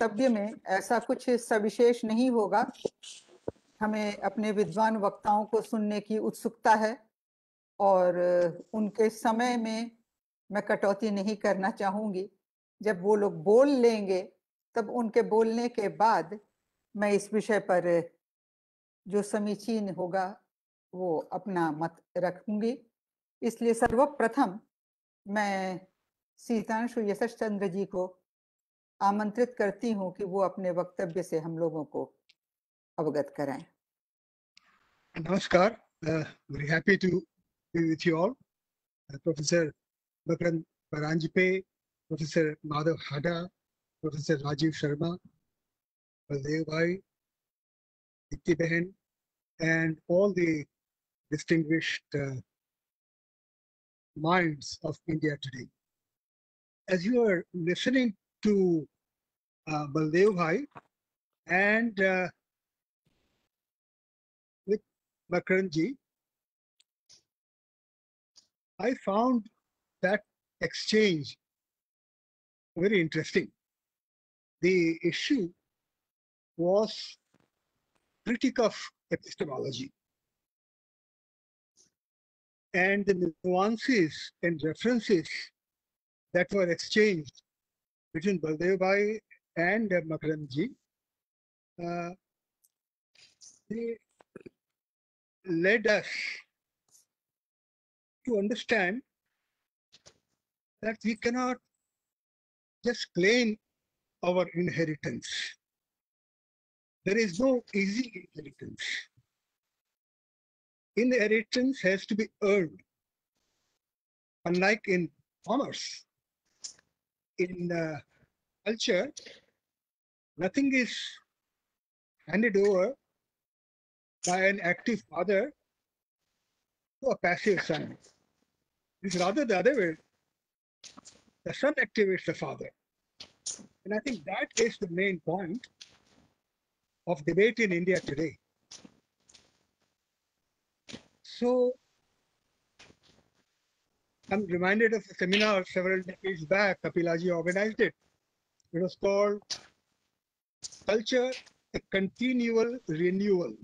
वक्तव्य में ऐसा कुछ सविशेष नहीं होगा। हमें अपने विद्वान वक्ताओं को सुनने की उत्सुकता है और उनके समय में मैं कटौती नहीं करना चाहूँगी। जब वो लोग बोल लेंगे, तब उनके बोलने के बाद मैं इस विषय पर जो समीचीन होगा, वो अपना मत रखूँगी। इसलिए सर्वप्रथम मैं सीतांशु यशस चंद्र जी को आमंत्रित करती हूँ कि वो अपने वक्तव्य से हम लोगों को अवगत कराएँ। नमस्कार। Very happy to be with you all professor Bakaran Paranjape professor Madhav Hada professor Rajiv Sharma Baldev भाई दीप्ति बहन the distinguished uh, minds of India today. As you are listening to uh, Baldev Bhai and uh, with Makaranji, I found that exchange very interesting. The issue was critique of epistemology and the nuances and references that were exchanged between Baldev Bhai and Makarandji, uh, they led us to understand that we cannot just claim our inheritance. There is no easy inheritance inheritance has to be earned. Unlike in commerce, in uh, culture, nothing is handed over by an active father to a passive son. It's rather the other way. The son activates the father. And I think that is the main point of debate in India today. So I'm reminded of a seminar several decades back. Kapilaji organized it. It was called Culture, a Continual Renewal.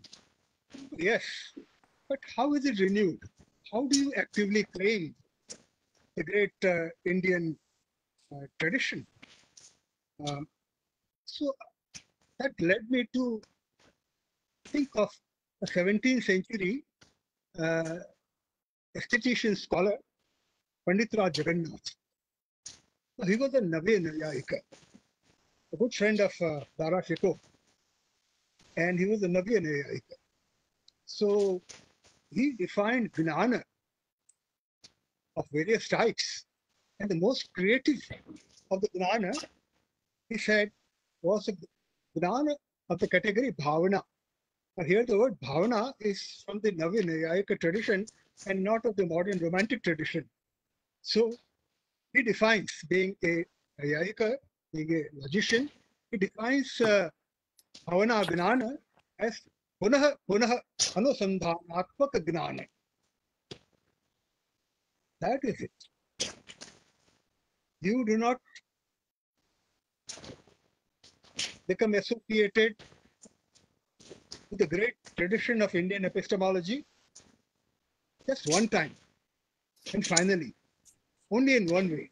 Yes, but how is it renewed? How do you actively claim the great uh, Indian uh, tradition? Um, so that led me to think of a 17th century uh, scholar, Pandit Raj Jagannath. He was a Navya Nayayika, a good friend of uh, Dara Shikoh, and he was a Navya Nayayika. So he defined Gnana of various types, and the most creative of the Gnana, he said, was a Gnana of the category Bhavana. Now Here the word bhavana is from the Navya tradition and not of the modern romantic tradition. So he defines being a Nayayika, being a logician, he defines uh, gnana as punah punah anusandhanatmaka gnana. That is it. You do not become associated with the great tradition of Indian epistemology just one time. And finally, only in one way.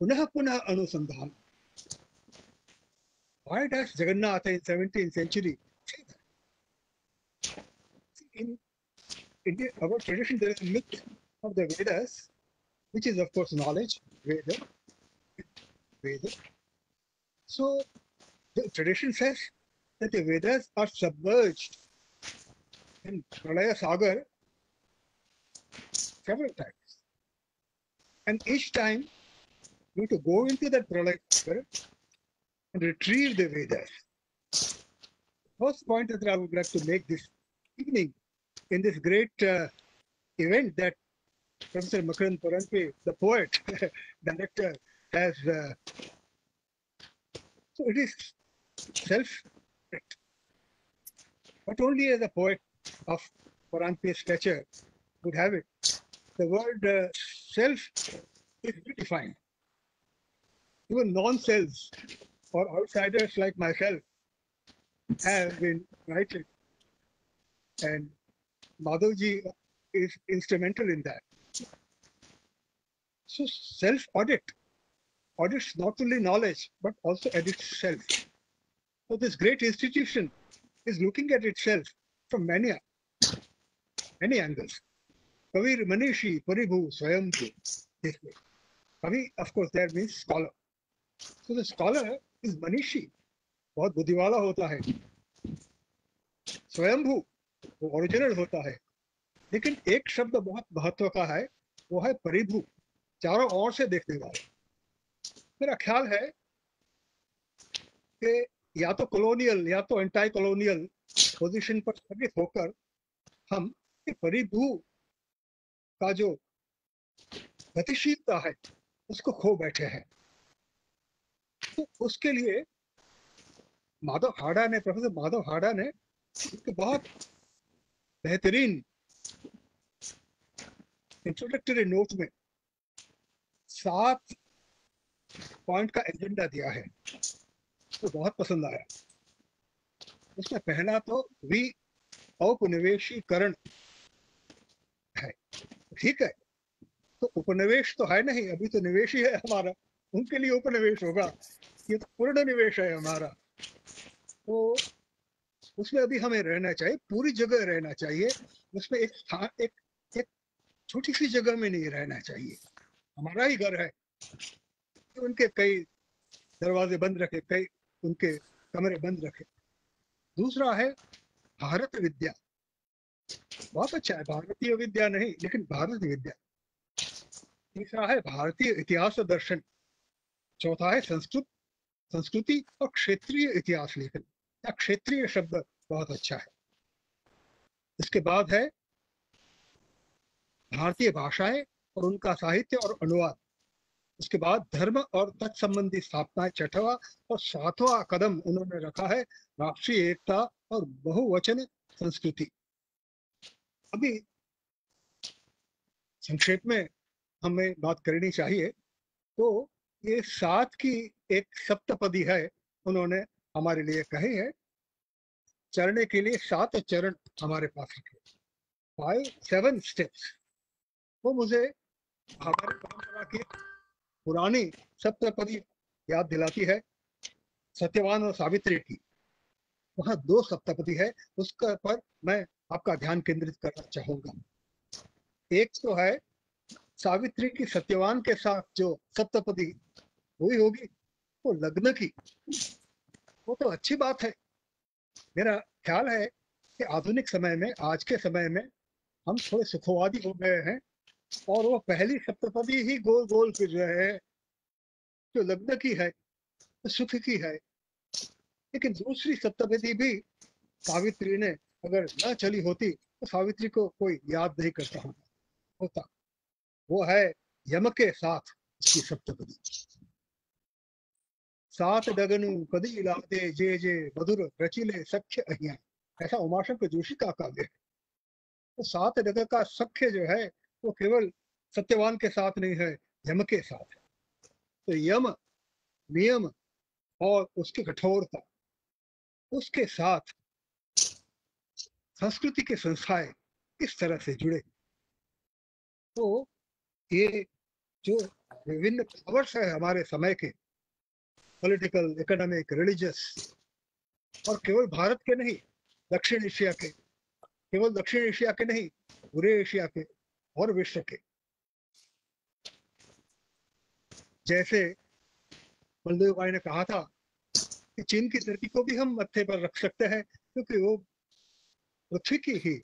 Punaha Punaha Anusandhan. Why does Jagannatha in 17th century say that? In India, our tradition, there is a myth of the Vedas, which is of course knowledge, Veda, Veda. So the tradition says that the Vedas are submerged in Pralaya Sagar several times. And each time you have to go into that Pralaya and retrieve the Vedas. First point that I would like to make this evening in this great uh, event that Professor Makaran Paranpe, the poet, director, has. Uh, so it is self but only as a poet of Paranpi's stature would have it. The word uh, self is redefined. Even non-selves or outsiders like myself have been writing. And Madhavji is instrumental in that. So self-audit audits not only knowledge, but also audits self. So this great institution is looking at itself from many, many angles. Paribhu Swayambhu. This way. Kavi, of course, that means scholar. So the scholar is Manishi. बहुत बुद्धिवाला होता है स्वयंभू वो original होता है लेकिन एक शब्द बहुत महत्व का है वो है परिभू चारों ओर से देखने वाला मेरा ख्याल है कि या तो कॉलोनियल या तो एंटाई कॉलोनियल पोजीशन पर स्थगित होकर हम परिभू का जो गतिशीलता है, उसको खो बैठे हैं। तो उसके लिए माधव हाड़ा ने, प्रोफेसर माधव हाड़ा ने एक बहुत बेहतरीन इंट्रोडक्टरी नोट में सात पॉइंट का एजेंडा दिया है। तो बहुत पसंद आया। उसमें पहला तो वी औपनिवेशीकरण ठीक है? तो उपनिवेश तो है नहीं, अभी तो निवेश ही है हमारा। उनके लिए उपनिवेश होगा। ये तो पूर्ण निवेश है हमारा। तो उसमें अभी हमें रहना चाहिए, पूरी जगह रहना चाहिए। उसमें एक स्थान, एक एक छोटी सी जगह में नहीं रहना चाहिए। हमारा ही घर है। तो उनके कई दरवाजे बंद रखे, कई उनके कमरे बंद रखे। दूसरा है भारत विद्या। बहुत अच्छा है, भारतीय विद्या नहीं, लेकिन भारत विद्या। तीसरा है भारतीय इतिहास और दर्शन। चौथा है संस्कृत, संस्कृति और क्षेत्रीय इतिहास लेखन। या क्षेत्रीय शब्द बहुत अच्छा है। इसके बाद है, भारतीय भाषाएँ और उनका साहित्य और अनुवाद। उसके बाद धर्म और तत्संबंधी स्थापना छठवा और सातवां कदम उन्होंने रखा है, राष्ट्रीय एकता और बहुवचन संस्कृति। अभी संक्षेप में हमें बात करनी चाहिए। तो ये सात की एक सप्तपदी है, उन्होंने हमारे लिए कही है। चरने के लिए सात चरण हमारे पास रखे। फाइव सेवन स्टेप्स वो मुझे हमारी परंपरा की पुरानी सप्तपदी याद दिलाती है, सत्यवान और सावित्री की। वहाँ दो सप्तपदी है, उसका पर मैं आपका ध्यान केंद्रित करना चाहूँगा। एक तो है, सावित्री की सत्यवान के साथ जो सप्तपदी हुई होगी, वो लग्न की, वो तो अच्छी बात है। मेरा ख्याल है कि आधुनिक समय में, आज के समय में, हम थोड़े सुखवादी हो गए हैं और वो पहली सप्तपदी ही गोल गोल फिर रहे हैं। जो लग्न की है तो सुख की है। लेकिन दूसरी सप्तपदी भी सावित्री ने अगर न चली होती तो सावित्री को कोई याद नहीं करता होता। वो है यम के साथ इसकी सप्तपदी। सात डगनु कदी लाते, जे जे मधुर रचिले सख्य अहिया। ऐसा उमाशंकर जोशी का काव्य है। तो सात डग का सख्य जो है, वो केवल सत्यवान के साथ नहीं है, यम के साथ है। तो यम, नियम और उसकी कठोरता, उसके साथ संस्कृति के संस्थाएँ इस तरह से जुड़े। तो ये जो विभिन्न पावर्स है हमारे समय के पॉलिटिकल इकोनॉमिक रिलीजियस और केवल भारत के नहीं, दक्षिण एशिया के, केवल दक्षिण एशिया के नहीं, पूरे एशिया के और विश्व के। जैसे बलदेव भाई ने कहा था कि चीन की धरती को भी हम मत्थे पर रख सकते हैं, क्योंकि वो पृथ्वी की ही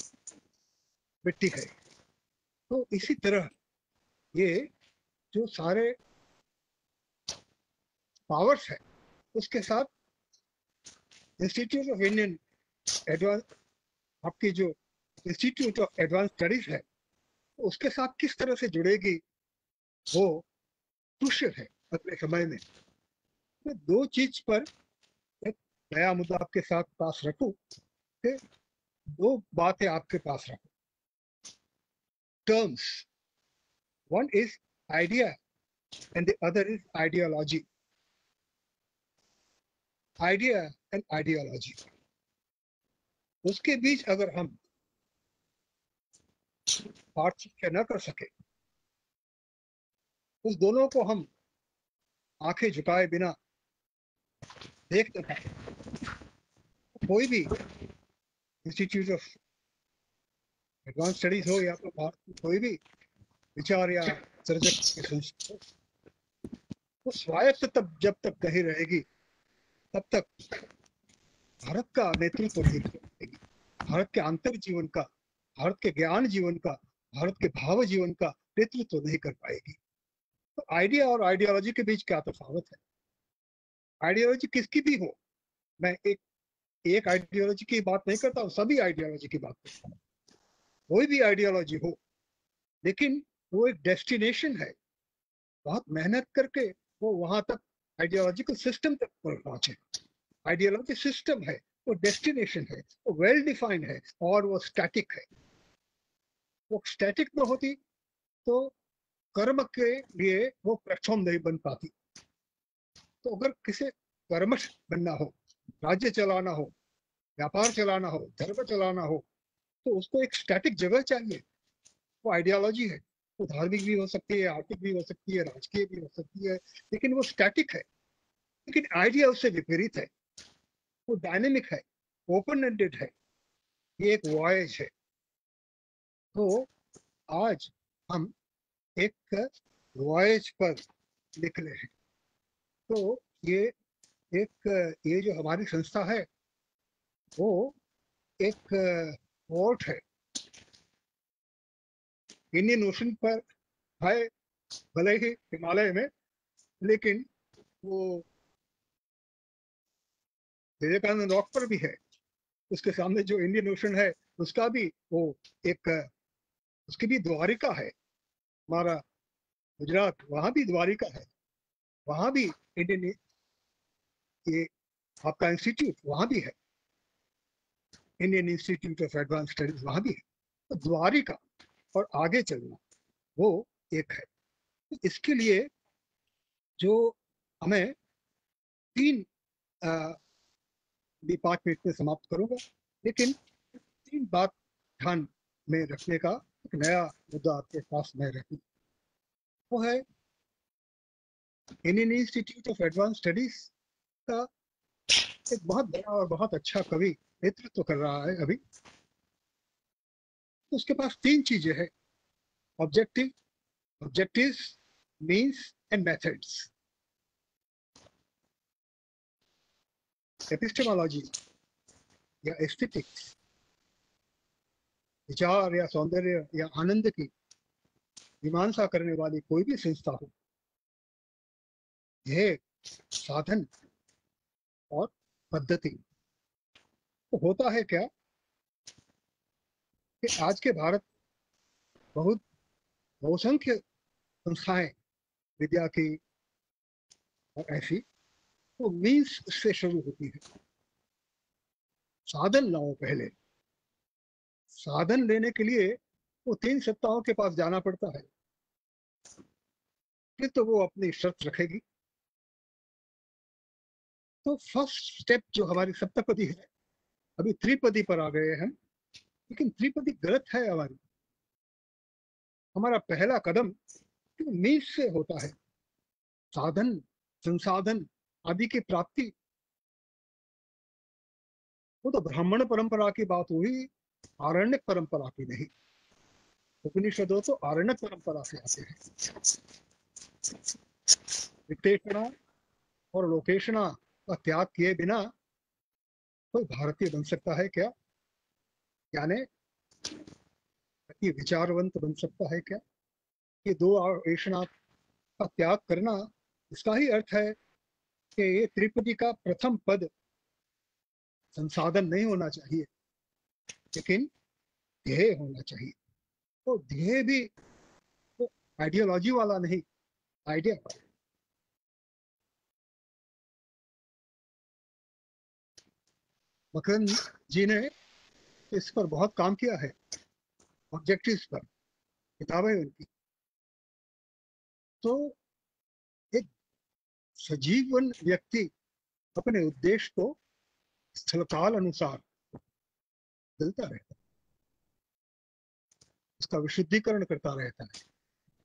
मिट्टी है। तो इसी तरह ये जो सारे पावर्स है, उसके साथ इंस्टीट्यूट ऑफ़ इंडियन एडवांस आपकी जो इंस्टीट्यूट ऑफ़ एडवांस स्टडीज़ है, उसके साथ किस तरह से जुड़ेगी, वो क्रुशियल है अगले समय में। मैं दो चीज़ पर एक नया मुद्दा आपके साथ पास रखू दो बातें आपके पास रखू। Terms one is idea and the other is ideology idea and ideology उसके बीच अगर हम पार्थिक्य न कर सके, उस दोनों को हम आँखें झुकाए बिना देख न कोई भी इंस्टीट्यूट ऑफ़ एडवांस स्टडीज़ हो या तो कोई भी विचार या सर्जक वो स्वायत्त तब जब तक नहीं रहेगी, तब तक भारत का नेतृत्व नहीं पाएगी भारत के आंतर जीवन का, भारत के ज्ञान जीवन का, भारत के भाव जीवन का नेतृत्व नहीं कर पाएगी। तो आइडिया और आइडियोलॉजी के बीच क्या तफावत है? आइडियोलॉजी किसकी भी हो, मैं एक एक आइडियोलॉजी की बात नहीं करता हूँ, सभी आइडियोलॉजी की बात करता हूँ। कोई भी आइडियोलॉजी हो, लेकिन वो एक डेस्टिनेशन है। बहुत मेहनत करके वो वहाँ तक आइडियोलॉजिकल सिस्टम तक पहुँचे। आइडियोलॉजी सिस्टम है, वो डेस्टिनेशन है, वो वेल डिफाइंड है और वो स्टैटिक है। वो स्टैटिक में होती तो कर्म के लिए वो प्लेटफॉर्म नहीं बन पाती। तो अगर किसे कर्मठ बनना हो राज्य चलाना हो, व्यापार चलाना हो, धर्म चलाना हो तो उसको एक स्टैटिक जगह चाहिए। वो आइडियोलॉजी है, वो धार्मिक भी हो सकती है, आर्थिक भी हो सकती है, राजकीय भी हो सकती है, लेकिन वो स्टैटिक है, लेकिन आइडिया उससे विपरीत है। वो डायनेमिक है ओपन एंडेड है, ये एक वॉयज है। तो आज हम एक वॉयज पर निकले हैं। तो ये एक, ये जो हमारी संस्था है, वो एक पोर्ट है। इंडियन ओशन पर है, भले ही हिमालय में, लेकिन वो विवेकानंद रॉक पर भी है। उसके सामने जो इंडियन ओशन है, उसका भी वो एक, उसकी भी द्वारिका है। हमारा गुजरात, वहाँ भी द्वारिका है। वहाँ भी इंडियन ये आपका इंस्टीट्यूट वहाँ भी है। Indian institute of advanced studies वहाँ भी है। तो द्वारिका और आगे चलना, वो एक है। तो इसके लिए जो हमें तीन भी मिनट में समाप्त करूँगा, लेकिन तीन बात ध्यान में रखने का एक नया मुद्दा आपके पास में रखी। वो है Indian institute of advanced studies का एक बहुत बड़ा और बहुत अच्छा कवि नेतृत्व कर रहा है अभी। तो उसके पास तीन चीज़ें हैं। Objective objective means and methods epistemology या एस्थेटिक्स विचार या सौंदर्य या आनंद की मीमांसा करने वाली कोई भी संस्था हो। यह साधन और पद्धति। तो होता है क्या कि आज के भारत बहुत बहुसंख्य संस्थाएँ, विद्या की और ऐसी तो मीन्स से शुरू होती है। साधन लाओ पहले। साधन लेने के लिए वो तीन सप्ताहों के पास जाना पड़ता है। फिर तो वो अपनी शर्त रखेगी। तो फ़र्स्ट स्टेप जो हमारी सप्तपदी है, अभी त्रिपदी पर आ गए हम लेकिन त्रिपदी गलत है हमारी। हमारा पहला कदम मीज से होता है। साधन, संसाधन आदि की प्राप्ति। वो तो ब्राह्मण परंपरा की बात हुई, आरण्य परंपरा की नहीं। उपनिषदों तो आरण्य परंपरा से आते हैं। और लोकेशना का त्याग किए बिना कोई भारतीय बन सकता है क्या? यानी विचारवंत बन सकता है क्या? ये दो आवेशना का त्याग करना इसका ही अर्थ है कि ये त्रिपदी का प्रथम पद संसाधन नहीं होना चाहिए, लेकिन ध्येय होना चाहिए। तो ध्येय भी तो आइडियोलॉजी वाला नहीं आइडिया वाला। मकरन जी ने इस पर बहुत काम किया है ऑब्जेक्टिव्स पर, किताबें उनकी। तो एक सजीवन व्यक्ति अपने उद्देश्य को स्थल काल अनुसार बदलता रहता है। उसका विशुद्धिकरण करता रहता है,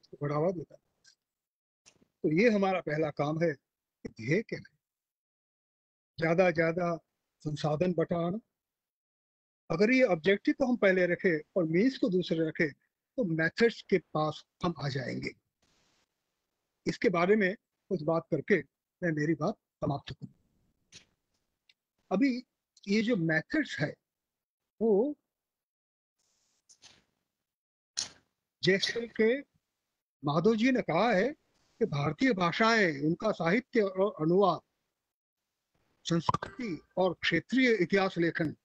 उसको बढ़ावा देता है। तो ये हमारा पहला काम है ध्येय क्या है? ज़्यादा ज़्यादा संसाधन बटाना। अगर ये ऑब्जेक्टिव को हम पहले रखे और मीन्स को दूसरे रखे तो मेथड्स के पास हम आ जाएँगे। इसके बारे में कुछ बात करके मैं मेरी बात समाप्त करूँ। अभी ये जो मेथड्स है, वो जैसे के माधव जी ने कहा है कि भारतीय भाषाएँ, उनका साहित्य और अनुवाद संस्कृति और क्षेत्रीय इतिहास लेखन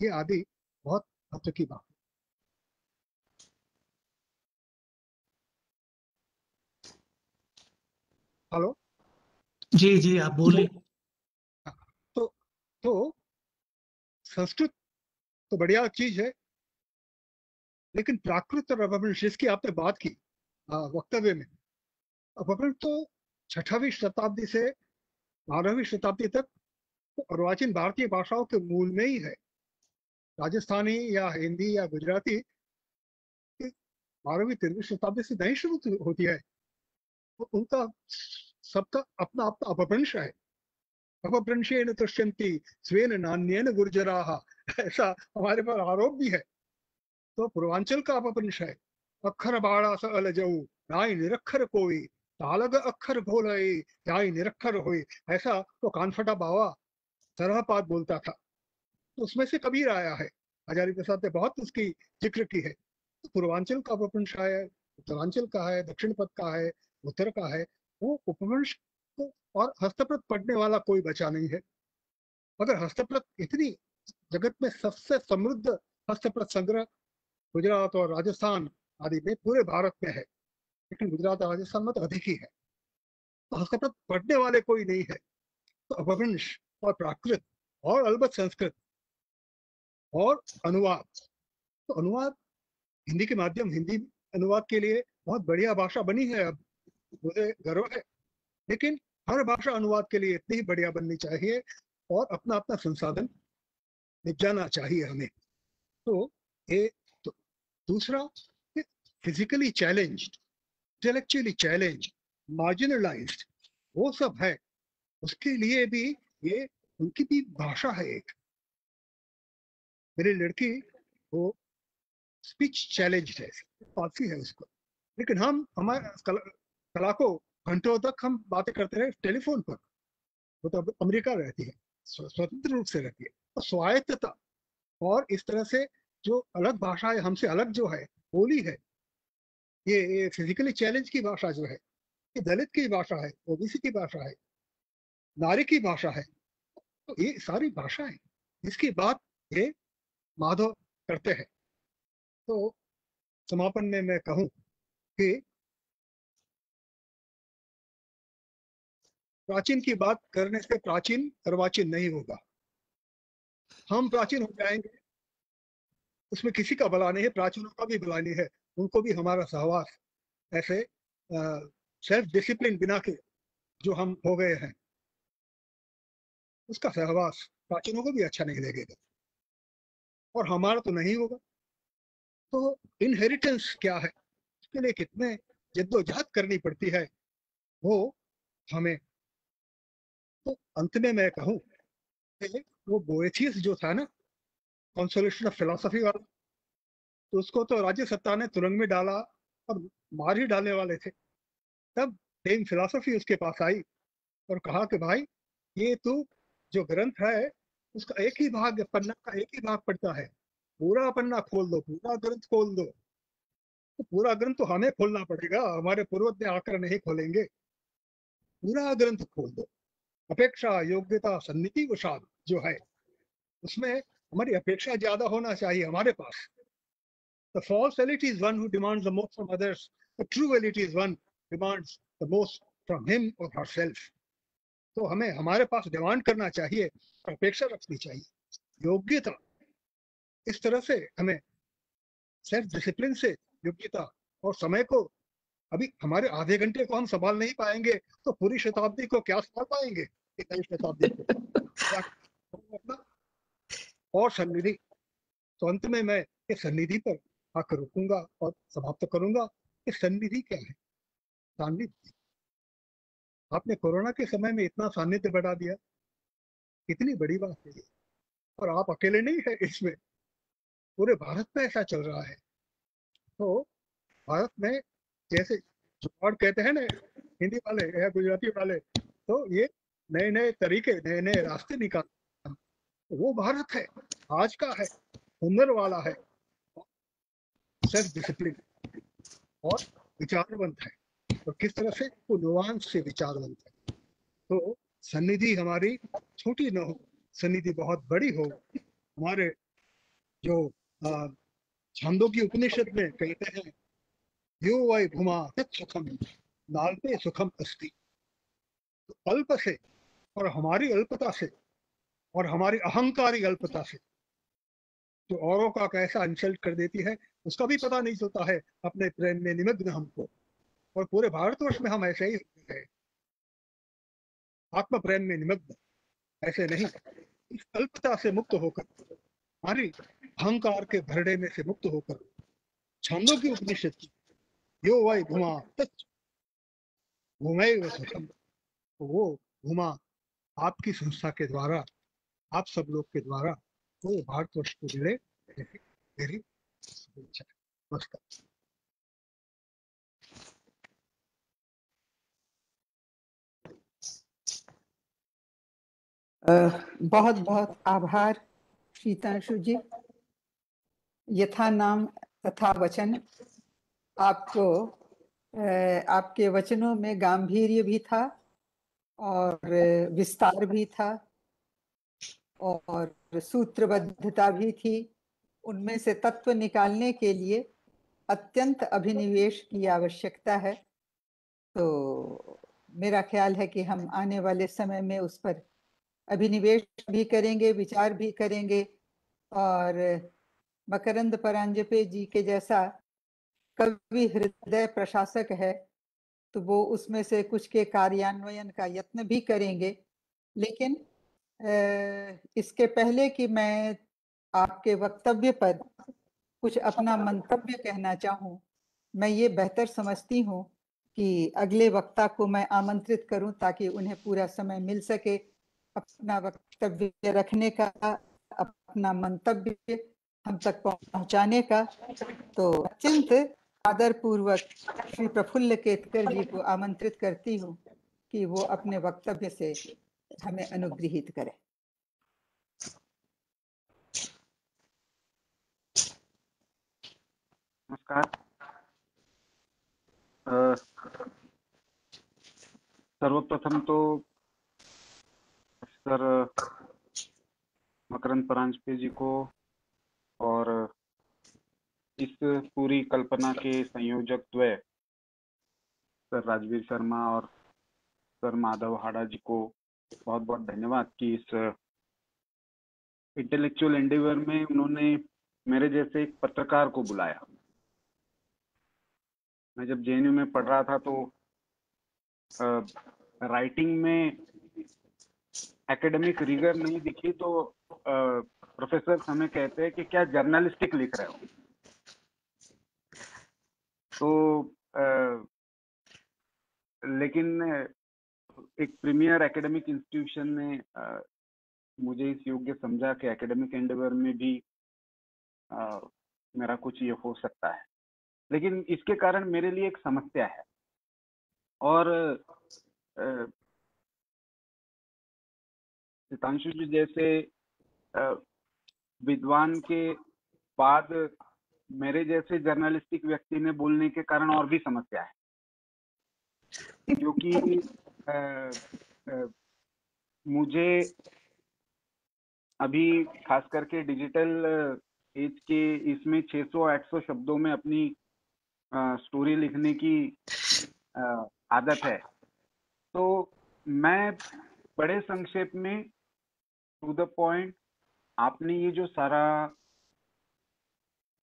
ये आदि बहुत महत्व की बात हेलो? जी जी आप बोले तो तो संस्कृत तो बढ़िया चीज़ है लेकिन प्राकृत और अपभ्रंश इसकी आपने बात की वक्तव्य में अपभ्रंश तो छठावीं शताब्दी से बारहवीं शताब्दी तक तो अर्वाचीन भारतीय भाषाओं के मूल में ही है। राजस्थानी या हिंदी या गुजराती बारहवीं, तेरहवीं शताब्दी से नहीं शुरू होती है। तो उनका सबका अपना अपना अपभ्रंश है। अपभ्रंशेन तुष्यंती स्वेन नान्यन गुर्जरा, ऐसा हमारे पर आरोप भी है। तो पूर्वांचल का अपभ्रंश है। अक्षर बाड़ा स अलजऊ, नाई निरक्षर कोई तालग अक्षर भोल जाई निरक्षर होई। ऐसा तो कानफटा बावा सरहपात बोलता था। तो उसमें से कबीर आया है। हजारी प्रसाद ने बहुत उसकी ज़िक्र की है। तो पूर्वांचल का उपवंश है, उत्तरांचल का है, दक्षिण पथ का है, उत्तर का है, वो उपवंश को और हस्तप्रत पढ़ने वाला कोई बचा नहीं है। अगर हस्तप्रत इतनी जगत में सबसे समृद्ध हस्तप्रत संग्रह गुजरात और राजस्थान आदि में पूरे भारत में है। लेकिन गुजरात और राजस्थान में तो अधिक ही है। तो हस्तप्रत पढ़ने वाले कोई नहीं है। तो अपभ्रंश और प्राकृत और अलबत् संस्कृत और अनुवाद। तो अनुवाद, हिंदी के माध्यम, हिंदी अनुवाद के लिए बहुत बढ़िया भाषा बनी है अब। मुझे गर्व है। लेकिन हर भाषा अनुवाद के लिए इतनी ही बढ़िया बननी चाहिए और अपना अपना संसाधन जाना चाहिए हमें। तो ये तो दूसरा, physically challenge intellectually challenge marginalised वो सब है। उसके लिए भी ये उनकी भी भाषा है एक। मेरी लड़की वो स्पीच चैलेंज है काफ़ी है उसको। लेकिन हम हमारे कला, कला को घंटों तक हम बातें करते रहे टेलीफोन पर। वो तो अमेरिका रहती है स्वतंत्र रूप से रहती है। और स्वायत्तता और इस तरह से जो अलग भाषा है हमसे अलग जो है बोली है ये, फिजिकली चैलेंज की भाषा जो है ये दलित की भाषा है ओबीसी की भाषा है नारी की भाषा है तो ये सारी भाषा है इसकी बात ये माधव करते हैं। तो समापन में मैं कहूँ कि प्राचीन की बात करने से प्राचीन अर्वाचीन नहीं होगा। हम प्राचीन हो जाएँगे उसमें किसी का भला नहीं है प्राचीनों का भी भला नहीं है। उनको भी हमारा सहवास, ऐसे सेल्फ डिसिप्लिन बिना के जो हम हो गए हैं। उसका सहवास प्राचीनों को भी अच्छा नहीं लगेगा। और हमारा तो नहीं होगा। तो इनहेरिटेंस क्या है? उसके लिए कितने जद्दोजहद करनी पड़ती है, वो हमें। तो अंत में मैं कहूँ वो बोएथियस जो था ना कॉन्सोलेशन ऑफ़ फिलोसफी वाला तो उसको तो राज्य सत्ता ने तुरंग में डाला और मार ही डालने वाले थे। तब सेम फिलोसफी उसके पास आई और कहा कि भाई, ये तू जो ग्रंथ है, उसका एक ही भाग, पन्ना का एक ही भाग पड़ता है। पूरा पन्ना खोल दो, पूरा ग्रंथ खोल दो। तो पूरा ग्रंथ तो हमें खोलना पड़ेगा, हमारे पूर्वज ने आकर नहीं खोलेंगे। पूरा ग्रंथ खोल दो। अपेक्षा, योग्यता, सन्निधि वसाद जो है, उसमें हमारी अपेक्षा ज़्यादा होना चाहिए हमारे पास। The false elite is one who demands the most from others. The true elite is one demands the most from him or herself. तो हमें हमारे पास डिमांड करना चाहिए, अपेक्षा रखनी चाहिए, योग्यता इस तरह से हमें सेल्फ डिसिप्लिन से योग्यता और समय को अभी हमारे आधे घंटे को हम संभाल नहीं पाएँगे तो पूरी शताब्दी को क्या संभाल पाएँगे इक्कीस शताब्दी को और सन्निधि तो अंत में मैं इस सन्निधि पर आकर रुकूँगा और समाप्त करूँगा। कि सन्निधि क्या है? सान्निध्य। आपने कोरोना के समय में इतना सान्निध्य बढ़ा दिया। कितनी बड़ी बात है और आप अकेले नहीं है इसमें। पूरे भारत में ऐसा चल रहा है। तो भारत में जैसे जुगाड़ कहते हैं ना, हिंदी वाले या गुजराती वाले तो ये नए नए तरीके नए नए रास्ते निकाल वो भारत है। आज का है। हुनर वाला है। सेल्फ डिसिप्लिन और विचारवंत है। और किस तरह से? वो नुवांस से विचारवंत है। तो सन्निधि हमारी छोटी न हो, सन्निधि बहुत बड़ी हो, हमारे जो छंदों की उपनिषद में कहते हैं, यो वै भूमा सुखम नालते सुखम अस्ति। तो अल्प से और हमारी अल्पता से और हमारी अहंकारी अल्पता से। तो औरों का कैसा इंसल्ट कर देती है? उसका भी पता नहीं चलता है अपने प्रेम में निमग्न हमको। और पूरे भारतवर्ष में हम ऐसे ही हैं। आत्म प्रेम में निमग्न, ऐसे नहीं। इस अल्पता से मुक्त होकर हमारी अहंकार के भरडे में से मुक्त होकर, छंदों की उपनिषद की, यो वही घुमा घुमे सुखम तो वो घुमा आपकी संस्था के द्वारा, आप सब लोग के द्वारा वो भारतवर्ष को मिले मेरी नमस्कार। बहुत बहुत आभार शीतांशु जी। यथा नाम, तथा वचन। आपको आपके वचनों में गांधीर्य भी था और विस्तार भी था और सूत्रबद्धता भी थी। उनमें से तत्व निकालने के लिए अत्यंत अभिनिवेश की आवश्यकता है। तो मेरा ख्याल है कि हम आने वाले समय में उस पर अभिनिवेश भी करेंगे, विचार भी करेंगे और मकरंद परांजपे जी के जैसा कवि हृदय प्रशासक है तो वो उसमें से कुछ के कार्यान्वयन का यत्न भी करेंगे। लेकिन इसके पहले कि मैं आपके वक्तव्य पर कुछ अपना मंतव्य कहना चाहूँ। मैं ये बेहतर समझती हूँ कि अगले वक्ता को मैं आमंत्रित करूँ ताकि उन्हें पूरा समय मिल सके अपना वक्तव्य रखने का, अपना मंतव्य हम तक पहुँचाने का। तो अत्यंत आदर पूर्वक श्री प्रफुल्ल केतकर जी को आमंत्रित करती हूँ कि वो अपने वक्तव्य से हमें अनुग्रहित करें। नमस्कार। सर्वप्रथम तो सर, मकरंद परांजपे जी को और इस पूरी कल्पना के संयोजक द्वय, सर राजवीर शर्मा और सर माधव हाड़ा जी को बहुत बहुत धन्यवाद कि इस इंटेलेक्चुअल एंडेवर में उन्होंने मेरे जैसे एक पत्रकार को बुलाया। मैं जब जेएनयू में पढ़ रहा था तो राइटिंग में एकेडमिक रिगर नहीं दिखी तो प्रोफेसर हमें कहते हैं कि क्या जर्नलिस्टिक लिख रहे हो? तो आ, लेकिन एक प्रीमियर एकेडमिक इंस्टीट्यूशन ने आ, मुझे इस योग्य समझा कि एकेडमिक एंडेवर में भी आ, मेरा कुछ ये हो सकता है। लेकिन इसके कारण मेरे लिए एक समस्या है। और सितांशु जी जैसे विद्वान के बाद मेरे जैसे जर्नलिस्टिक व्यक्ति ने बोलने के कारण और भी समस्या है। क्योंकि मुझे अभी खास करके डिजिटल एज के इसमें 600-800 शब्दों में अपनी स्टोरी लिखने की आदत है। तो मैं बड़े संक्षेप में टू द पॉइंट आपने ये जो सारा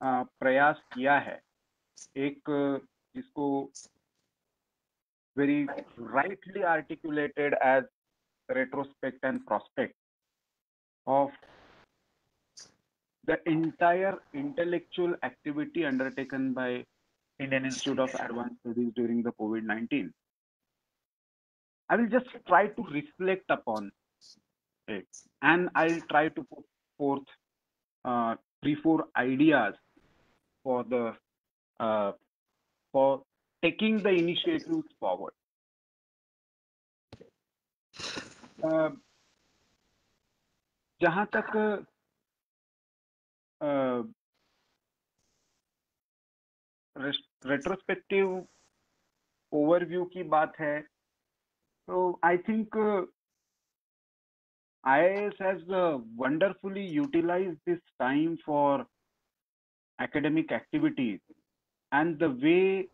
प्रयास किया है, एक जिसको very rightly articulated as retrospect and prospect of the entire intellectual activity undertaken by Indian Institute of Advanced Studies during the COVID-19. I will just try to reflect upon it and I'll try to put forth uh, three, four ideas for the uh, for taking the initiatives forward. Uh, जहां तक retrospective overview की बात है तो I think IIS has uh, wonderfully utilized this time for academic activities and the way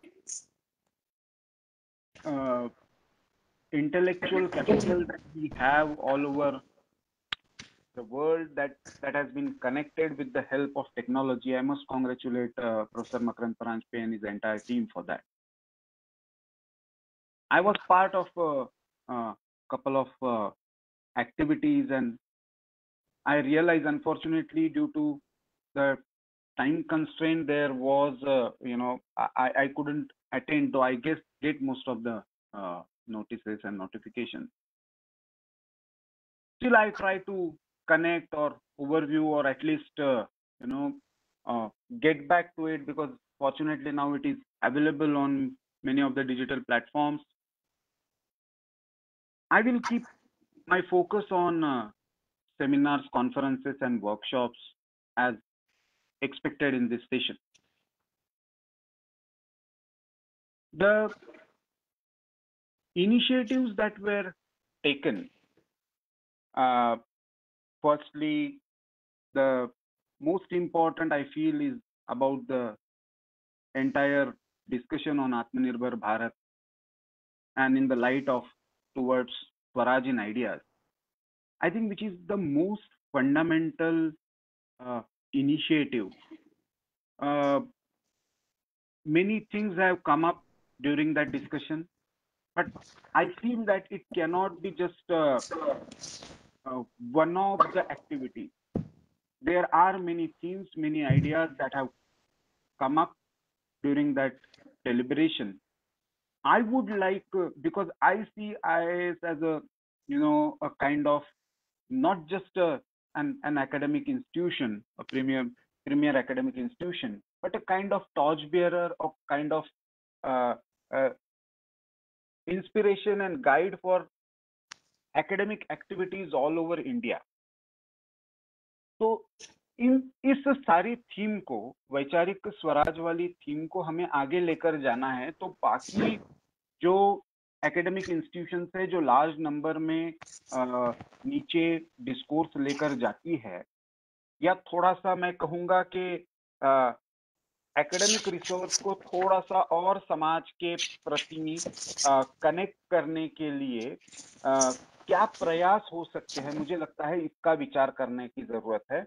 uh, intellectual capital that we have all over the world that that has been connected with the help of technology. I must congratulate uh, Professor Makarand Paranjpe and his entire team for that. I was part of a, a couple of uh, activities and I realized unfortunately due to the time constraint there was uh, you know I, I couldn't attend though I guess get most of the uh, notices and notifications. Still I try to connect or overview or at least uh, you know uh, get back to it because fortunately now it is available on many of the digital platforms. I will keep my focus on uh, seminars, conferences, and workshops as expected in this session. The initiatives that were taken, uh, firstly, the most important I feel is about the entire discussion on Atmanirbhar Bharat and in the light of towards Swaraj in ideas. I think which is the most fundamental uh, initiative. Uh, many things have come up during that discussion, but I feel that it cannot be just uh one of the activities. There are many themes, many ideas that have come up during that deliberation I would like uh, because I see IIS as a you know a kind of not just a, an an academic institution, a premier premier academic institution, but a kind of torchbearer of kind of uh, uh, inspiration and guide for academic activities all over India. तो इन इस सारी theme को वैचारिक स्वराज वाली theme को हमें आगे लेकर जाना है तो बाकी जो एकेडमिक इंस्टीट्यूशन है जो लार्ज नंबर में आ, नीचे डिस्कोर्स लेकर जाती है या थोड़ा सा मैं कहूँगा कि एकेडमिक रिसोर्स को थोड़ा सा और समाज के प्रति कनेक्ट करने के लिए आ, क्या प्रयास हो सकते हैं? मुझे लगता है इसका विचार करने की ज़रूरत है।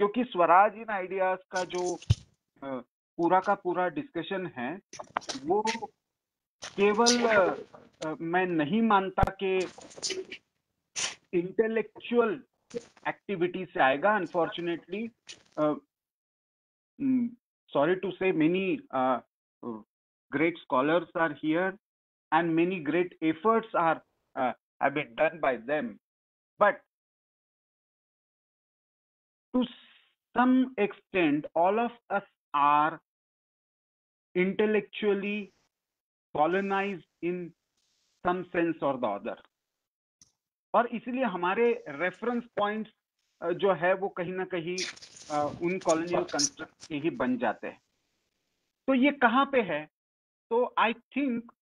क्योंकि स्वराज इन आइडियाज़ का जो पूरा का पूरा डिस्कशन है वो केवल मैं नहीं मानता कि इंटेलेक्चुअल एक्टिविटी से आएगा। Unfortunately sorry to say many scholars are here and many great efforts are uh, have been done by them but to some extent, all of us are intellectually colonized in some sense or the other. और इसलिए हमारे reference points जो है वो कहीं ना कहीं उन कॉलोनियल कंस्ट्रक्ट के ही बन जाते हैं तो ये कहाँ पे है तो आई थिंक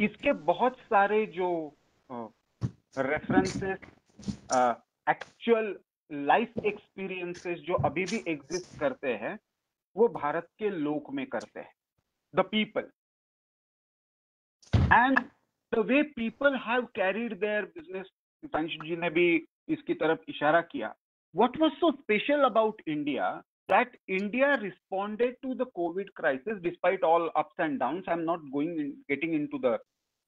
इसके बहुत सारे जो रेफरेंसेस एक्चुअल लाइफ एक्सपीरियंसेस जो अभी भी एग्जिस्ट करते हैं, वो भारत के लोक में करते हैं. The people and the way people have carried their business ji ने भी इसकी तरफ़ इशारा किया. What was so special about India that India responded to the COVID crisis despite all ups and downs. I'm not going in, getting into the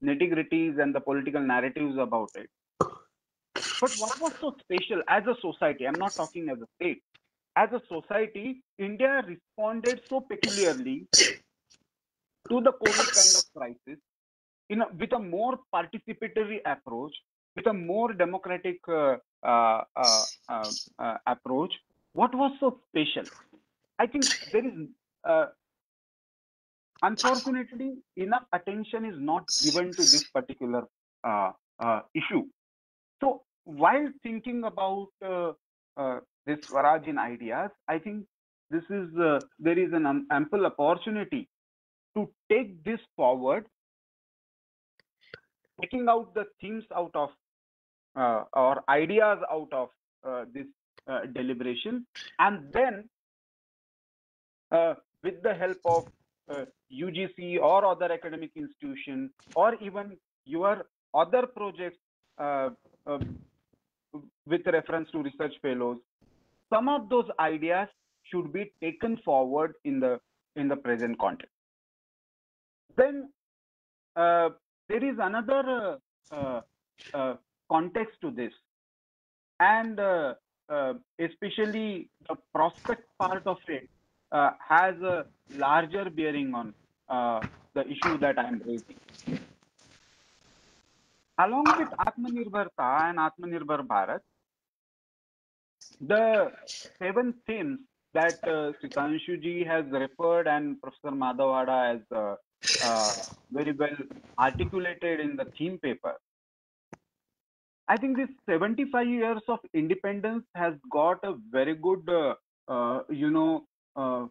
nitty gritties and the political narratives about it. But what was so special as a society? I'm not talking as a state. As a society, India responded so peculiarly to the COVID kind of crisis in a, with a more participatory approach, with a more democratic uh, uh, uh, uh, uh, approach. What was so special? I think there is, uh, unfortunately, enough attention is not given to this particular uh, uh, issue. So while thinking about uh, uh, this Swaraj ideas, I think this is uh, there is an am- ample opportunity to take this forward, taking out the themes out of or ideas out of this deliberation, and then uh, with the help of uh, UGC or other academic institution or even your other projects uh, uh, with reference to research fellows, some of those ideas should be taken forward in the in the present context. Then uh, there is another uh, uh, uh, context to this, and uh, especially the prospect part of it uh, has a larger bearing on uh, the issue that I am raising. Along with Atmanirbharta and Atmanirbhar Bharat, the seven themes that uh, has referred and Professor Madhavada has uh, uh, very well articulated in the theme paper. I think this 75 years of independence has got a very good, uh, uh, you know, uh,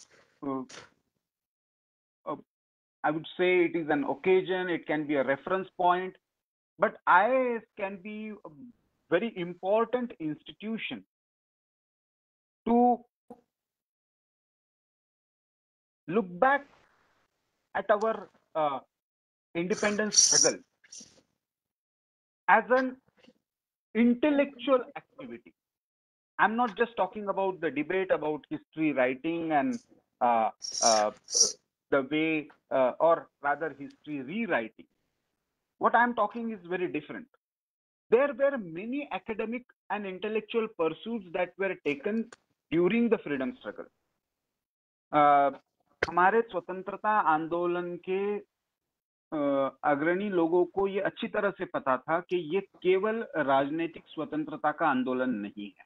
uh, uh, I would say it is an occasion, it can be a reference point, but IIS can be a very important institution to look back at our uh, independence struggle. As an intellectual activity. I'm not just talking about the debate about history writing and uh, uh, the way, uh, or rather, history rewriting. What I'm talking is very different. There were many academic and intellectual pursuits that were taken during the freedom struggle. Uh, हमारे स्वतंत्रता आंदोलन के अ, अग्रणी लोगों को ये अच्छी तरह से पता था कि ये केवल राजनीतिक स्वतंत्रता का आंदोलन नहीं है।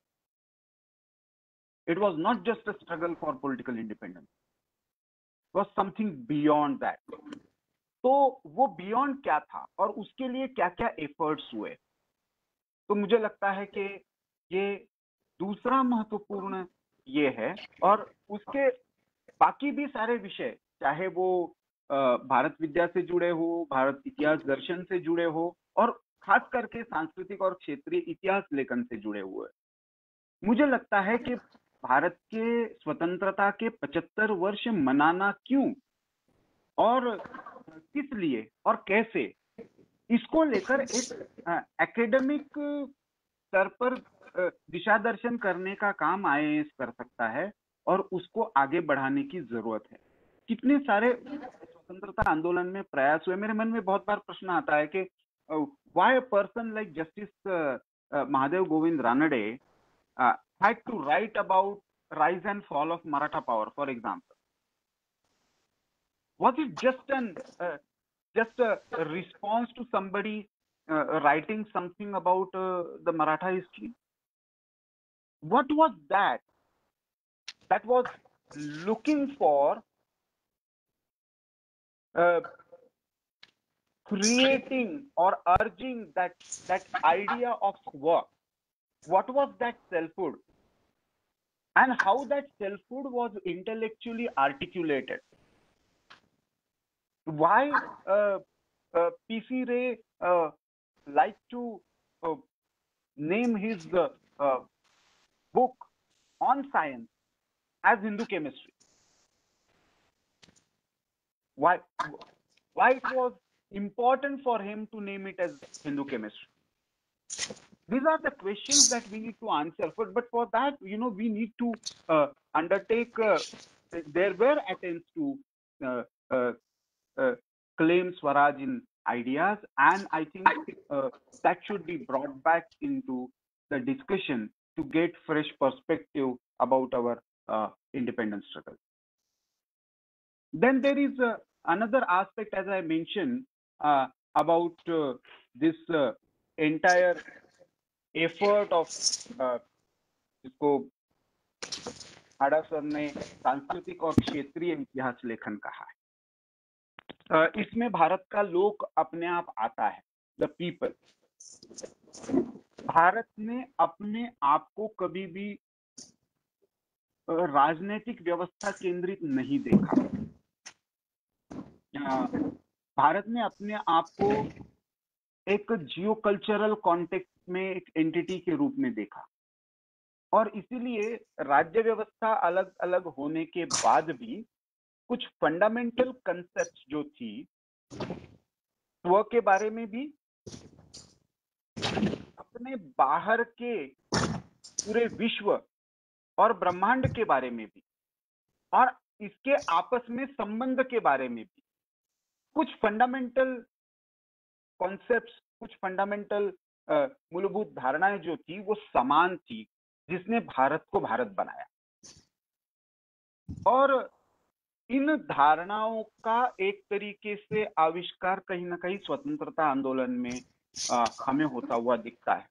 It was not just a struggle for political independence was something beyond that तो वो बियॉन्ड क्या था और उसके लिए क्या क्या एफर्ट्स हुए? तो मुझे लगता है कि ये दूसरा महत्वपूर्ण ये है और उसके बाकी भी सारे विषय, चाहे वो भारत विद्या से जुड़े हो, भारत इतिहास दर्शन से जुड़े हो और खास करके सांस्कृतिक और क्षेत्रीय इतिहास लेखन से जुड़े हुए। मुझे लगता है कि भारत के स्वतंत्रता के 75 वर्ष मनाना क्यों? और किस लिए? और कैसे? इसको लेकर एक एकेडमिक स्तर पर दिशा दर्शन करने का काम आईएएस कर सकता है और उसको आगे बढ़ाने की ज़रूरत है। कितने सारे स्वतंत्रता आंदोलन में प्रयास हुए। मेरे मन में बहुत बार प्रश्न आता है कि why person like justice Mahadev Govind Ranade had to write about rise and fall of Maratha power for example what is just an just response to somebody writing something about the Maratha history what was that that was looking for uh, creating or urging that that idea of work. What was that selfhood and how that selfhood was intellectually articulated. Why uh, uh, pc ray uh, like to uh, name his uh, uh, book on science as hindu chemistry why why it was important for him to name it as hindu chemistry these are the questions that we need to answer but, but for that you know we need to uh, undertake uh, there were attempts to uh, uh, uh, claim swaraj in ideas, and I think uh, that should be brought back into the discussion to get fresh perspective about our independence struggle. Then there is uh, another aspect, as I mentioned, uh, about uh, this uh, entire effort of इसको हाड़ा sir ने सांस्कृतिक और क्षेत्रीय इतिहास लेखन कहा है। इसमें भारत का लोक अपने आप आता है द पीपल भारत ने अपने आप को कभी भी राजनीतिक व्यवस्था केंद्रित नहीं देखा। भारत ने अपने आप को एक जियो कल्चरल कॉन्टेक्स्ट में एक एंटिटी के रूप में देखा। और इसीलिए राज्य व्यवस्था अलग अलग होने के बाद भी कुछ फंडामेंटल कंसेप्ट जो थी स्व के बारे में भी अपने बाहर के पूरे विश्व और ब्रह्मांड के बारे में भी और इसके आपस में संबंध के बारे में भी। कुछ फंडामेंटल कॉन्सेप्ट कुछ फंडामेंटल मूलभूत धारणाएँ जो थी वो समान थी जिसने भारत को भारत बनाया और इन धारणाओं का एक तरीके से आविष्कार कहीं ना कहीं स्वतंत्रता आंदोलन में हमें होता हुआ दिखता है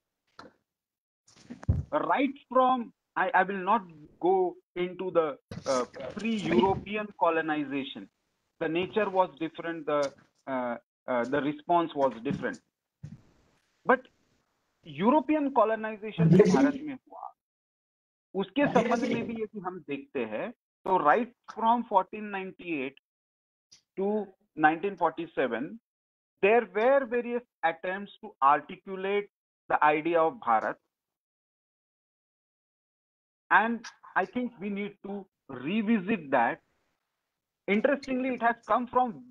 right from I, I will not go into the uh, pre-European colonization. The nature was different. The uh, uh, the response was different. But European colonisation जो भारत में हुआ उसके संबंध में भी यदि हम देखते हैं तो right from 1498 to 1947 there were various attempts to articulate the idea of Bharat and I think we need to revisit that. Interestingly, it has come from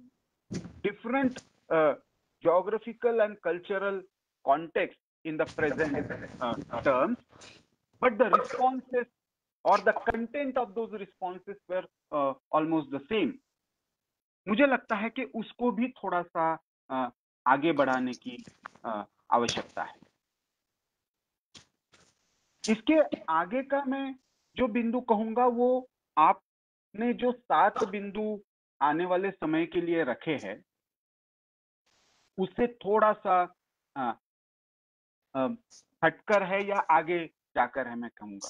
different uh, geographical and cultural context in the present uh, terms, but the responses or the content of those responses were uh, almost the same. मुझे लगता है कि उसको भी थोड़ा सा uh, आगे बढ़ाने की uh, आवश्यकता है इसके आगे का मैं जो बिंदु कहूँगा वो आपने जो सात बिंदु आने वाले समय के लिए रखे हैं उससे थोड़ा सा हटकर है या आगे जाकर है मैं कहूँगा।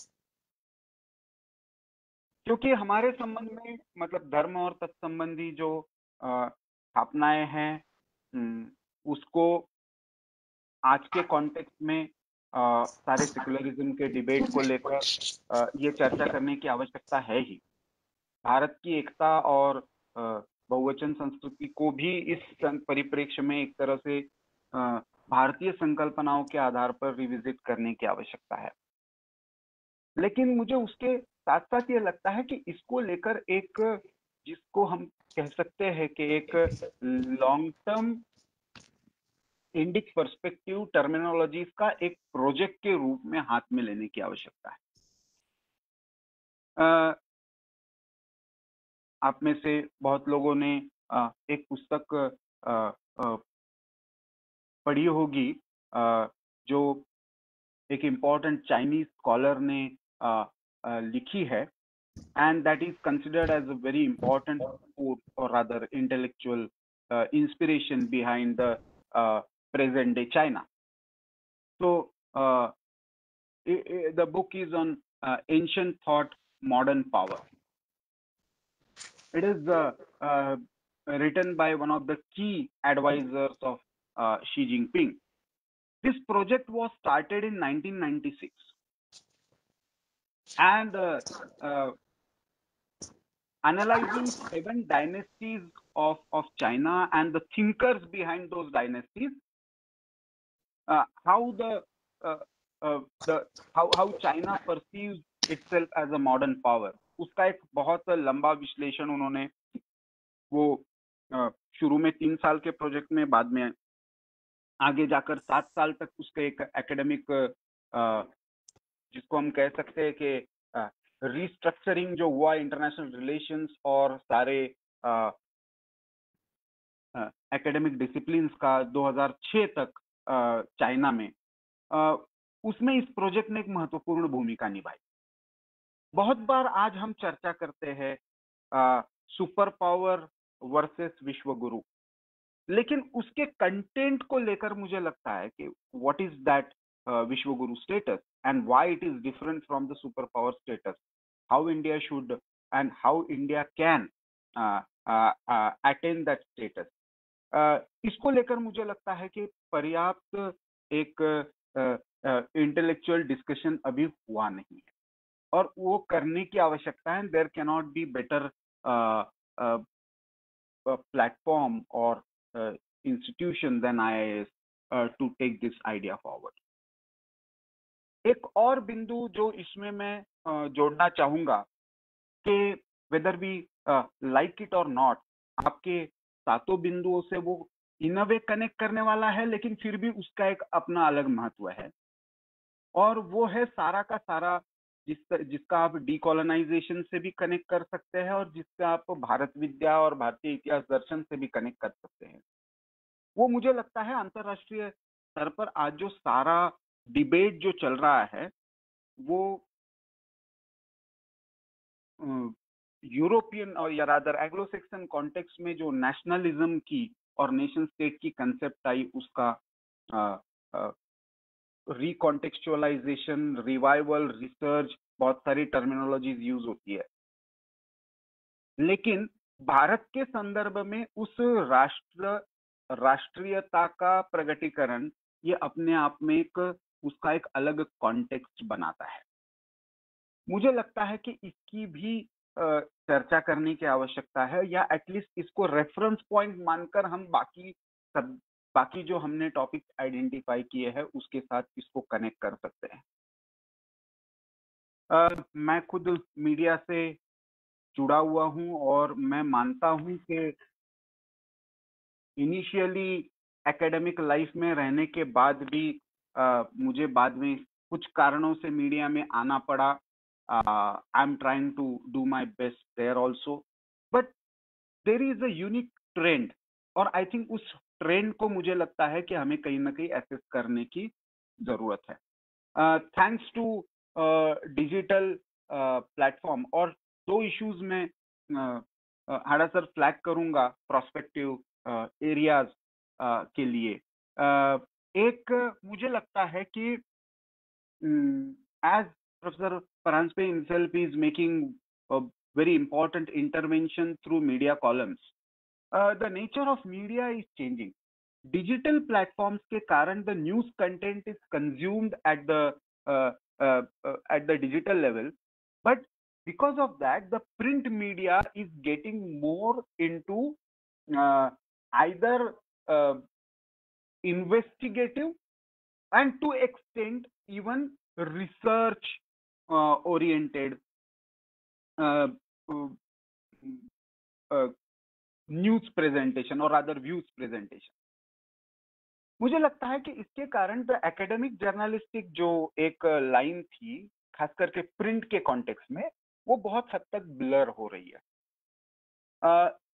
क्योंकि हमारे संबंध में मतलब धर्म और तत्संबंधी जो स्थापनाएँ हैं उसको आज के कॉन्टेक्स्ट में आ, सारे सेकुलरिज्म के डिबेट को लेकर ये चर्चा करने की आवश्यकता है ही। भारत की एकता और बहुवचन संस्कृति को भी इस परिप्रेक्ष्य में एक तरह से भारतीय संकल्पनाओं के आधार पर रिविजिट करने की आवश्यकता है। लेकिन मुझे उसके साथ साथ ये लगता है कि इसको लेकर एक, जिसको हम कह सकते हैं कि एक long term Indic perspective terminologies का एक प्रोजेक्ट के रूप में हाथ में लेने की आवश्यकता है। आप में से बहुत लोगों ने एक पुस्तक पढ़ी होगी जो एक इम्पोर्टेंट चाइनीज़ स्कॉलर ने लिखी है। And that is considered as a very important और other intellectual inspiration behind the present day China तो the book is on ancient thought modern power It is written by one of the key advisors of Xi Jinping. This project was started in 1996 and uh, uh, analyzing seven dynasties of, of China and the thinkers behind those dynasties, uh, how the, the how, how China perceives itself as a modern power. उसका एक बहुत लंबा विश्लेषण उन्होंने वो शुरू में तीन साल के प्रोजेक्ट में, बाद में आगे जाकर सात साल तक उसका एक एकेडमिक जिसको हम कह सकते हैं कि रिस्ट्रक्चरिंग जो हुआ इंटरनेशनल रिलेशंस और सारे एकेडमिक डिसिप्लिन का 2006 तक चाइना में उसमें इस प्रोजेक्ट ने एक महत्वपूर्ण भूमिका निभाई। बहुत बार आज हम चर्चा करते हैं सुपर पावर वर्सेस विश्व गुरु लेकिन उसके कंटेंट को लेकर मुझे लगता है कि व्हाट इज़ दैट विश्व गुरु status and why it is different from the super power status how India should and how India can attain that status इसको लेकर मुझे लगता है कि पर्याप्त एक इंटेलेक्चुअल uh, डिस्कशन uh, अभी हुआ नहीं है। और वो करने की आवश्यकता है there cannot be better platform और institution than I to take this idea forward एक और बिंदु जो इसमें मैं uh, जोड़ना चाहूँगा कि वेदर बी लाइक इट और नॉट आपके सातों बिंदुओं से वो इन अ वे कनेक्ट करने वाला है लेकिन फिर भी उसका एक अपना अलग महत्व है। और वो है सारा का सारा जिस जिसका आप डीकोलोनाइजेशन से भी कनेक्ट कर सकते हैं और जिसका आप भारत विद्या और भारतीय इतिहास दर्शन से भी कनेक्ट कर सकते हैं। वो मुझे लगता है अंतरराष्ट्रीय स्तर पर आज जो सारा डिबेट जो चल रहा है, वो यूरोपियन और या रादर कॉन्टेक्स्ट में जो नेशनलिज्म की और नेशन स्टेट की कंसेप्ट आई, उसका रिकॉन्टेक्चुअलाइजेशन रिवाइवल रिसर्च बहुत सारी टर्मिनोलॉजीज यूज़ होती है। लेकिन भारत के संदर्भ में उस राष्ट्र, राष्ट्रीयता का प्रगटीकरण, ये अपने आप में एक, उसका एक अलग कॉन्टेक्स्ट बनाता है। मुझे लगता है कि इसकी भी चर्चा करने की आवश्यकता है या एटलीस्ट इसको रेफरेंस पॉइंट मानकर हम बाकी सब बाकी जो हमने टॉपिक आइडेंटिफाई किए हैं उसके साथ इसको कनेक्ट कर सकते हैं। मैं खुद मीडिया से जुड़ा हुआ हूँ और मैं मानता हूँ कि इनिशियली एकेडमिक लाइफ में रहने के बाद भी uh, मुझे बाद में कुछ कारणों से मीडिया में आना पड़ा। I am trying to do my best there also but there is a unique trend और आई थिंक उस ट्रेंड को मुझे लगता है कि हमें कहीं ना कहीं एसेस करने की ज़रूरत है थैंक्स टू डिजिटल प्लेटफॉर्म और दो इश्यूज़ में हाड़ा सर फ्लैग करूँगा प्रोस्पेक्टिव एरियाज़ के लिए uh, एक मुझे लगता है कि as professor Paranspe himself is making a very important intervention through media. Uh, the nature of media is changing. Digital platforms के कारण the news content is consumed at the uh, uh, uh, at the digital level, but because of that, the print media is getting more into uh, either uh, investigative and to extent even research uh, oriented uh, uh, news presentation और other views presentation मुझे लगता है कि इसके कारण the academic journalistic जो एक line थी खास करके प्रिंट के कॉन्टेक्स्ट में वो बहुत हद तक ब्लर हो रही है।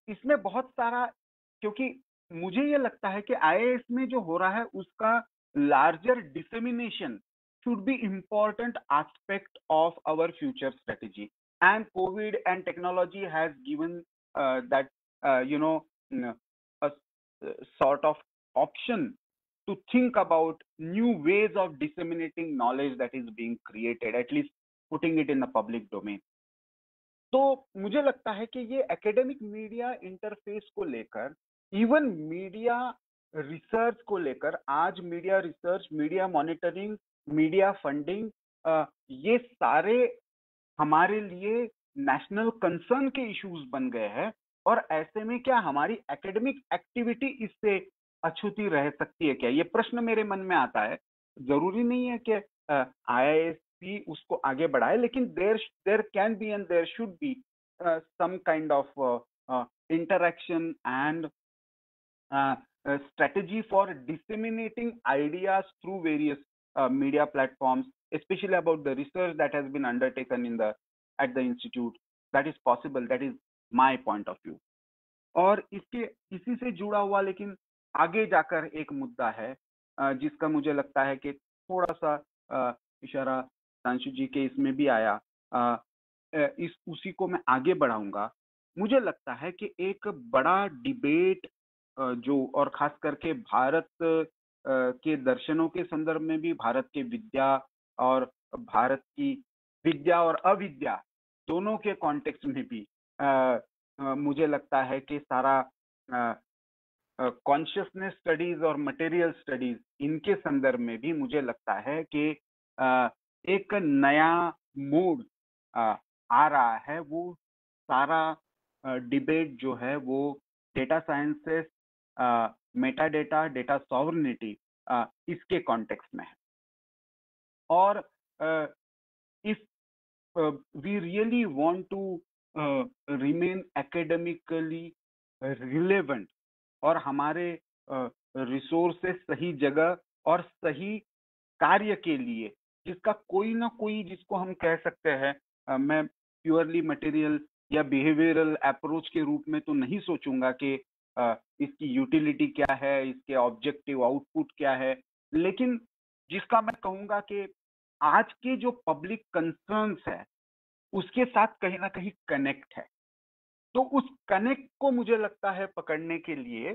इसमें बहुत सारा क्योंकि मुझे ये लगता है कि आईएएस में जो हो रहा है उसका larger dissemination important aspect of our future strategy. And covid and technology has given uh, that uh, you know a, a sort of option to think about new ways of disseminating knowledge that is being created at least putting it in the public domain तो मुझे लगता है कि ये academic media interface को लेकर even media research को लेकर आज media research media monitoring media funding ये सारे हमारे लिए नेशनल कंसर्न के इश्यूज़ बन गए हैं और ऐसे में क्या हमारी एकेडमिक एक्टिविटी इससे अछूती रह सकती है क्या? ये प्रश्न मेरे मन में आता है। ज़रूरी नहीं है कि आई उसको आगे बढ़ाए, लेकिन there there can be and there should be some kind of interaction and strategy for disseminating ideas through various media platforms specially about the research that has been undertaken in the at the institute that is possible that is my point of view और इसके, इसी से जुड़ा हुआ लेकिन आगे जाकर एक मुद्दा है जिसका मुझे लगता है कि थोड़ा सा इशारा सांशु जी के इसमें भी आया। इस, उसी को मैं आगे बढ़ाऊँगा। मुझे लगता है कि एक बड़ा डिबेट जो, और खास करके भारत के दर्शनों के संदर्भ में भी, भारत के विद्या और भारत की विद्या और अविद्या, दोनों के कॉन्टेक्स्ट में भी मुझे लगता है कि सारा कॉन्शियसनेस स्टडीज़ और मटेरियल स्टडीज़ इनके संदर्भ में भी मुझे लगता है कि एक नया मूड आ रहा है, वो सारा डिबेट जो है वो data sciences meta data data sovereignty इसके कॉन्टेक्स्ट में है। और if we really want to uh, remain academically relevant और हमारे रिसोर्सेस uh, सही जगह और सही कार्य के लिए जिसका कोई ना कोई जिसको हम कह सकते हैं अ, मैं प्योरली मटेरियल या बिहेवियरल अप्रोच के रूप में तो नहीं सोचूँगा कि अ, इसकी यूटिलिटी क्या है इसके ऑब्जेक्टिव आउटपुट क्या है लेकिन जिसका मैं कहूँगा कि आज के जो पब्लिक कंसर्न्स है उसके साथ कहीं ना कहीं कनेक्ट है। तो उस कनेक्ट को मुझे लगता है पकड़ने के लिए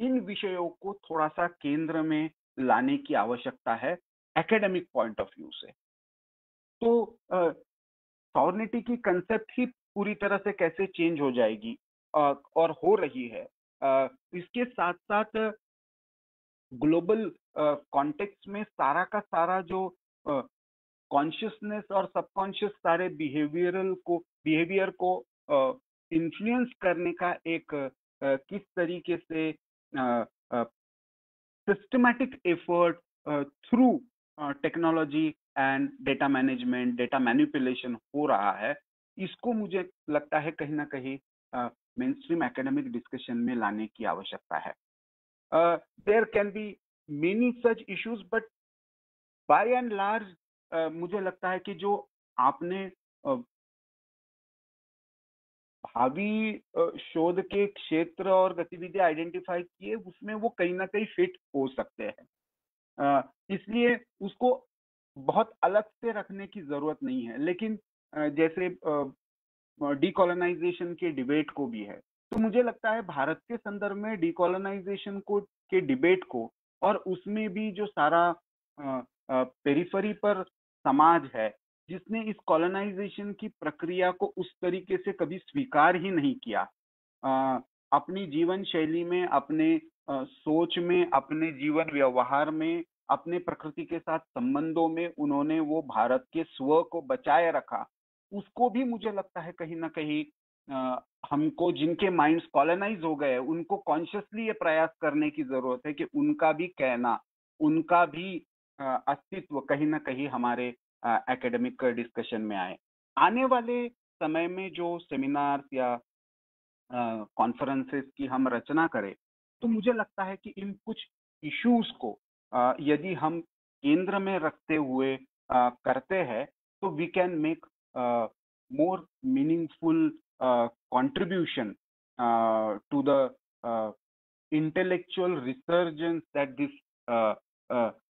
इन विषयों को थोड़ा सा केंद्र में लाने की आवश्यकता है एकेडमिक पॉइंट ऑफ़ व्यू से। तो सॉर्निटी की कंसेप्ट ही पूरी तरह से कैसे चेंज हो जाएगी और हो रही है इसके साथ साथ ग्लोबल कॉन्टेक्स्ट में सारा का सारा जो कॉन्शियसनेस और सबकॉन्शियस सारे बिहेवियरल को बिहेवियर को इन्फ्लुएंस करने का एक किस तरीके से systematic effort through technology and data management data manipulation हो रहा है, इसको मुझे लगता है कहीं ना कहीं मेन स्ट्रीम एकेडमिक डिस्कशन में लाने की आवश्यकता है। There can be many such issues but by and large मुझे लगता है कि जो आपने भावी शोध के क्षेत्र और गतिविधियाँ आइडेंटिफाई किए उसमें वो कहीं ना कहीं फिट हो सकते हैं। इसलिए उसको बहुत अलग से रखने की ज़रूरत नहीं है, लेकिन जैसे डीकोलोनाइजेशन के डिबेट को भी है तो मुझे लगता है भारत के संदर्भ में डीकोलोनाइजेशन को, के डिबेट को और उसमें भी जो सारा पेरिफरी पर समाज है जिसने इस कॉलोनाइजेशन की प्रक्रिया को उस तरीके से कभी स्वीकार ही नहीं किया। अ, अपनी जीवन शैली में अपने अ, सोच में अपने जीवन व्यवहार में अपने प्रकृति के साथ संबंधों में उन्होंने वो भारत के स्व को बचाए रखा। उसको भी मुझे लगता है कहीं ना कहीं अ, हमको जिनके माइंड्स कॉलोनाइज हो गए उनको कॉन्शियसली ये प्रयास करने की ज़रूरत है कि उनका भी कहना उनका भी अस्तित्व कहीं ना कहीं हमारे एकेडमिक डिस्कशन में आए। आने वाले समय में जो सेमिनार्स या कॉन्फ्रेंसेस की हम रचना करें तो मुझे लगता है कि इन कुछ इश्यूज़ को यदि हम केंद्र में रखते हुए करते हैं तो we can make more meaningful the uh, intellectual resurgence that this uh,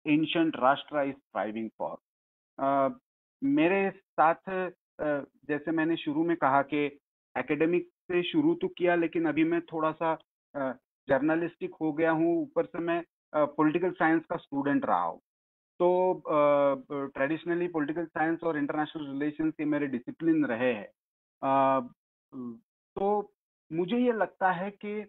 uh, राष्ट्र striving for. Uh, मेरे साथ जैसे मैंने शुरू में कहा कि एकेडमिक से शुरू तो किया लेकिन अभी मैं थोड़ा सा जर्नलिस्टिक हो गया हूँ ऊपर से मैं पॉलिटिकल साइंस का स्टूडेंट रहा हूँ तो ट्रेडिशनली पॉलिटिकल साइंस और इंटरनेशनल रिलेशन ये मेरे डिसिप्लिन रहे हैं तो मुझे ये लगता है कि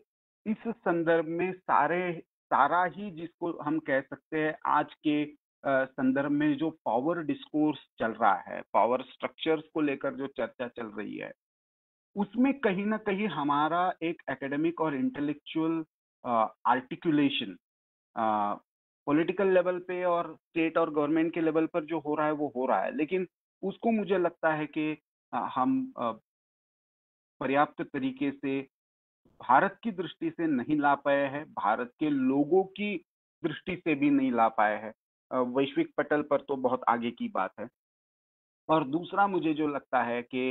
इस संदर्भ में सारे सारा ही जिसको हम कह सकते हैं आज के संदर्भ में जो पावर डिस्कोर्स चल रहा है पावर स्ट्रक्चर्स को लेकर जो चर्चा चल रही है, उसमें कहीं ना कहीं हमारा एक एकेडमिक और इंटेलेक्चुअल आर्टिकुलेशन पॉलिटिकल लेवल पे और स्टेट और गवर्नमेंट के लेवल पर जो हो रहा है वो हो रहा है। लेकिन उसको मुझे लगता है कि हम पर्याप्त तरीके से भारत की दृष्टि से नहीं ला पाए हैं, भारत के लोगों की दृष्टि से भी नहीं ला पाए हैं। वैश्विक पटल पर तो बहुत आगे की बात है। और दूसरा मुझे जो लगता है कि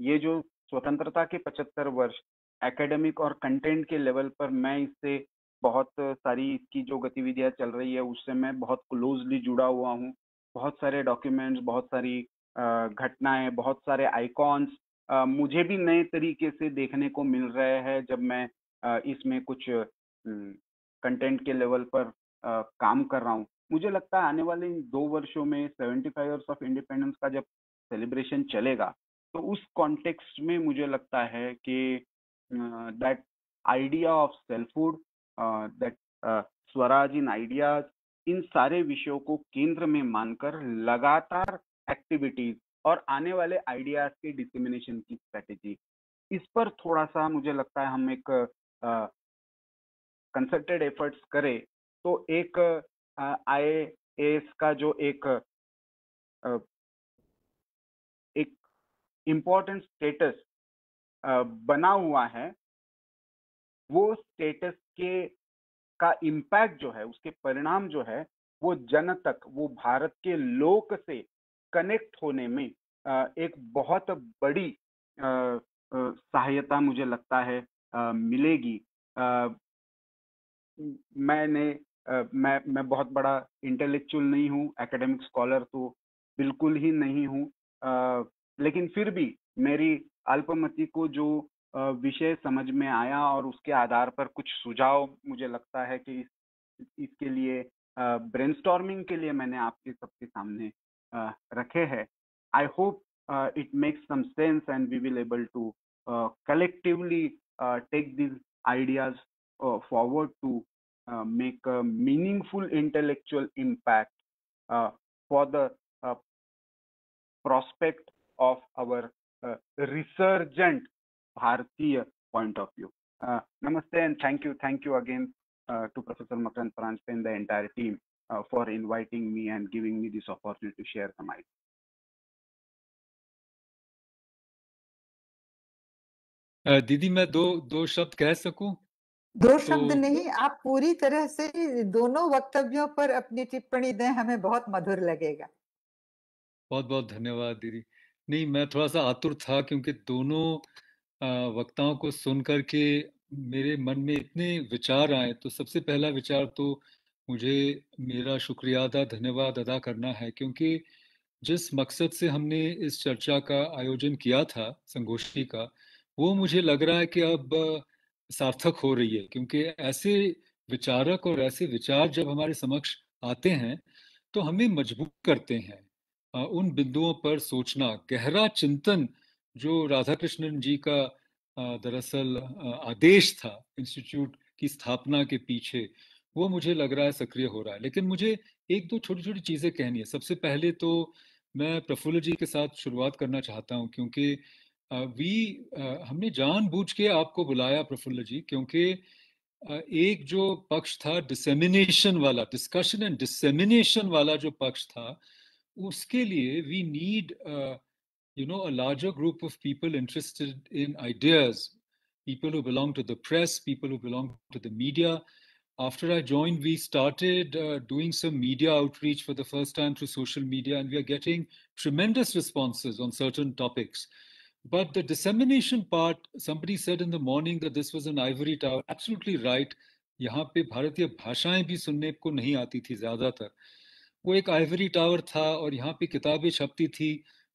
ये जो स्वतंत्रता के 75 वर्ष एकेडमिक और कंटेंट के लेवल पर मैं इससे बहुत सारी इसकी जो गतिविधियाँ चल रही है, उससे मैं बहुत क्लोजली जुड़ा हुआ हूँ। बहुत सारे डॉक्यूमेंट्स बहुत सारी घटनाएँ, बहुत सारे आइकॉन्स मुझे भी नए तरीके से देखने को मिल रहे हैं जब मैं इसमें कुछ कंटेंट के लेवल पर काम कर रहा हूँ। मुझे लगता है आने वाले इन दो वर्षों में seventy five years of independence का जब सेलिब्रेशन चलेगा तो उस कॉन्टेक्स्ट में मुझे लगता है कि that idea of selfhood that Swaraj in ideas इन सारे विषयों को केंद्र में मानकर लगातार एक्टिविटीज़ और आने वाले आइडियाज़ के डिसिमिनेशन की स्ट्रेटेजी इस पर थोड़ा सा मुझे लगता है हम एक कंसल्टेड एफर्ट्स करें तो एक आई एस का जो एक एक इम्पोर्टेंट स्टेटस बना हुआ है, वो स्टेटस के, का इम्पैक्ट जो है, उसके परिणाम जो है, वो जन तक, वो भारत के लोक से कनेक्ट होने में एक बहुत बड़ी सहायता मुझे लगता है मिलेगी। मैंने मैं मैं बहुत बड़ा इंटेलेक्चुअल नहीं हूँ एकेडमिक स्कॉलर तो बिल्कुल ही नहीं हूँ। लेकिन फिर भी मेरी अल्पमति को जो विषय समझ में आया और उसके आधार पर कुछ सुझाव मुझे लगता है कि इस, इसके लिए ब्रेनस्टॉर्मिंग के लिए मैंने आपके सबके सामने Uh, I hope uh, it makes some sense and we will able to uh, collectively take these ideas forward to make a meaningful intellectual impact for the prospect of our resurgent Bharatiya point of view. Namaste and thank you. Thank you again to Professor Makrand Paranjpe and the entire team. Uh, for inviting me and giving me this opportunity to share some ideas. दीदी मैं दो दो शब्द कह सकूँ? दो तो... शब्द नहीं आप पूरी तरह से दोनों वक्तव्यों पर अपनी टिप्पणी दें हमें बहुत मधुर लगेगा। बहुत बहुत धन्यवाद दीदी। नहीं मैं थोड़ा सा आतुर था क्योंकि दोनों वक्ताओं को सुन करके मेरे मन में इतने विचार आए। तो सबसे पहला विचार तो मुझे मेरा शुक्रिया अदा, धन्यवाद अदा करना है, क्योंकि जिस मकसद से हमने इस चर्चा का आयोजन किया था, संगोष्ठी का, वो मुझे लग रहा है कि अब सार्थक हो रही है, क्योंकि ऐसे विचारक और ऐसे विचार जब हमारे समक्ष आते हैं तो हमें मजबूर करते हैं उन बिंदुओं पर सोचना। गहरा चिंतन जो राधा कृष्णन जी का दरअसल आदेश था, इंस्टीट्यूट की स्थापना के पीछे वो मुझे लग रहा है सक्रिय हो रहा है। लेकिन मुझे एक दो छोटी छोटी चीज़ें कहनी है। सबसे पहले तो मैं प्रफुल्ल जी के साथ शुरुआत करना चाहता हूँ क्योंकि वी हमने जानबूझ के आपको बुलाया प्रफुल्ल जी क्योंकि एक जो पक्ष था डिसेमिनेशन वाला डिस्कशन एंड डिसेमिनेशन वाला जो पक्ष था उसके लिए we need you know, a larger group of people interested in ideas, people who belong to the press, people who belong to the media. After I joined, we started uh, doing some media outreach for the first time through social media, and we are getting tremendous responses on certain topics. But the dissemination part, somebody said in the morning that this was an ivory tower. Absolutely right. यहाँ पे भारतीय भाषाएं भी सुनने को नहीं आती थी ज्यादातर वो एक आइवरी टावर था और यहाँ पे किताबें छपती थी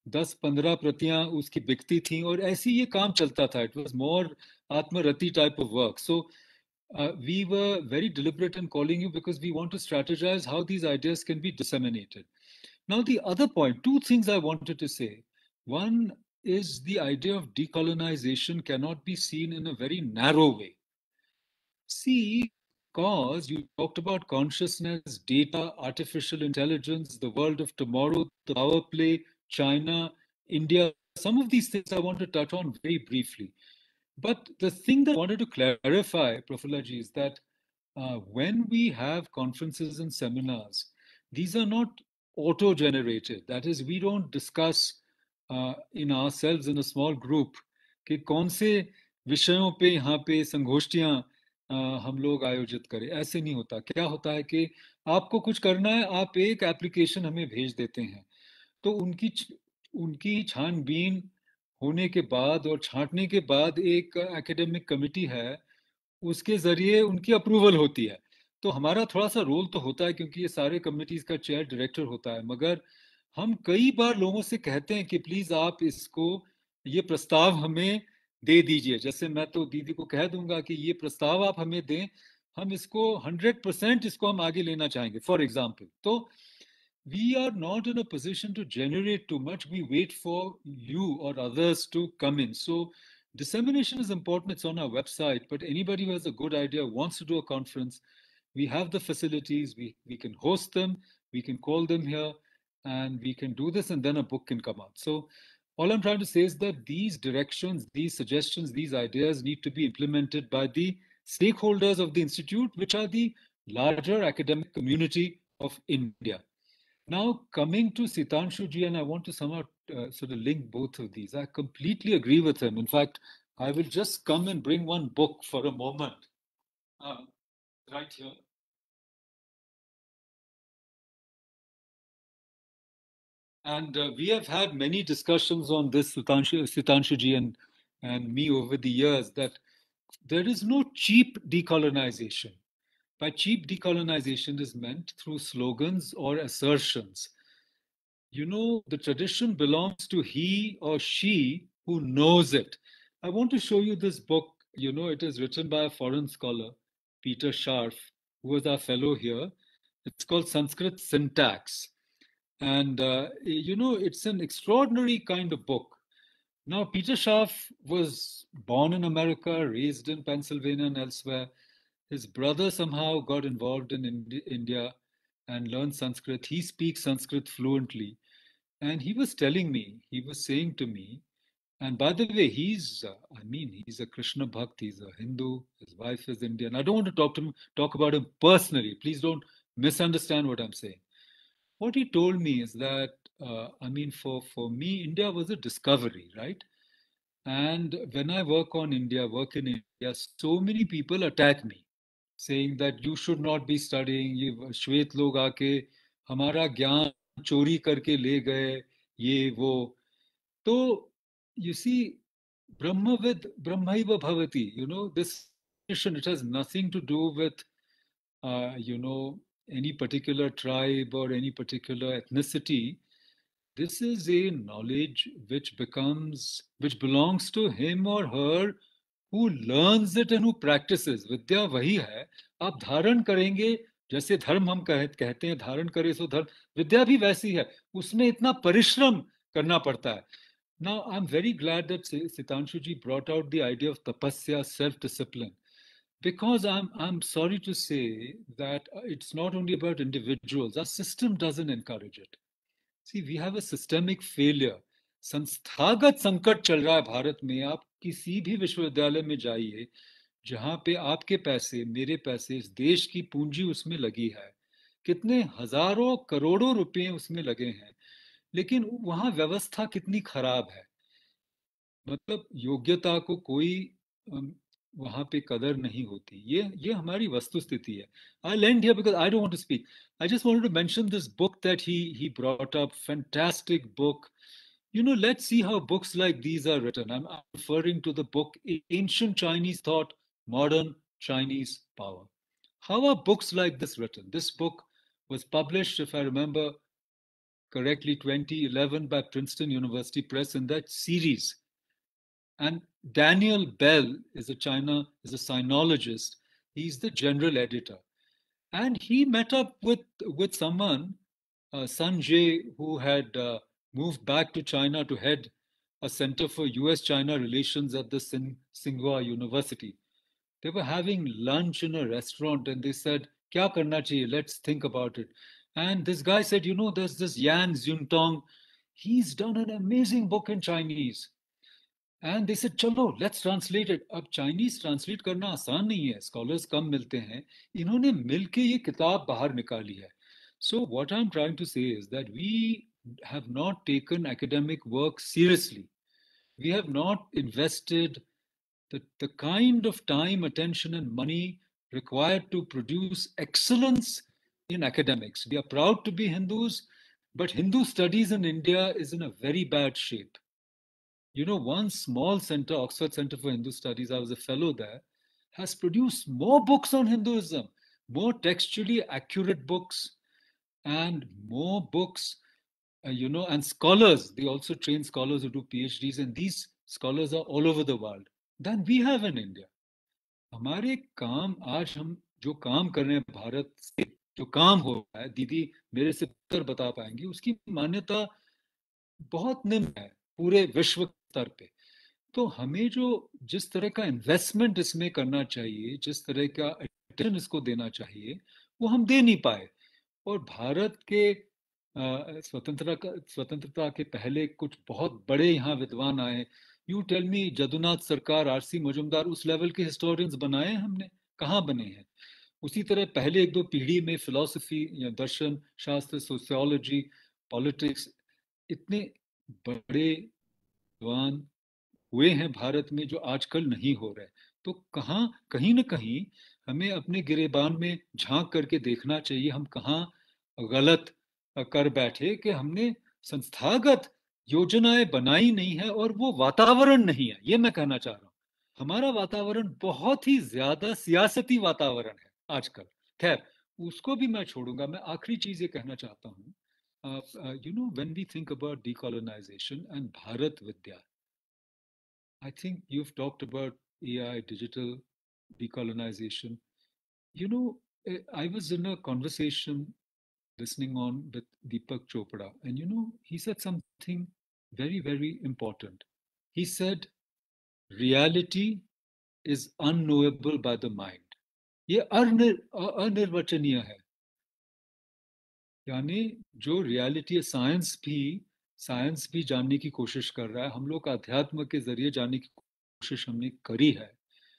दस पंद्रह प्रतियां उसकी बिकती थी और ऐसे ये काम चलता था इट वॉज मोर आत्मरति type of work so uh, we were very deliberate in calling you because we want to strategize how these ideas can be disseminated. Now, the other point, two things I wanted to say. One is the idea of decolonization cannot be seen in a very narrow way. See, because you talked about consciousness, data, artificial intelligence, the world of tomorrow, the power play, China, India, some of these things I want to touch on very briefly. But the thing that I wanted to clarify, Profulaji, is that uh, when we have conferences and seminars, these are not auto generated. That is, we don't discuss uh, in ourselves in a small group कि कौन से विषयों पे यहाँ पे संगोष्ठियाँ हम लोग आयोजित करें ऐसे नहीं होता क्या होता है कि आपको कुछ करना है आप एक एप्लीकेशन हमें भेज देते हैं तो उनकी उनकी छानबीन होने के बाद और छांटने के बाद एक एकेडमिक कमिटी है, उसके ज़रिए उनकी अप्रूवल होती है। तो हमारा थोड़ा सा रोल तो होता है क्योंकि ये सारे कमिटीज का चेयर डायरेक्टर होता है, मगर हम कई बार लोगों से कहते हैं कि प्लीज़ आप इसको, ये प्रस्ताव हमें दे दीजिए। जैसे मैं तो दीदी को कह दूँगा कि ये प्रस्ताव आप हमें दें, हम इसको हंड्रेड परसेंट इसको हम आगे लेना चाहेंगे फॉर एग्ज़ाम्पल तो we are not in a position to generate too much. We wait for you or others to come in. So dissemination is important. It's on our website, but anybody who has a good idea, wants to do a conference, we have the facilities, we, we can host them, we can call them here, and we can do this, and then a book can come out. So all I'm trying to say is that these directions, these suggestions, these ideas need to be implemented by the stakeholders of the Institute, which are the larger academic community of India. Now, coming to Sitanshu ji, and I want to somehow uh, sort of link both of these. I completely agree with him. In fact, I will just come and bring one book for a moment. Uh, right here. And uh, we have had many discussions on this, Sitanshu, Sitanshu and, and me over the years, that there is no cheap decolonization. By cheap decolonization is meant through slogans or assertions. You know, the tradition belongs to he or she who knows it. I want to show you this book. You know, it is written by a foreign scholar, Peter Scharf, who was our fellow here. It's called Sanskrit Syntax. And, uh, you know, it's an extraordinary kind of book. Now, Peter Scharf was born in America, raised in Pennsylvania and elsewhere his brother somehow got involved in Indi- India and learned Sanskrit. He speaks Sanskrit fluently. And he was telling me, he was saying to me, and by the way, he's, uh, I mean, he's a Krishna Bhakt, he's a Hindu, his wife is Indian. I don't want to talk to him, talk about him personally. Please don't misunderstand what I'm saying. What he told me is that, uh, I mean, for, for me, India was a discovery, right? And when I work on India, work in India, so many people attack me saying that you should not be studying ये श्वेत लोग आके हमारा ज्ञान चोरी करके ले गए ये वो तो you see brahmavid brahmaiva bhavati you know this it has nothing to do with uh, you know any particular tribe or any particular ethnicity this is a knowledge which becomes which belongs to him or her who learns it and who practices विद्या वही है आप धारण करेंगे जैसे धर्म हम कह, कहते हैं धारण करे सो धर्म विद्या भी वैसी है उसमें इतना परिश्रम करना पड़ता है Now, I'm very glad that Sitanshu ji brought out the idea of tapasya, self-discipline, because I'm I'm sorry to say that it's not only about individuals. Our system doesn't encourage it. See, we have a systemic failure. संस्थागत संकट चल रहा है भारत में आप किसी भी विश्वविद्यालय में जाइए, जहाँ पे आपके पैसे, मेरे पैसे इस देश की पूंजी उसमें लगी है। कितने हज़ारों करोड़ों रुपए उसमें लगे हैं। लेकिन वहाँ व्यवस्था कितनी खराब है। मतलब योग्यता को कोई वहाँ पे कदर नहीं होती। ये ये हमारी वस्तु स्थिति है। I land here because I don't want to speak I just wanted to mention this book that he he brought up fantastic book you know, let's see how books like these are written. I'm, referring to the book Ancient Chinese Thought, Modern Chinese Power. How are books like this written? This book was published, if I remember correctly, 2011 by Princeton University Press in that series. And Daniel Bell is a China, is a sinologist. He's the general editor. And he met up with, with someone, uh, Sanjay, who had uh, moved back to China to head a center for US China relations at the Tsinghua University. They were having lunch in a restaurant and they said, Kya karna chahiye? Let's think about it. And this guy said, You know, there's this Yan Xuntong. He's done an amazing book in Chinese. And they said, Chalo, let's translate it. अब Chinese translate करना आसान नहीं है Scholars कम मिलते हैं इन्होंने मिलके ये किताब बाहर निकाली है So what I'm trying to say is that we have not taken academic work seriously. We have not invested the, the kind of time, attention, and money required to produce excellence in academics. We are proud to be Hindus, but Hindu studies in India is in a very bad shape. You know, one small center, Oxford Center for Hindu Studies, I was a fellow there, has produced more books on Hinduism, more textually accurate books, and more books, you know, and scholars. They also train scholars who do PhDs, and these scholars are all over the world than we have in India. हमारे काम आज हम जो काम कर रहे हैं भारत से जो काम हो रहा है दीदी मेरे से बेहतर बता पाएँगी उसकी मान्यता बहुत निम्न है पूरे विश्व स्तर पे तो हमें जो जिस तरह का इन्वेस्टमेंट इसमें करना चाहिए जिस तरह का अटेंशन इसको देना चाहिए वो हम दे नहीं पाए और भारत के स्वतंत्रता स्वतंत्रता के पहले कुछ बहुत बड़े यहाँ विद्वान आए यू टेल मी जदुनाथ सरकार आरसी मजुमदार, उस लेवल के हिस्टोरियंस बनाए हमने? कहाँ बने हैं? उसी तरह पहले एक दो पीढ़ी में फिलोसफी या दर्शन, शास्त्र सोशियोलॉजी पॉलिटिक्स इतने बड़े विद्वान हुए हैं भारत में जो आजकल नहीं हो रहे तो कहाँ, कहीं ना कहीं हमें अपने गिरेबान में झाँक करके देखना चाहिए, हम कहाँ गलत कर बैठे कि हमने संस्थागत योजनाएँ बनाई नहीं है और वो वातावरण नहीं है। ये मैं कहना चाह रहा हूँ। हमारा वातावरण बहुत ही ज़्यादा सियासती वातावरण है आजकल। खैर उसको भी मैं छोड़ूँगा। मैं आखिरी चीज़ ये कहना चाहता हूँ। You know when we think about decolonisation and Bharat Vidya I think you talked about AI, digital decolonization. You know, I was in a conversation listening on with Deepak Chopra, and you know, he said something very, very important. He said, reality is unknowable by the mind. ये अनिर्वचनीय है यानी जो reality है science भी science भी जानने की कोशिश कर रहा है हम लोग अध्यात्म के ज़रिए जानने की कोशिश हमने करी है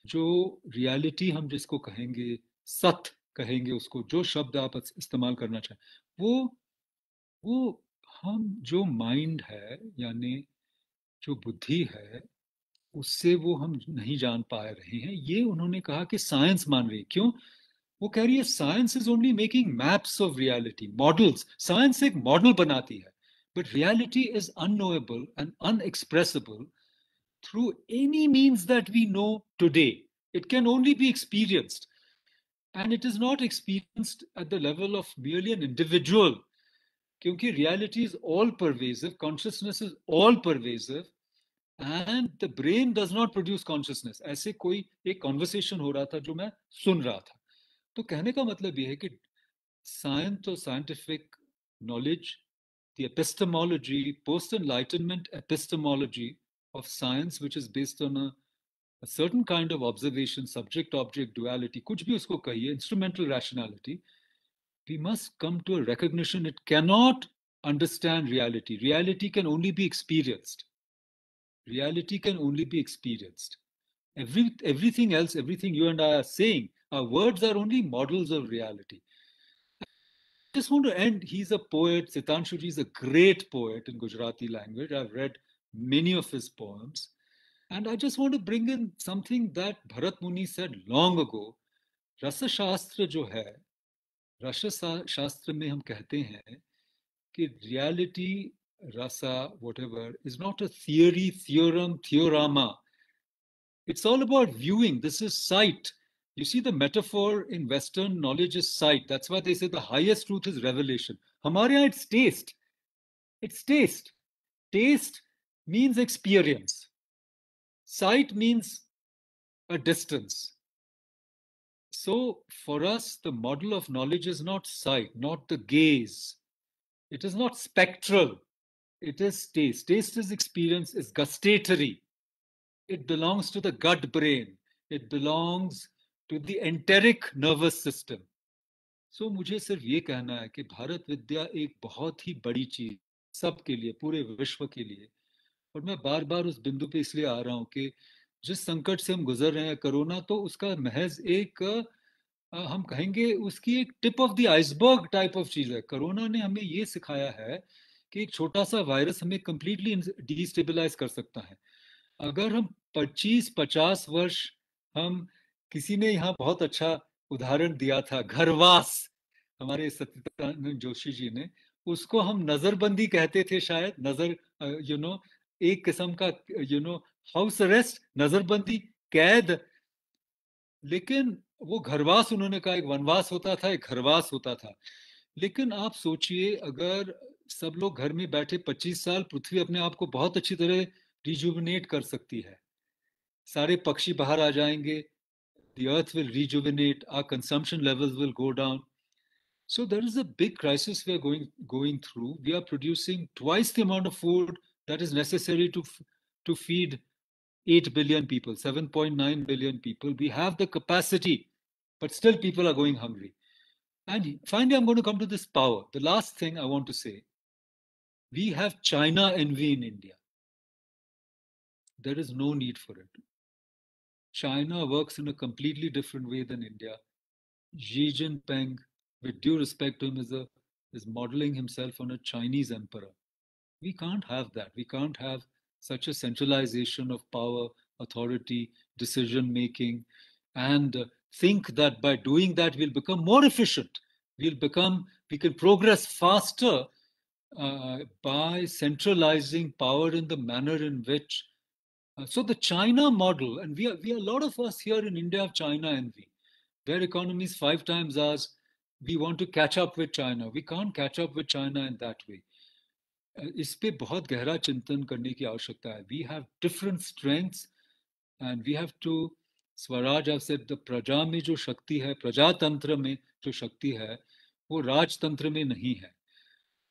जो रियलिटी हम जिसको कहेंगे सत्य कहेंगे उसको, जो शब्द आप इस्तेमाल करना चाहें। वो वो हम जो माइंड है, यानी जो बुद्धि है, उससे वो हम नहीं जान पा रहे हैं। ये उन्होंने कहा कि साइंस मान रही क्यों? वो कह रही है science is only making maps of reality models science एक मॉडल बनाती है। But reality is unknowable and unexpressible through any means that we know today it can only be experienced and it is not experienced at the level of merely an individual क्योंकि reality is all pervasive consciousness is all pervasive and the brain does not produce consciousness ऐसे कोई एक conversation हो रहा था जो मैं सुन रहा था तो कहने का मतलब ये है कि साइंस और scientific knowledge the epistemology, post enlightenment epistemology of science, which is based on a, a certain kind of observation, subject object duality, kuch bhi usko kahiye, instrumental rationality, we must come to a recognition it cannot understand reality. Reality can only be experienced. reality can only be experienced. Every, everything else, everything you and I are saying, our words are only models of reality. I just want to end. He's a poet. Sitanshuji is a great poet in Gujarati language. I've read many of his poems. And I just want to bring in something that Bharat Muni said long ago. Rasa Shastra जो है रस शास्त्र में हम कहते हैं कि reality rasa, whatever, is not a theory, theorem, theorema. It's all about viewing. This is sight. You see, the metaphor in Western knowledge is sight. That's why they say the highest truth is revelation. Hamaria, it's taste. It's taste. Taste means experience. Sight means a distance. So, for us, the model of knowledge is not sight, not the gaze. It is not spectral. It is taste. Taste is experience, is gustatory. It belongs to the gut brain. It belongs to the enteric nervous system. So so, मुझे सिर्फ ये कहना है कि भारत विद्या एक बहुत ही बड़ी चीज सबके लिए पूरे विश्व के लिए और मैं बार बार उस बिंदु पे इसलिए आ रहा हूँ कि जिस संकट से हम गुजर रहे हैं कोरोना तो उसका महज एक हम कहेंगे उसकी एक tip of the iceberg type of चीज़ है। कोरोना ने हमें ये सिखाया है कि एक छोटा सा वायरस हमें कंप्लीटली डिस्टेबलाइज कर सकता है। अगर हम 25-50 वर्ष हम किसी ने यहाँ बहुत अच्छा उदाहरण दिया था, घरवास, हमारे सत्यनारायण जोशी जी ने, उसको हम नजरबंदी कहते थे शायद, नज़र यू नो एक किस्म का यू नो हाउस अरेस्ट नजरबंदी, कैद। लेकिन वो घरवास, उन्होंने कहा, एक वनवास होता था, एक घरवास होता था। लेकिन आप सोचिए, अगर सब लोग घर में बैठे 25 साल, पृथ्वी अपने आप को बहुत अच्छी तरह रिजुविनेट कर सकती है। सारे पक्षी बाहर आ जाएँगे the earth will rejuvenate our consumption level will go down so there is a big crisis we are going going through we are producing twice the amount of food that is necessary to to feed 8 billion people 7.9 billion people. We have the capacity but still people are going hungry. And finally i'm going to come to this power. The last thing i want to say we have china envy in india. There is no need for it. China works in a completely different way than India. Xi Jinping, with due respect to him, is, a, is modeling himself on a Chinese emperor. We can't have that. We can't have such a centralization of power, authority, decision making, and think that by doing that we'll become more efficient. We'll become, we can progress faster uh, by centralizing power in the manner in which uh, so the China model, and we are, we are, a lot of us here in India have China envy. Their economy is five times ours. We want to catch up with China. We can't catch up with China in that way. इस पे बहुत गहरा चिंतन करने की आवश्यकता है। We have different strengths and we have to Swaraj said the प्रजा में जो शक्ति है प्रजातंत्र में जो शक्ति है वो राजतंत्र में नहीं है।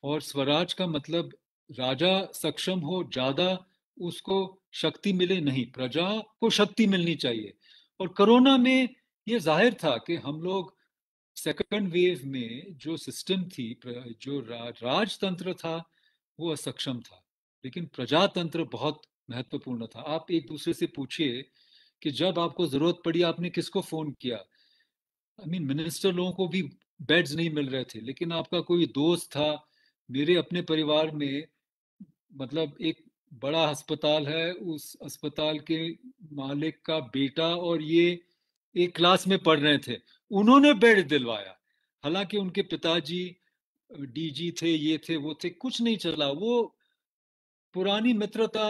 और स्वराज का मतलब राजा सक्षम हो, ज़्यादा उसको शक्ति मिले नहीं। प्रजा को शक्ति मिलनी चाहिए। और कोरोना में ये ज़ाहिर था कि हम लोग सेकंड वेव में जो सिस्टम थी जो राजतंत्र था वो असक्षम था। लेकिन प्रजातंत्र बहुत महत्वपूर्ण था। आप एक दूसरे से पूछिए कि जब आपको ज़रूरत पड़ी, आपने किसको फ़ोन किया? आई मीन मिनिस्टर लोगों को भी बेड्स नहीं मिल रहे थे, लेकिन आपका कोई दोस्त था, मेरे अपने परिवार में मतलब एक बड़ा अस्पताल है, उस अस्पताल के मालिक का बेटा और ये एक क्लास में पढ़ रहे थे। उन्होंने बेड दिलवाया। हालाँकि उनके पिताजी डीजी थे, ये थे, वो थे, कुछ नहीं चला। वो पुरानी मित्रता,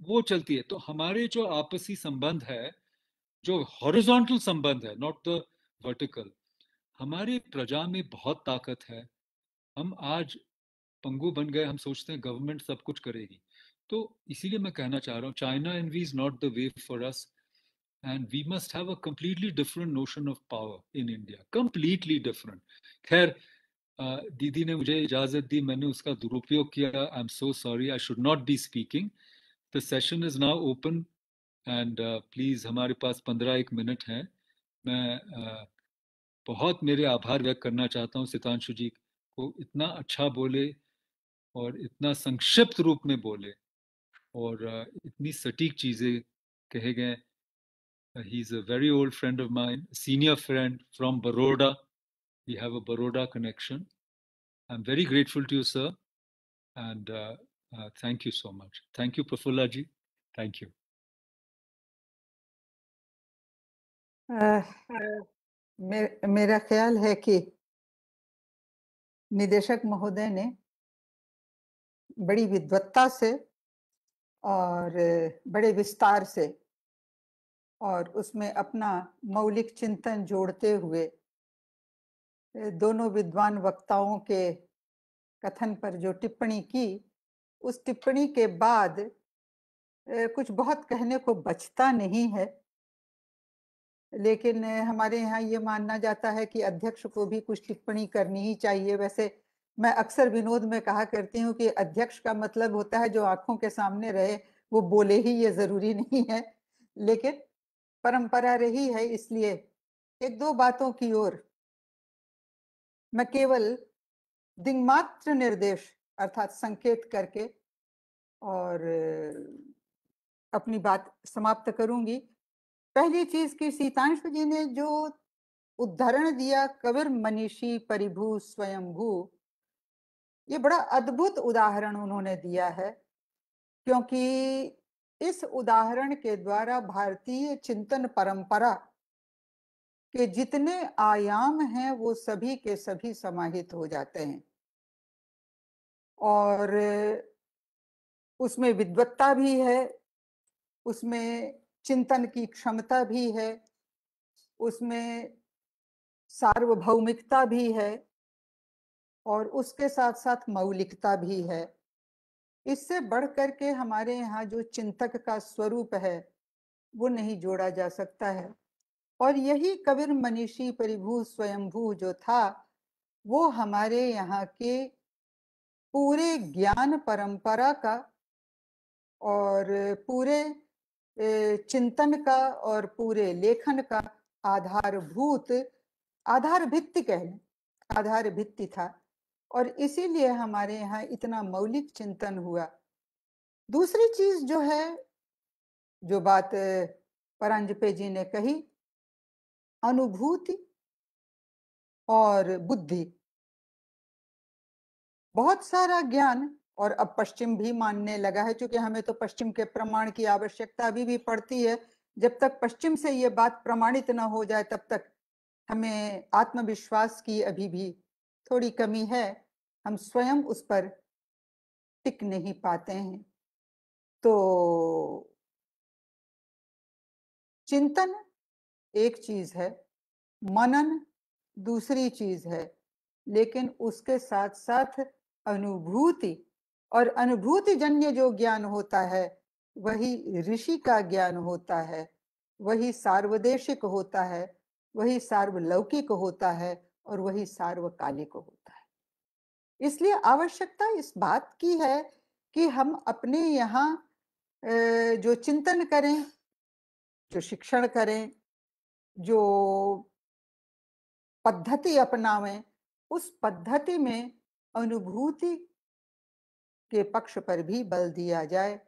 वो चलती है। तो हमारे जो आपसी संबंध है, जो हॉरिजॉन्टल संबंध है नॉट द वर्टिकल हमारे प्रजा में बहुत ताकत है। हम आज पंगु बन गए, हम सोचते हैं गवर्नमेंट सब कुछ करेगी। तो इसीलिए मैं कहना चाह रहा हूँ China and we is not the way for us and we must have a completely different notion of power in India completely different खैर दीदी ने मुझे इजाज़त दी मैंने उसका दुरुपयोग किया I am so sorry I should not be speaking the session is now open and please हमारे पास पंद्रह एक मिनट है। मैं uh, बहुत मेरे आभार व्यक्त करना चाहता हूँ सितांशु जी को। इतना अच्छा बोले और इतना संक्षिप्त रूप में बोले और uh, इतनी सटीक चीज़ें कहे गए। He is a very old friend of mine senior friend from Baroda we have a Baroda connection I am very grateful to you sir and thank you so much thank you Prafulla ji thank you मेरा ख्याल है कि निदेशक महोदय ने बड़ी विद्वत्ता से और बड़े विस्तार से और उसमें अपना मौलिक चिंतन जोड़ते हुए दोनों विद्वान वक्ताओं के कथन पर जो टिप्पणी की, उस टिप्पणी के बाद कुछ बहुत कहने को बचता नहीं है। लेकिन हमारे यहाँ ये मानना जाता है कि अध्यक्ष को भी कुछ टिप्पणी करनी ही चाहिए। वैसे मैं अक्सर विनोद में कहा करती हूँ कि अध्यक्ष का मतलब होता है जो आँखों के सामने रहे, वो बोले ही ये ज़रूरी नहीं है। लेकिन परंपरा रही है इसलिए एक दो बातों की ओर मैं केवल दिंगमात्र निर्देश अर्थात संकेत करके और अपनी बात समाप्त करूँगी। पहली चीज़ की सीतांशु जी ने जो उदाहरण दिया, कविर मनीषी परिभू स्वयंभू, ये बड़ा अद्भुत उदाहरण उन्होंने दिया है। क्योंकि इस उदाहरण के द्वारा भारतीय चिंतन परंपरा के जितने आयाम हैं वो सभी के सभी समाहित हो जाते हैं। और उसमें विद्वत्ता भी है, उसमें चिंतन की क्षमता भी है, उसमें सार्वभौमिकता भी है और उसके साथ साथ मौलिकता भी है। इससे बढ़ करके हमारे यहाँ जो चिंतक का स्वरूप है, वो नहीं जोड़ा जा सकता है। और यही कबीर मनीषी परिभू स्वयंभू जो था, वो हमारे यहाँ के पूरे ज्ञान परंपरा का और पूरे चिंतन का और पूरे लेखन का आधारभूत आधार भित्ति कह लें आधार भित्ति था। और इसीलिए हमारे यहाँ इतना मौलिक चिंतन हुआ। दूसरी चीज़ जो है, जो बात परांजपे जी ने कही अनुभूति और बुद्धि। बहुत सारा ज्ञान और अब पश्चिम भी मानने लगा है, क्योंकि हमें तो पश्चिम के प्रमाण की आवश्यकता अभी भी पड़ती है। जब तक पश्चिम से ये बात प्रमाणित न हो जाए, तब तक हमें आत्मविश्वास की अभी भी थोड़ी कमी है। हम स्वयं उस पर टिक नहीं पाते हैं। तो चिंतन एक चीज़ है, मनन दूसरी चीज़ है, लेकिन उसके साथ साथ अनुभूति और अनुभूति जन्य जो ज्ञान होता है, वही ऋषि का ज्ञान होता है, वही सार्वदेशिक होता है, वही सार्वलौकिक होता है और वही सार्वकालिक होता है। इसलिए आवश्यकता इस बात की है कि हम अपने यहाँ जो चिंतन करें, जो शिक्षण करें जो पद्धति अपनावें, उस पद्धति में अनुभूति के पक्ष पर भी बल दिया जाए।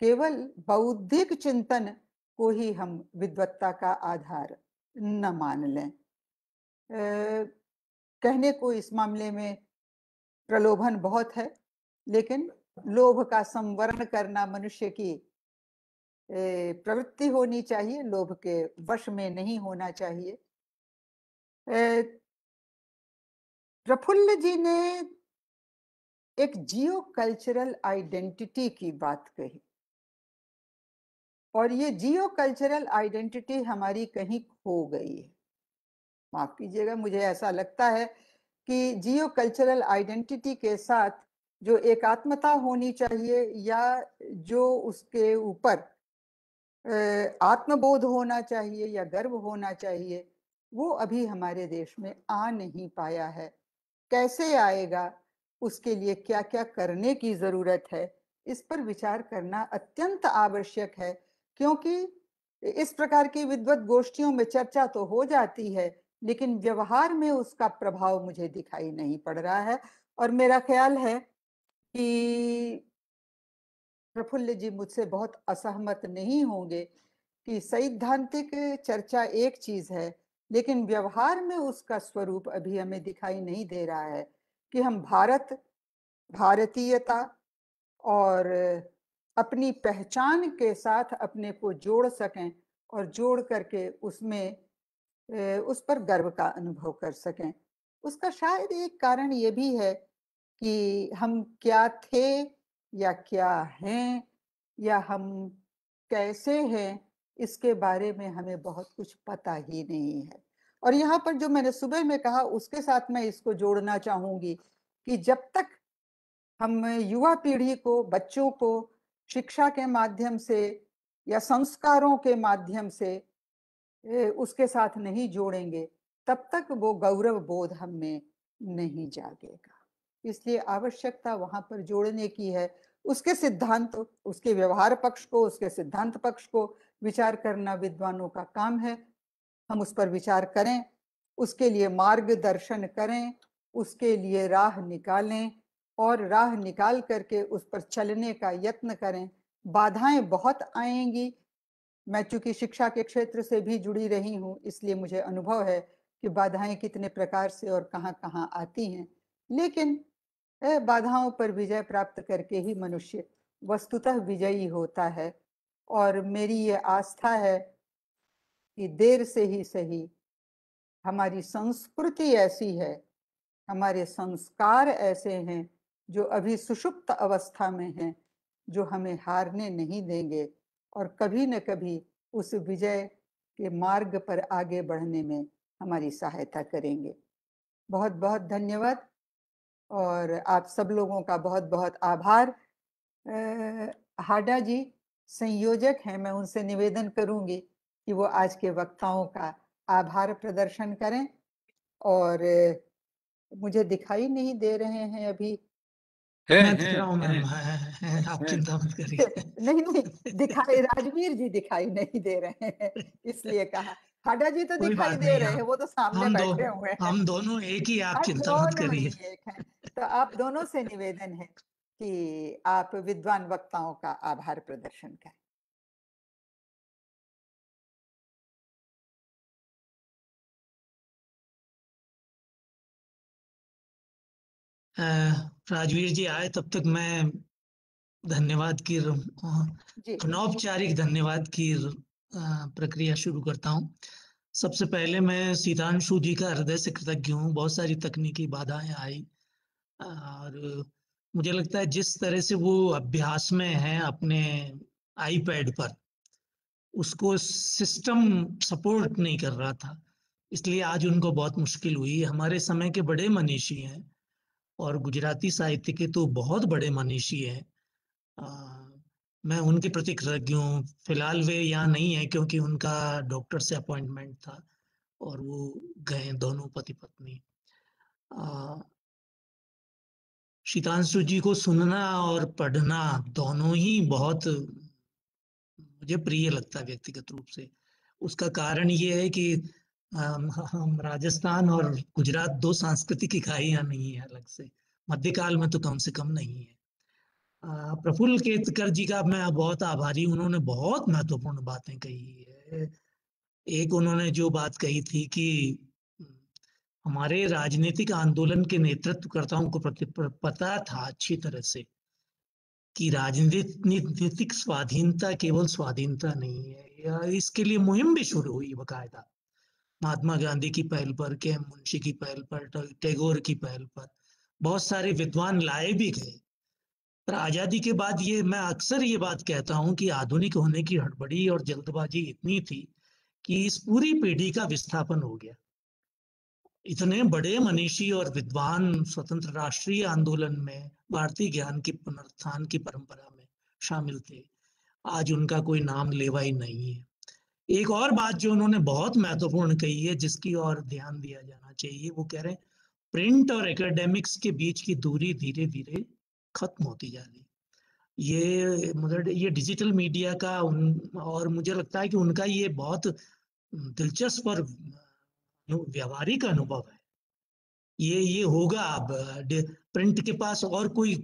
केवल बौद्धिक चिंतन को ही हम विद्वत्ता का आधार न मान लें। कहने को इस मामले में प्रलोभन बहुत है, लेकिन लोभ का संवरण करना मनुष्य की प्रवृत्ति होनी चाहिए, लोभ के वश में नहीं होना चाहिए। प्रफुल्ल जी ने एक जियो कल्चरल आइडेंटिटी की बात कही। और ये जियो कल्चरल आइडेंटिटी हमारी कहीं खो गई है। माफ़ कीजिएगा, मुझे ऐसा लगता है कि जियो कल्चरल आइडेंटिटी के साथ जो एकात्मता होनी चाहिए या जो उसके ऊपर आत्मबोध होना चाहिए या गर्व होना चाहिए, वो अभी हमारे देश में आ नहीं पाया है। कैसे आएगा? उसके लिए क्या क्या करने की ज़रूरत है? इस पर विचार करना अत्यंत आवश्यक है, क्योंकि इस प्रकार की विद्वत गोष्ठियों में चर्चा तो हो जाती है, लेकिन व्यवहार में उसका प्रभाव मुझे दिखाई नहीं पड़ रहा है। और मेरा ख्याल है कि प्रफुल्ल जी मुझसे बहुत असहमत नहीं होंगे कि सैद्धांतिक चर्चा एक चीज़ है, लेकिन व्यवहार में उसका स्वरूप अभी हमें दिखाई नहीं दे रहा है कि हम भारत, भारतीयता और अपनी पहचान के साथ अपने को जोड़ सकें और जोड़ करके उसमें उस पर गर्व का अनुभव कर सकें। उसका शायद एक कारण ये भी है कि हम क्या थे या क्या हैं या हम कैसे हैं, इसके बारे में हमें बहुत कुछ पता ही नहीं है। और यहाँ पर जो मैंने सुबह में कहा, उसके साथ मैं इसको जोड़ना चाहूँगी कि जब तक हम युवा पीढ़ी को, बच्चों को शिक्षा के माध्यम से या संस्कारों के माध्यम से उसके साथ नहीं जोड़ेंगे, तब तक वो गौरव बोध हम नहीं जागेगा। इसलिए आवश्यकता वहाँ पर जोड़ने की है। उसके सिद्धांत, उसके व्यवहार पक्ष को, उसके सिद्धांत पक्ष को विचार करना विद्वानों का काम है। हम उस पर विचार करें, उसके लिए मार्गदर्शन करें, उसके लिए राह निकालें और राह निकाल करके उस पर चलने का यत्न करें। बाधाएँ बहुत आएँगी। मैं चूँकि शिक्षा के क्षेत्र से भी जुड़ी रही हूँ, इसलिए मुझे अनुभव है कि बाधाएँ कितने प्रकार से और कहाँ कहाँ आती हैं। लेकिन बाधाओं पर विजय प्राप्त करके ही मनुष्य वस्तुतः विजयी होता है। और मेरी ये आस्था है कि देर से ही सही। हमारी संस्कृति ऐसी है, हमारे संस्कार ऐसे हैं, जो अभी सुषुप्त अवस्था में हैं, जो हमें हारने नहीं देंगे और कभी न कभी उस विजय के मार्ग पर आगे बढ़ने में हमारी सहायता करेंगे। बहुत बहुत धन्यवाद। और आप सब लोगों का बहुत बहुत आभार हाडा जी संयोजक हैं मैं उनसे निवेदन करूँगी कि वो आज के वक्ताओं का आभार प्रदर्शन करें और मुझे दिखाई नहीं दे रहे हैं अभी। है, मैं दिख रहा आप चिंता मत करिए नहीं नहीं दिखाई राजवीर जी दिखाई नहीं दे रहे हैं इसलिए कहा। हाडा जी तो दिखाई दे रहे हैं वो तो सामने हम बैठे हुए हैं। हम दोनों एक ही आप चिंता मत करिए। तो आप दोनों से निवेदन है कि आप विद्वान वक्ताओं का आभार प्रदर्शन करें। राजवीर जी आए तब तक मैं धन्यवाद की अनौपचारिक धन्यवाद की प्रक्रिया शुरू करता हूँ। सबसे पहले मैं सीतांशु जी का हृदय से कृतज्ञ हूँ। बहुत सारी तकनीकी बाधाएँ आई। और मुझे लगता है जिस तरह से वो अभ्यास में है अपने आईपैड पर, उसको सिस्टम सपोर्ट नहीं कर रहा था। इसलिए आज उनको बहुत मुश्किल हुई। हमारे समय के बड़े मनीषी हैं और गुजराती साहित्य के तो बहुत बड़े मनीषी हैं। मैं उनके प्रति कृतज्ञ हूँ। फ़िलहाल वे यहाँ नहीं है क्योंकि उनका डॉक्टर से अपॉइंटमेंट था और वो गए दोनों पति पत्नी शीतांशु जी को सुनना और पढ़ना दोनों ही बहुत मुझे प्रिय लगता व्यक्तिगत रूप से। उसका कारण ये है कि हम राजस्थान और गुजरात दो सांस्कृतिक इकाइयाँ नहीं है अलग से। मध्यकाल में तो कम से कम नहीं है। प्रफुल्ल केतकर जी का मैं बहुत आभारी उन्होंने बहुत महत्वपूर्ण बातें कही है। एक उन्होंने जो बात कही थी कि, हमारे राजनीतिक आंदोलन के नेतृत्वकर्ताओं को पता था अच्छी तरह से कि राजनीतिक स्वाधीनता केवल स्वाधीनता नहीं है, या इसके लिए मुहिम भी शुरू हुई बकायदा। महात्मा गांधी की पहल पर, के मुंशी की पहल पर टैगोर की पहल पर, बहुत सारे विद्वान लाए भी गए। पर आज़ादी के बाद ये, मैं अक्सर ये बात कहता हूँ कि आधुनिक होने की हड़बड़ी और जल्दबाजी इतनी थी कि इस पूरी पीढ़ी का विस्थापन हो गया। इतने बड़े मनीषी और विद्वान स्वतंत्र राष्ट्रीय आंदोलन में, भारतीय ज्ञान की पुनरुत्थान की परंपरा में शामिल थे। आज उनका कोई नाम लेवा ही नहीं है। एक और बात जो उन्होंने बहुत महत्वपूर्ण कही है, जिसकी और ध्यान दिया जाना चाहिए, वो कह रहे हैं, प्रिंट और एकेडमिक्स के बीच की दूरी धीरे धीरे खत्म होती जा रही ये मतलब ये डिजिटल मीडिया का उन, और मुझे लगता है कि उनका ये बहुत दिलचस्प और व्यवहारिक अनुभव है। ये ये होगा अब प्रिंट के पास और कोई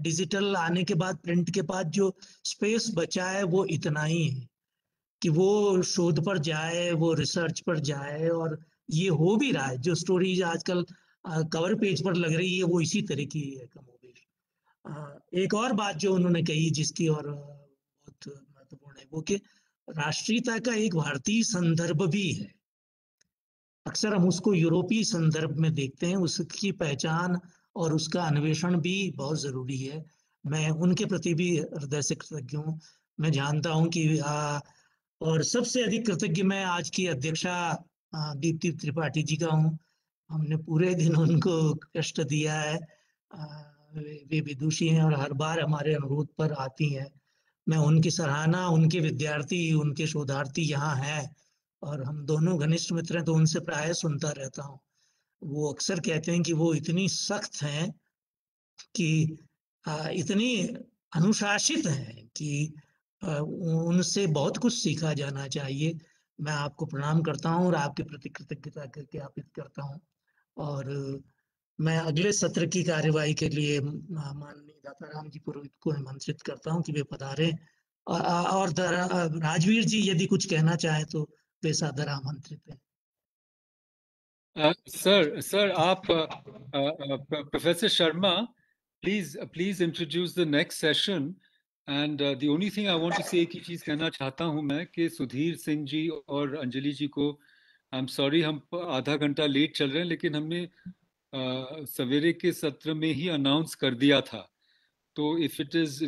डिजिटल आने के बाद प्रिंट के पास जो स्पेस बचा है वो इतना ही है कि वो शोध पर जाए, वो रिसर्च पर जाए और ये हो भी रहा है। जो स्टोरीज आजकल कवर पेज पर लग रही है वो इसी तरह की है एक और बात जो उन्होंने कही जिसकी और बहुत महत्वपूर्ण है वो कि राष्ट्रीयता का एक भारतीय संदर्भ भी है। अक्सर हम उसको यूरोपीय संदर्भ में देखते हैं उसकी पहचान और उसका अन्वेषण भी बहुत ज़रूरी है। मैं उनके प्रति भी हृदय से कृतज्ञ हूँ। मैं जानता हूँ कि आ, और सबसे अधिक कृतज्ञ मैं आज की अध्यक्षा दीप्ति त्रिपाठी जी का हूँ। हमने पूरे दिन उनको कष्ट दिया है। आ, वे विदुषी हैं और हर बार हमारे अनुरोध पर आती हैं। मैं उनकी सराहना, उनके विद्यार्थी, उनके शोधार्थी यहाँ हैं और हम दोनों घनिष्ठ मित्र हैं तो उनसे प्राय सुनता रहता हूँ। वो अक्सर कहते हैं कि वो इतनी सख्त हैं कि इतनी अनुशासित हैं कि उनसे बहुत कुछ सीखा जाना चाहिए। मैं आपको प्रणाम करता हूँ और आपके प्रति कृतज्ञता करके ज्ञापित करता हूँ। और मैं अगले सत्र की कार्यवाही के लिए माननीय दाता राम जी पुरोहित को आमंत्रित करता हूँ कि वे पधारे। और राजवीर जी यदि कुछ कहना चाहे तो वे सादर आमंत्रित हैं। सर सर, आप professor Sharma, please please introduce the next session. And the only thing I want to say एक ही चीज़ कहना चाहता हूँ मैं कि सुधीर सिंह जी और अंजलि जी को, आई एम सॉरी, हम आधा घंटा लेट चल रहे हैं, लेकिन हमने सवेरे के सत्र में ही अनाउंस कर दिया था तो if it is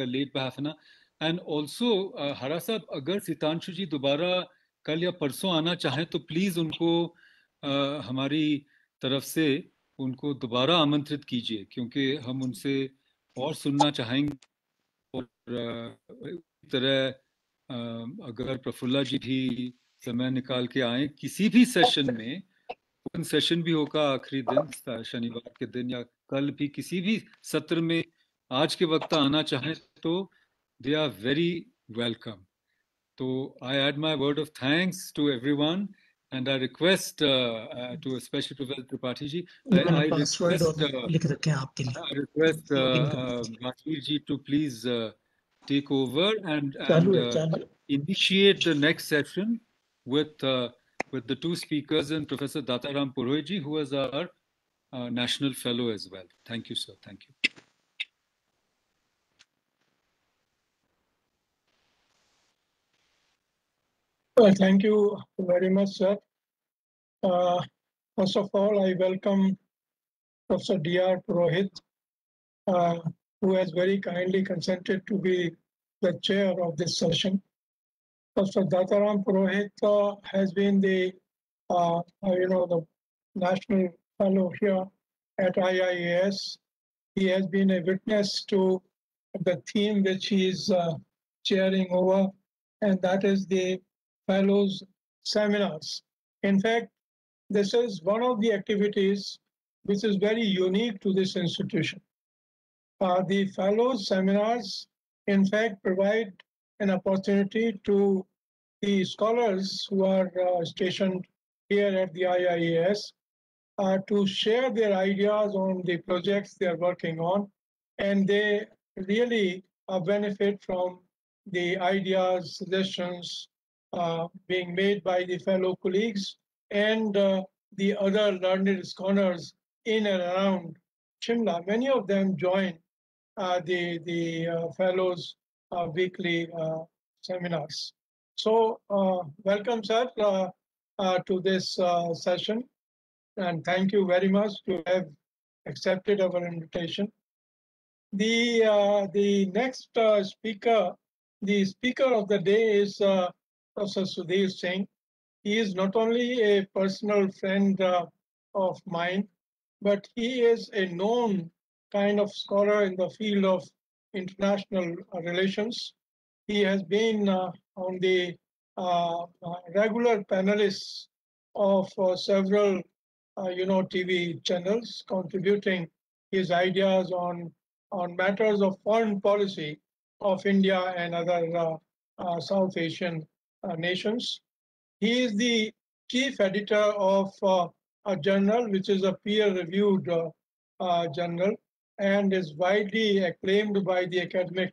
are late by half an hour. And also, uh, हरा साहब अगर सितांशु जी दोबारा कल या परसों आना चाहें तो प्लीज़ उनको uh, हमारी तरफ़ से उनको दोबारा आमंत्रित कीजिए क्योंकि हम उनसे और सुनना चाहेंगे और तरह अगर प्रफुल्ला जी भी समय निकाल के आए किसी भी सेशन में ओपन सेशन भी होगा आखिरी दिन शनिवार के दिन या कल भी किसी भी सत्र में आज के वक्त आना चाहे तो दे आर वेरी वेलकम तो I add my word of thanks to everyone and I request to special professor Tripathi ji I request I request Bajir ji to please take over and initiate the next session with with the two speakers and Professor Dataram Purohiji, who is our uh, national fellow as well. Thank you, sir. Thank you. Well, thank you very much, sir. Uh, first of all, I welcome Professor D.R. Purohit, uh, who has very kindly consented to be the chair of this session. Professor Dataram Purohit uh, has been the, uh, you know, the national fellow here at IIES. He has been a witness to the theme which he is uh, chairing over, and that is the fellows seminars. In fact, this is one of the activities which is very unique to this institution. Uh, the fellows seminars, in fact, provide an opportunity to the scholars who are uh, stationed here at the IIES uh, to share their ideas on the projects they are working on. And they really uh, benefit from the ideas, suggestions uh, being made by the fellow colleagues and uh, the other learned scholars in and around Shimla. Many of them join uh, the, the fellows weekly seminars. So welcome, sir, to this session and thank you very much to have accepted our invitation. The uh, the next uh, speaker, the speaker of the day is uh, Professor Sudhir Singh. He is not only a personal friend uh, of mine, but he is a known kind of scholar in the field of international relations. He has been uh, on the uh, regular panelists of several uh, you know, TV channels, contributing his ideas on on matters of foreign policy of India and other uh, uh, South Asian uh, nations. He is the chief editor of uh, a journal which is a peer-reviewed uh, journal and is widely acclaimed by the academic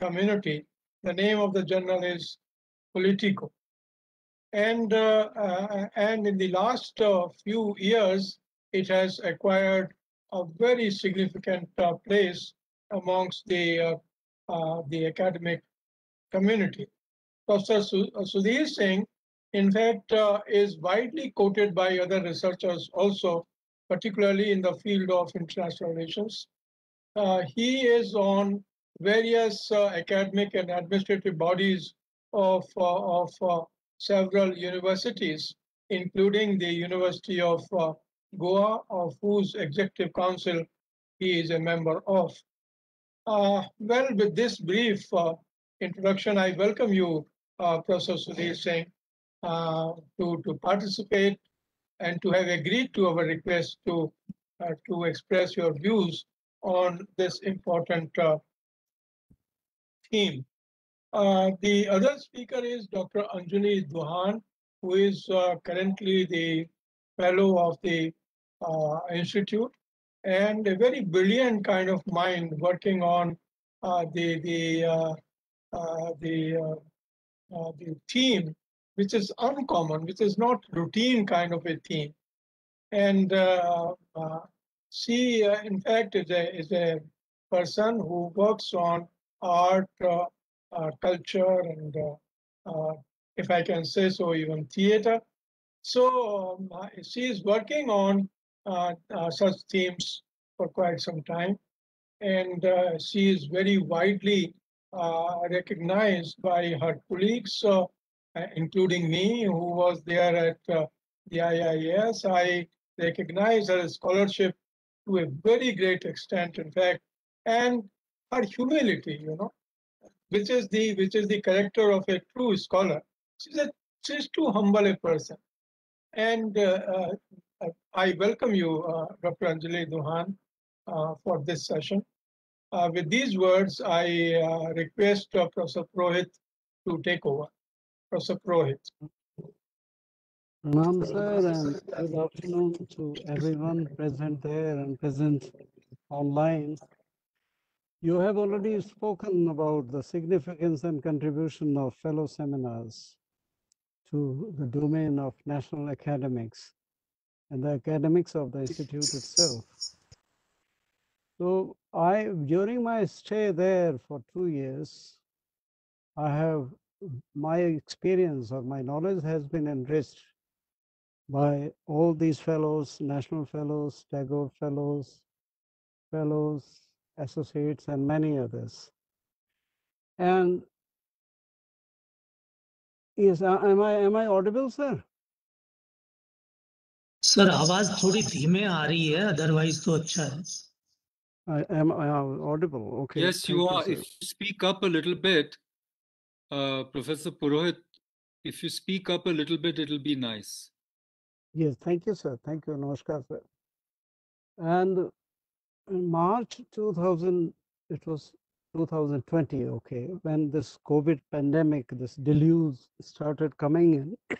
community. The name of the journal is Politico. And, uh, uh, and in the last uh, few years, it has acquired a very significant place amongst the, the academic community. Professor Sudhir Singh, in fact, uh, is widely quoted by other researchers also, particularly in the field of international relations. Uh, he is on various uh, academic and administrative bodies of, of several universities, including the University of uh, Goa, of whose executive council he is a member of. Uh, well, with this brief uh, introduction, I welcome you, uh, Professor Sudhir Singh, uh, to, to participate and to have agreed to our request to, uh, to express your views on this important theme. Uh, the other speaker is Dr. Anjali Duhan, who is uh, currently the fellow of the uh, institute and a very brilliant kind of mind working on uh, the the uh, the the theme, which is uncommon, which is not routine kind of a theme, and she, in fact, is a is a person who works on art uh, culture and, uh, uh, if I can say so, even theater. So um, she is working on such themes for quite some time. and uh, she is very widely uh, recognized by her colleagues, uh, including me, who was there at uh, the IIS. I recognize her scholarship to a very great extent, in fact, and her humility, you know, which is the which is the character of a true scholar. She's a she's too humble a person, and uh, uh, I welcome you, uh, Dr. Anjali Dohan, uh, for this session. Uh, with these words, I uh, request Professor Prohit to take over. Professor Prohit. Sir, and good afternoon to everyone present there and present online. You have already spoken about the significance and contribution of fellow seminars to the domain of national academics and the academics of the institute itself. So I, during my stay there for two years, I have my experience or my knowledge has been enriched by all these fellows, national fellows, Tagore fellows, fellows, associates, and many others. And is uh, am I am I audible, sir? Sir आवाज थोड़ी धीमे आ रही है otherwise तो अच्छा है I am I am audible. Okay. Yes, you thank are. sir. If you speak up a little bit, uh, Professor Purohit, if you speak up a little bit, it'll be nice. Yes, thank you, sir. Thank you, Namaskar, sir. And in March 2000, it was 2020, okay, when this COVID pandemic, this deluge started coming in,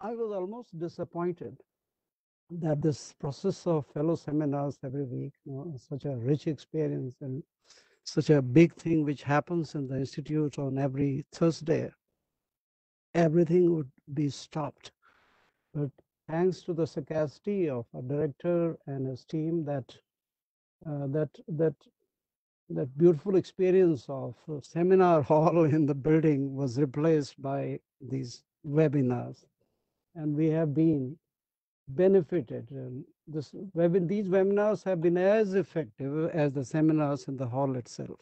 I was almost disappointed that this process of fellow seminars every week, you know, such a rich experience and such a big thing which happens in the institute on every Thursday, everything would be stopped. But thanks to the sagacity of our director and his team, that uh, that that that beautiful experience of seminar hall in the building was replaced by these webinars, and we have been benefited. And this these webinars have been as effective as the seminars in the hall itself.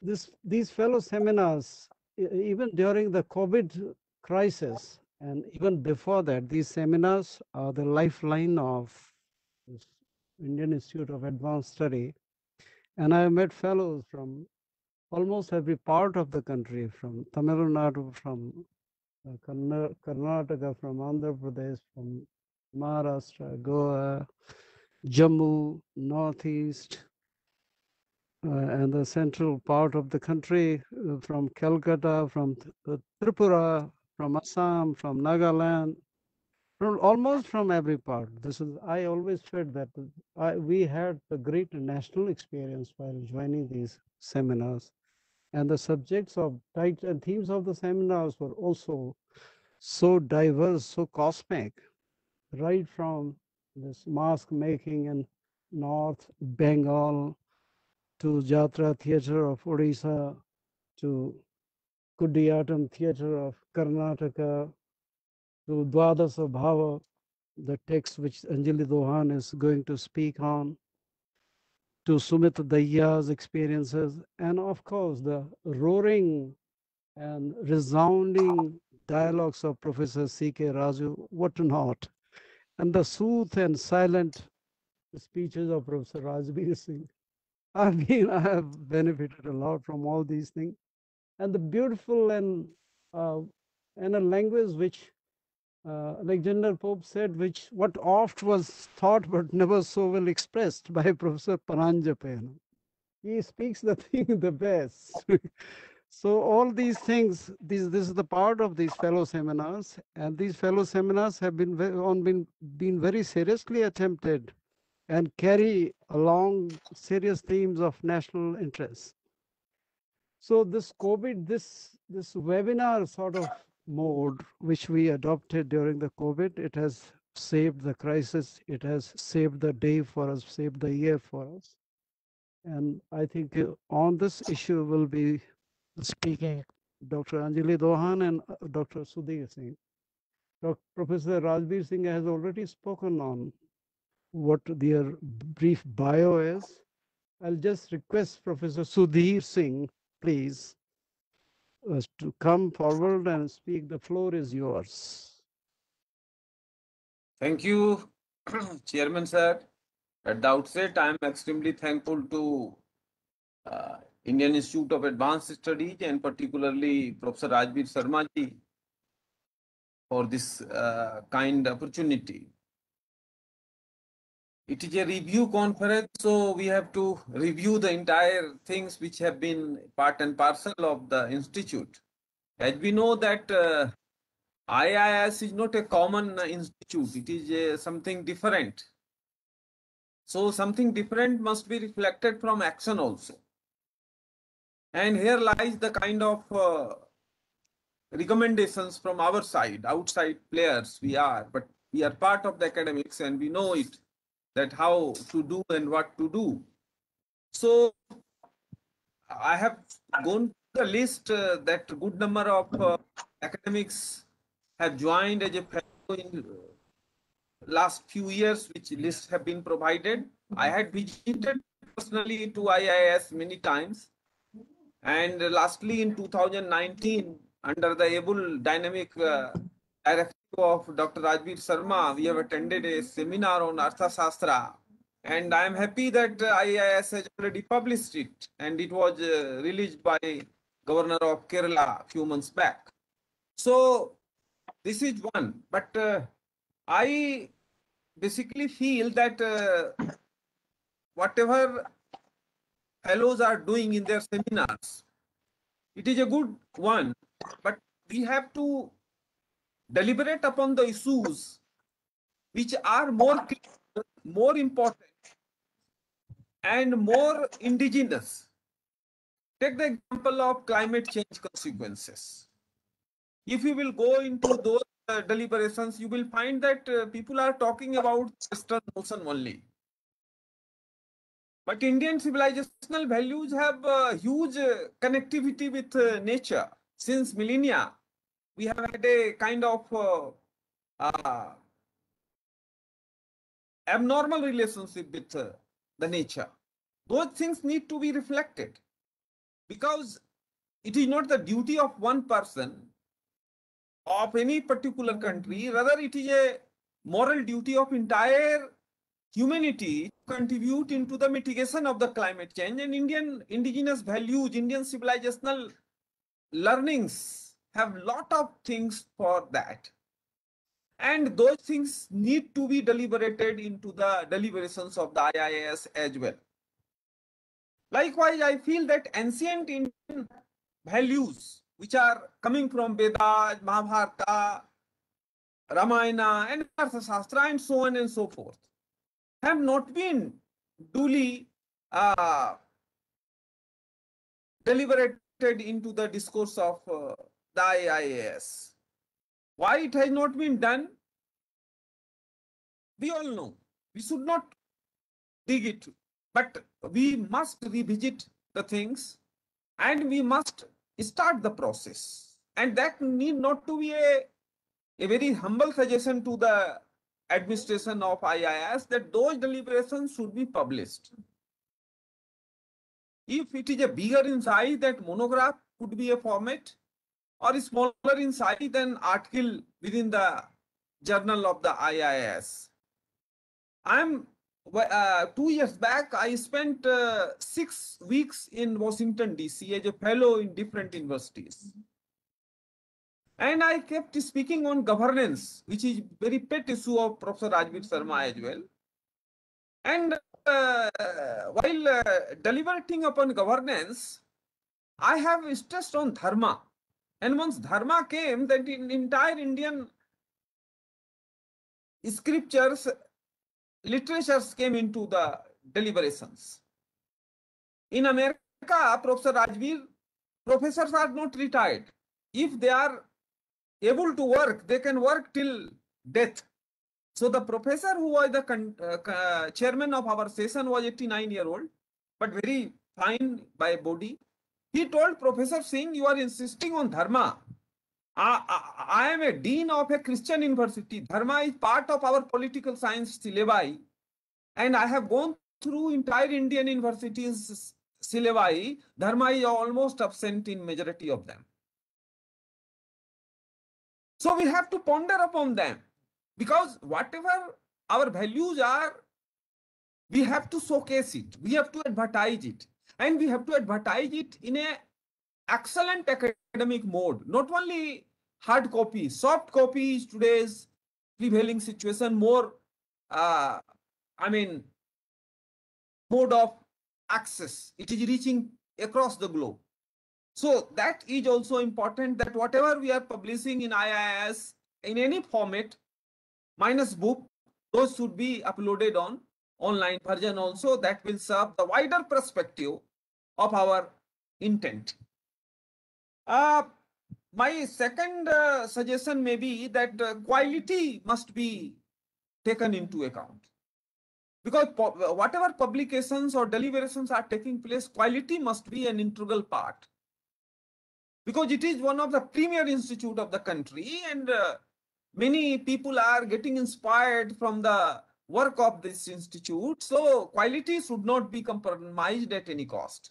This, these fellow seminars, even during the COVID crisis, and even before that, these seminars are the lifeline of Indian Institute of Advanced Study. And I have met fellows from almost every part of the country, from Tamil Nadu, from uh, Karnataka, from Andhra Pradesh, from Maharashtra, Goa, Jammu, Northeast, uh, and the central part of the country, uh, from Calcutta, from uh, Tripura, from Assam, from Nagaland, from almost from every part. This is I always felt that I, we had a great national experience while joining these seminars, and the subjects of and themes of the seminars were also so diverse, so cosmic, right from this mask making in North Bengal to Jatra Theatre of Odisha to Kudiyatam Theatre of Karnataka to Dwadasa Bhava, the text which Anjali Dohan is going to speak on, to Sumit Daya's experiences, and of course the roaring and resounding dialogues of Professor C.K. Raju, what not, and the sooth and silent speeches of Professor Rajbir Singh. I mean, I have benefited a lot from all these things, and the beautiful and uh, and a language which uh, Alexander Pope said, which what oft was thought but never so well expressed by Professor Paranjape. He speaks the thing the best. So all these things, these, this is the part of these fellow seminars, and these fellow seminars have been on been been very seriously attempted and carry along serious themes of national interest. So this COVID, this this webinar sort of mode which we adopted during the COVID, it has saved the crisis. It has saved the day for us, saved the year for us. And I think uh, on this issue will be speaking Dr. Anjali Dohan and uh, Dr. Sudhir Singh. Doc- Professor Rajbir Singh has already spoken on what their brief bio is. I'll just request Professor Sudhir Singh, please, uh, to come forward and speak. The floor is yours. Thank you, Chairman sir. At the outset, I am extremely thankful to uh, Indian Institute of Advanced Studies and particularly Professor Rajbir Sharma ji for this uh, kind opportunity. It is a review conference, so we have to review the entire things which have been part and parcel of the institute. As we know that uh, IIS is not a common institute, it is a, something different. So something different must be reflected from action also. And here lies the kind of uh, recommendations from our side, outside players we are, but we are part of the academics and we know it, that how to do and what to do. So I have gone the list uh, that good number of uh, academics have joined as a fellow in last few years, which lists have been provided. I had visited personally to IIS many times. And lastly, in 2019, under the able dynamic uh, directive of Dr. Rajbir Sharma, we have attended a seminar on Arthashastra. And I am happy that uh, IIS has already published it and it was uh, released by Governor of Kerala a few months back. So this is one, but uh, I basically feel that uh, whatever fellows are doing in their seminars, it is a good one, but we have to deliberate upon the issues which are more more important and more indigenous. Take the example of climate change consequences. If you will go into those uh, deliberations, you will find that uh, people are talking about Western notion only. But Indian civilizational values have uh, huge uh, connectivity with uh, nature. Since millennia, we have had a kind of abnormal relationship with the nature. Those things need to be reflected because it is not the duty of one person of any particular country, rather it is a moral duty of entire humanity contribute into the mitigation of the climate change and Indian indigenous values, Indian civilizational learnings have lot of things for that. And those things need to be deliberated into the deliberations of the IIS as well. Likewise, I feel that ancient Indian values which are coming from Vedas, Mahabharata, Ramayana, and Arthashastra, and so on and so forth, have not been duly uh, deliberated into the discourse of uh, the IIS. Why it has not been done? We all know. We should not dig it, but we must revisit the things and we must start the process. And that need not to be a, a very humble suggestion to the administration of IIS that those deliberations should be published. If it is a bigger in size, that monograph could be a format, or smaller in size, then article within the journal of the IIS. I'm uh, two years back, I spent uh, six weeks in Washington, D.C. as a fellow in different universities. And I kept speaking on governance, which is very pet issue of Professor Rajbir Sharma as well. And uh, while uh, deliberating upon governance, I have stressed on dharma. And once dharma came, that in entire Indian scriptures literatures came into the deliberations. In America, Professor Rajbir, professors are not retired. If they are able to work, they can work till death. So the professor who was the uh, chairman of our session was 89 year old, but very fine by body. He told Professor Singh, you are insisting on dharma. I, I, I, am a dean of a Christian university. Dharma is part of our political science syllabi. and I have gone through entire Indian universities syllabi, dharma is almost absent in majority of them. So we have to ponder upon them because whatever our values are, we have to showcase it. We have to advertise it and we have to advertise it in a excellent academic mode, not only hard copy, soft copy is today's prevailing situation more, uh, I mean, mode of access. It is reaching across the globe. So that is also important that whatever we are publishing in IIS in any format, minus book, those should be uploaded on online version also. That will serve the wider perspective of our intent. Uh, my second uh, suggestion may be that uh, quality must be taken into account. Because whatever publications or deliberations are taking place, quality must be an integral part because it is one of the premier institute of the country and uh, many people are getting inspired from the work of this institute. So quality should not be compromised at any cost,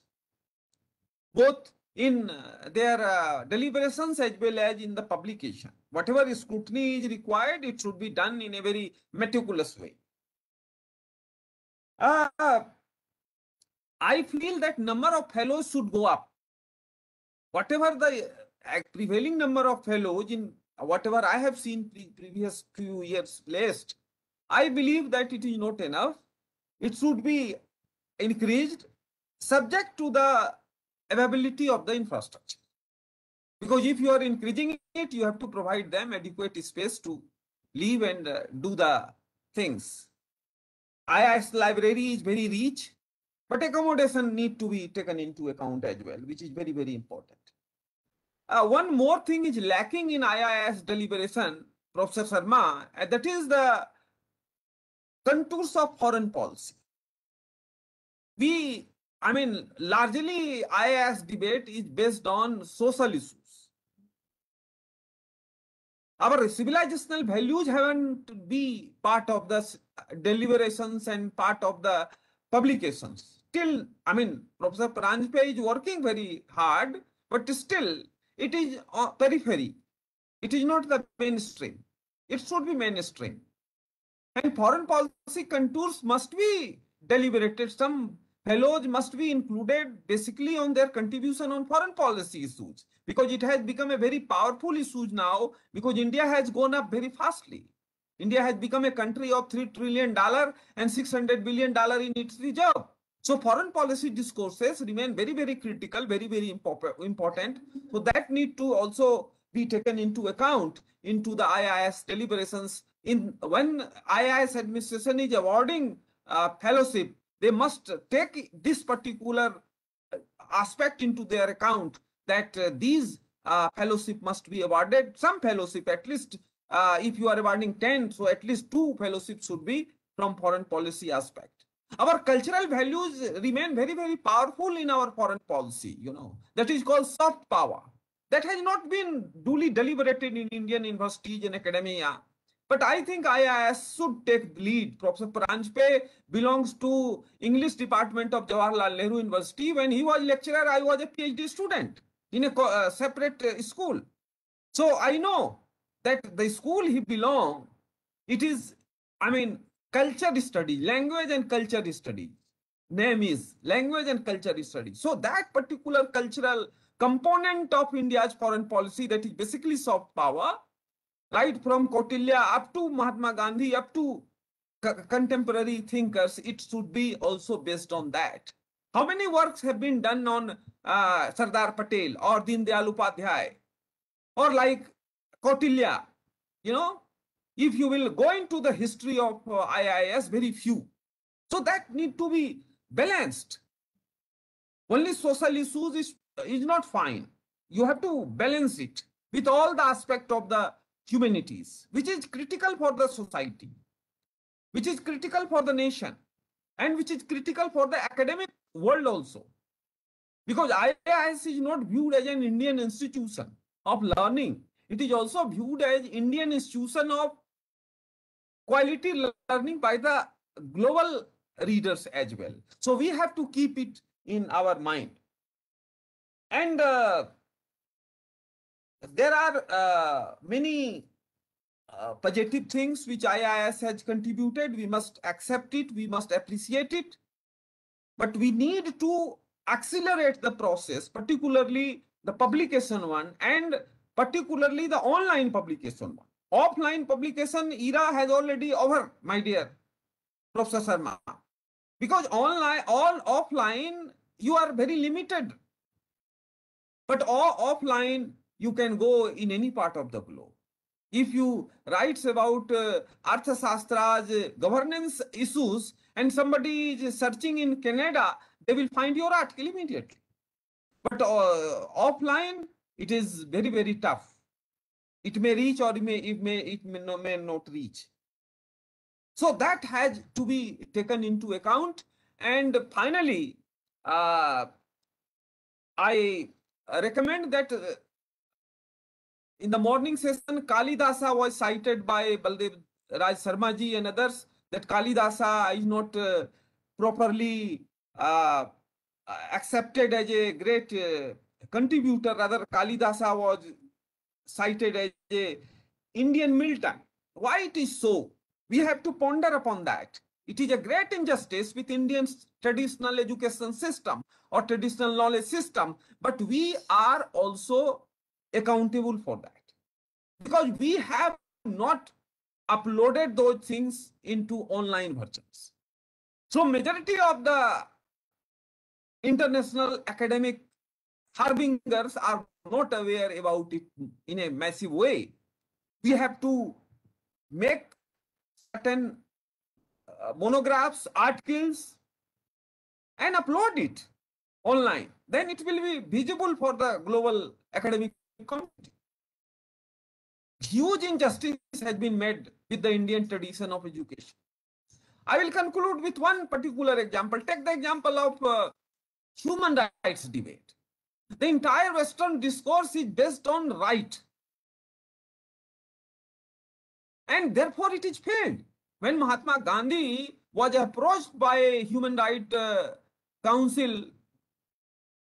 both in uh, their uh, deliberations as well as in the publication. Whatever scrutiny is required, it should be done in a very meticulous way. Uh, I feel that number of fellows should go up. Whatever the uh, prevailing number of fellows in whatever I have seen pre previous few years placed, I believe that it is not enough. It should be increased subject to the availability of the infrastructure. Because if you are increasing it, you have to provide them adequate space to live and uh, do the things. IIS library is very rich, but accommodation need to be taken into account as well, which is very, very important. Uh, one more thing is lacking in IIS deliberation, Professor Sharma, and that is the contours of foreign policy. We, I mean, largely IIS debate is based on social issues. Our civilizational values haven't be part of the deliberations and part of the publications. Still, I mean, Professor Paranjape is working very hard, but still it is uh, periphery. It is not the mainstream. It should be mainstream. And foreign policy contours must be deliberated. Some fellows must be included basically on their contribution on foreign policy issues because it has become a very powerful issue now because India has gone up very fastly. India has become a country of $3 trillion and $600 billion in its reserve. So foreign policy discourses remain very, very critical, very, very important. So that need to also be taken into account into the IIS deliberations. In when IIS administration is awarding uh, fellowship, they must take this particular uh, aspect into their account that uh, these uh, fellowship must be awarded. Some fellowship, at least uh, if you are awarding 10, so at least two fellowships should be from foreign policy aspect. Our cultural values remain very, very powerful in our foreign policy, you know, that is called soft power. That has not been duly deliberated in Indian universities and academia. But I think IIS should take the lead. Professor Paranjape belongs to English department of Jawaharlal Nehru University. When he was lecturer, I was a PhD student in a uh, separate uh, school. So I know that the school he belonged, it is, I mean, culture study, language and culture study. Name is language and culture study. So that particular cultural component of India's foreign policy that is basically soft power, right from Kautilya up to Mahatma Gandhi, up to contemporary thinkers, it should be also based on that. How many works have been done on uh, Sardar Patel or Deen Dayal Upadhyay or like Kautilya, you know, if you will go into the history of uh, IIS, very few. So that need to be balanced. Only social issues is, is not fine. You have to balance it with all the aspect of the humanities, which is critical for the society, which is critical for the nation, and which is critical for the academic world also. Because IIS is not viewed as an Indian institution of learning. It is also viewed as Indian institution of quality learning by the global readers as well. So we have to keep it in our mind. And uh, there are uh, many uh, positive things which IIS has contributed. We must accept it, we must appreciate it. But we need to accelerate the process, particularly the publication one and particularly the online publication one. Offline publication era has already over, my dear Professor Sharma. Because online, all offline, you are very limited. But all offline, you can go in any part of the globe. If you writes about uh, Arthashastra's uh, governance issues and somebody is searching in Canada, they will find your article immediately. But uh, offline, it is very, very tough. It may reach or it may, it may, it may, no, may not reach. So that has to be taken into account. And finally, uh, I recommend that uh, in the morning session, Kalidasa was cited by Baldev Raj Sharma ji and others that Kalidasa is not uh, properly uh, accepted as a great uh, contributor. Rather, Kalidasa was cited as a Indian Milton. Why it is so? We have to ponder upon that. It is a great injustice with Indian traditional education system or traditional knowledge system, but we are also accountable for that because we have not uploaded those things into online versions. So majority of the international academic harbingers are not aware about it in a massive way. We have to make certain uh, monographs, articles, and upload it online. Then it will be visible for the global academic community. Huge injustice has been made with the Indian tradition of education. I will conclude with one particular example. Take the example of uh, human rights debate. The entire Western discourse is based on right. And therefore it is failed. When Mahatma Gandhi was approached by human rights uh, council,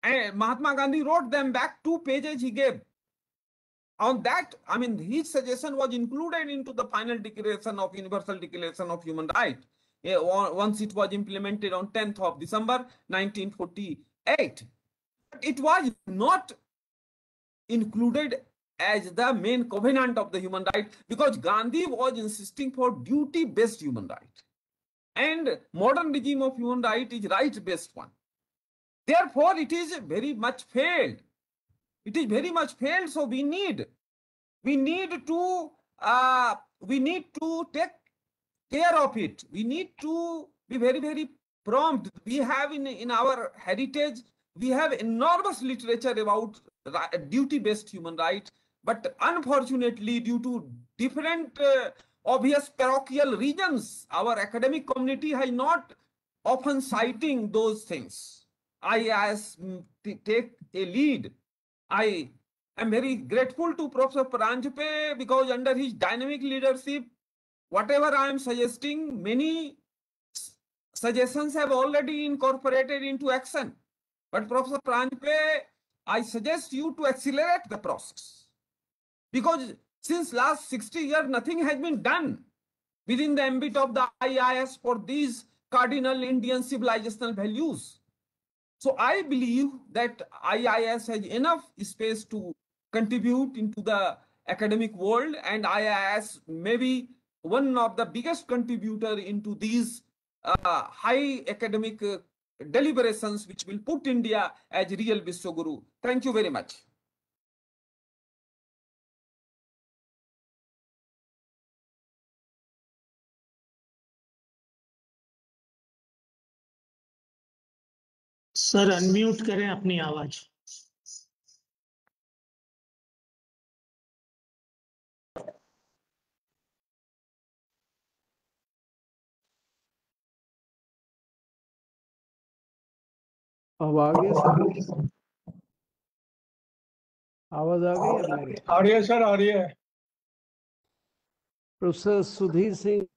and Mahatma Gandhi wrote them back two pages he gave. On that, I mean, his suggestion was included into the final declaration of Universal Declaration of Human Rights. once it was implemented on 10th of December 1948 it was not included as the main covenant of the human right because Gandhi was insisting for duty-based human right. And modern regime of human right is right-based one. Therefore, it is very much failed. It is very much failed. So we need, we need to, uh, we need to take care of it. We need to be very, very prompt. We have in, in our heritage we have enormous literature about duty-based human rights, but unfortunately, due to different uh, obvious parochial regions, our academic community has not often citing those things. I as take a lead. I am very grateful to Professor Paranjape because under his dynamic leadership, whatever I am suggesting, many suggestions have already incorporated into action. But Professor Pranjpe, I suggest you to accelerate the process. Because since last 60 years, nothing has been done within the ambit of the IIS for these cardinal Indian civilizational values. So I believe that IIS has enough space to contribute into the academic world and IIS may be one of the biggest contributor into these uh, high academic uh, deliberations which will put India as real Vishwaguru. Thank you very much. Sir unmute करें अपनी आवाज़ आवाज़ आ गई आ रही है sir आ रही है। Professor Sudhir Singh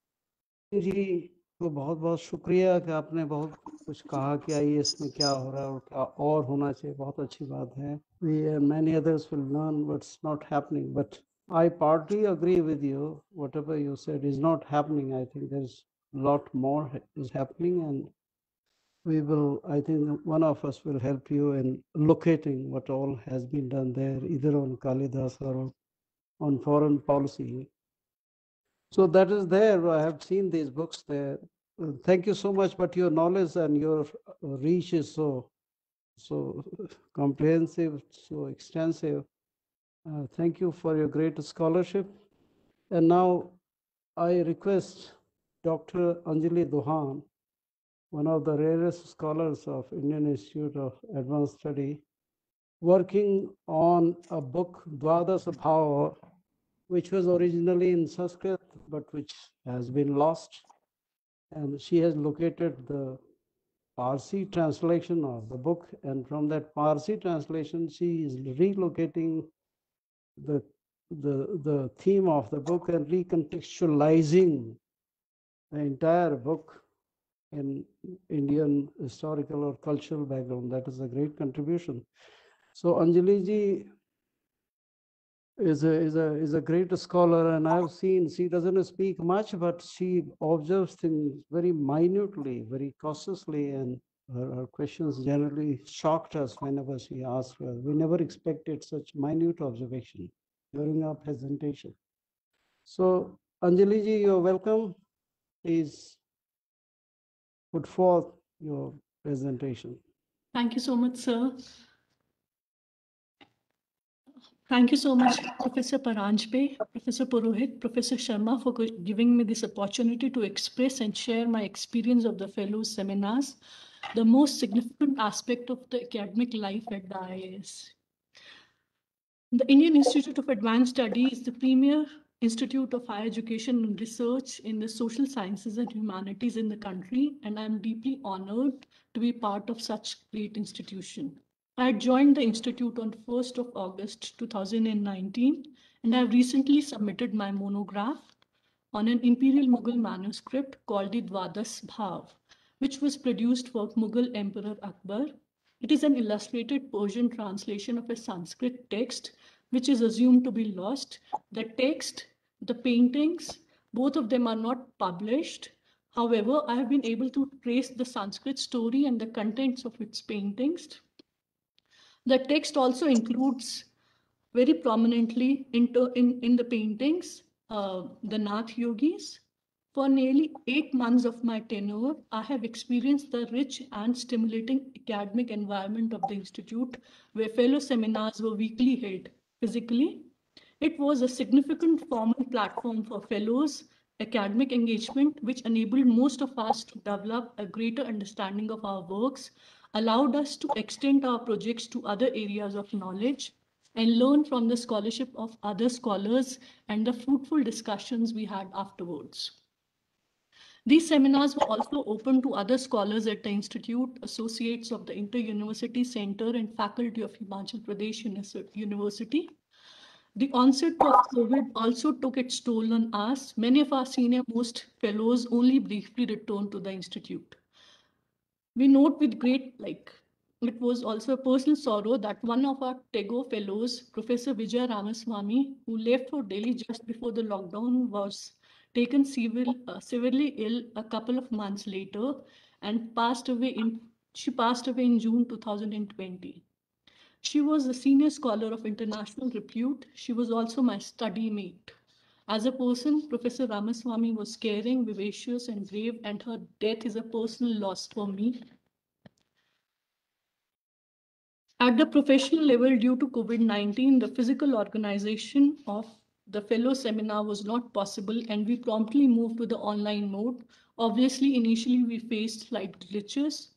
जी को बहुत बहुत शुक्रिया कि आपने बहुत कुछ कहा कि आई इसमें क्या हो रहा है और क्या और होना चाहिए। बहुत अच्छी बात है। Many others will learn but not happening but I partly agree with you whatever you said is not happening I think there is lot more is happening and we will i think one of us will help you in locating what all has been done there either on kalidas or on foreign policy so that is there. I have seen these books there. Uh, Thank you so much, but your knowledge and your uh, reach is so, so comprehensive, so extensive. Uh, Thank you for your great scholarship. And now I request Dr. Anjali Duhan, one of the rarest scholars of Indian Institute of Advanced Study, working on a book, Dwadas Bhava, which was originally in Sanskrit, but which has been lost. And she has located the Parsi translation of the book, and from that Parsi translation, she is relocating the, the, the theme of the book and recontextualizing the entire book in Indian historical or cultural background. That is a great contribution. So Anjali ji is a is a is a great scholar, and I've seen she doesn't speak much, but she observes things very minutely, very cautiously, and her, her questions generally shocked us whenever she asked. her. We never expected such minute observation during our presentation. So Anjali ji, you're welcome. Please put forth your presentation. Thank you so much, sir. Thank you so much, Professor Paranjpe, Professor Purohit, Professor Sharma for giving me this opportunity to express and share my experience of the fellows seminars, the most significant aspect of the academic life at the IIS. The Indian Institute of Advanced Study is the premier institute of higher education and research in the social sciences and humanities in the country, and I am deeply honored to be part of such great institution. I joined the institute on 1st of August 2019, and I have recently submitted my monograph on an imperial Mughal manuscript called the Dwadas Bhav, which was produced for Mughal Emperor Akbar. It is an illustrated Persian translation of a Sanskrit text, which is assumed to be lost. The text, the paintings, both of them are not published. However, I have been able to trace the Sanskrit story and the contents of its paintings. The text also includes very prominently in, in, in the paintings uh, the Nath yogis. For nearly eight months of my tenure, I have experienced the rich and stimulating academic environment of the Institute, where fellow seminars were weekly held physically. It was a significant formal platform for fellows, academic engagement, which enabled most of us to develop a greater understanding of our works, allowed us to extend our projects to other areas of knowledge, and learn from the scholarship of other scholars and the fruitful discussions we had afterwards. These seminars were also open to other scholars at the Institute, associates of the Inter-University Center and faculty of Himachal Pradesh University. The onset of COVID also took its toll on us. Many of our senior most fellows only briefly returned to the Institute. We note with great, like, it was also a personal sorrow that one of our TEGO fellows, Professor Vijay Ramaswamy, who left for Delhi just before the lockdown, was taken uh, severely ill a couple of months later and passed away in she passed away in June 2020. She was a senior scholar of international repute. She was also my study mate. As a person, Professor Ramaswamy was caring, vivacious, and brave, and her death is a personal loss for me. At the professional level, due to COVID 19, the physical organization of the fellow seminar was not possible, and we promptly moved to the online mode. Obviously, initially, we faced slight glitches.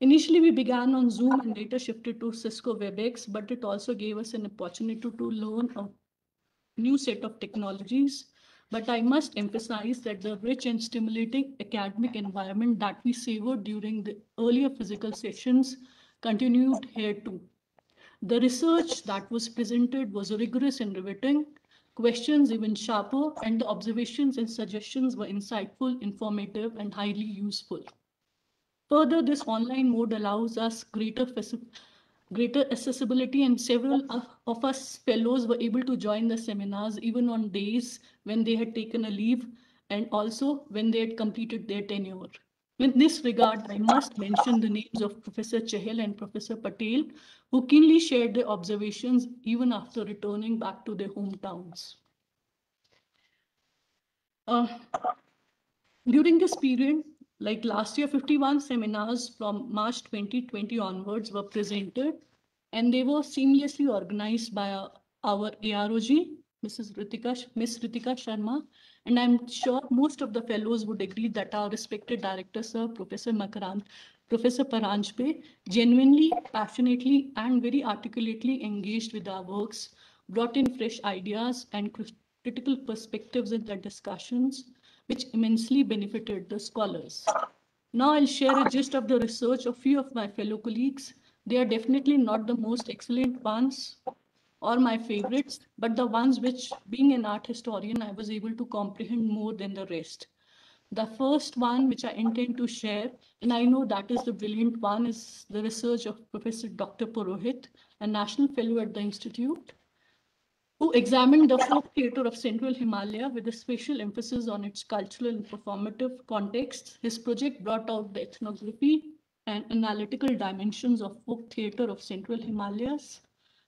Initially, we began on Zoom and later shifted to Cisco WebEx, but it also gave us an opportunity to learn a new set of technologies. But I must emphasize that the rich and stimulating academic environment that we savored during the earlier physical sessions continued here too. The research that was presented was rigorous and riveting. Questions even sharper, and the observations and suggestions were insightful, informative, and highly useful. Further, this online mode allows us greater greater accessibility and several of us fellows were able to join the seminars even on days when they had taken a leave and also when they had completed their tenure. In this regard, I must mention the names of Professor Chahal and Professor Patel, who keenly shared their observations even after returning back to their hometowns. Uh, during this period, like last year, 51 seminars from March 2020 onwards were presented, and they were seamlessly organized by our, our AROG, Mrs. Ritika, Ms. Ritika Sharma, and I'm sure most of the fellows would agree that our respected director, sir, Professor Makaran, Professor Paranjpe, genuinely, passionately, and very articulately engaged with our works, brought in fresh ideas and critical perspectives in the discussions, which immensely benefited the scholars. Now I'll share a gist of the research of few of my fellow colleagues. They are definitely not the most excellent ones, or my favorites, but the ones which, being an art historian, I was able to comprehend more than the rest. The first one, which I intend to share, and I know that is the brilliant one, is the research of Professor Dr. Purohit, a national fellow at the Institute, who examined the folk theatre of Central Himalaya with a special emphasis on its cultural and performative context. His project brought out the ethnography and analytical dimensions of folk theatre of Central Himalayas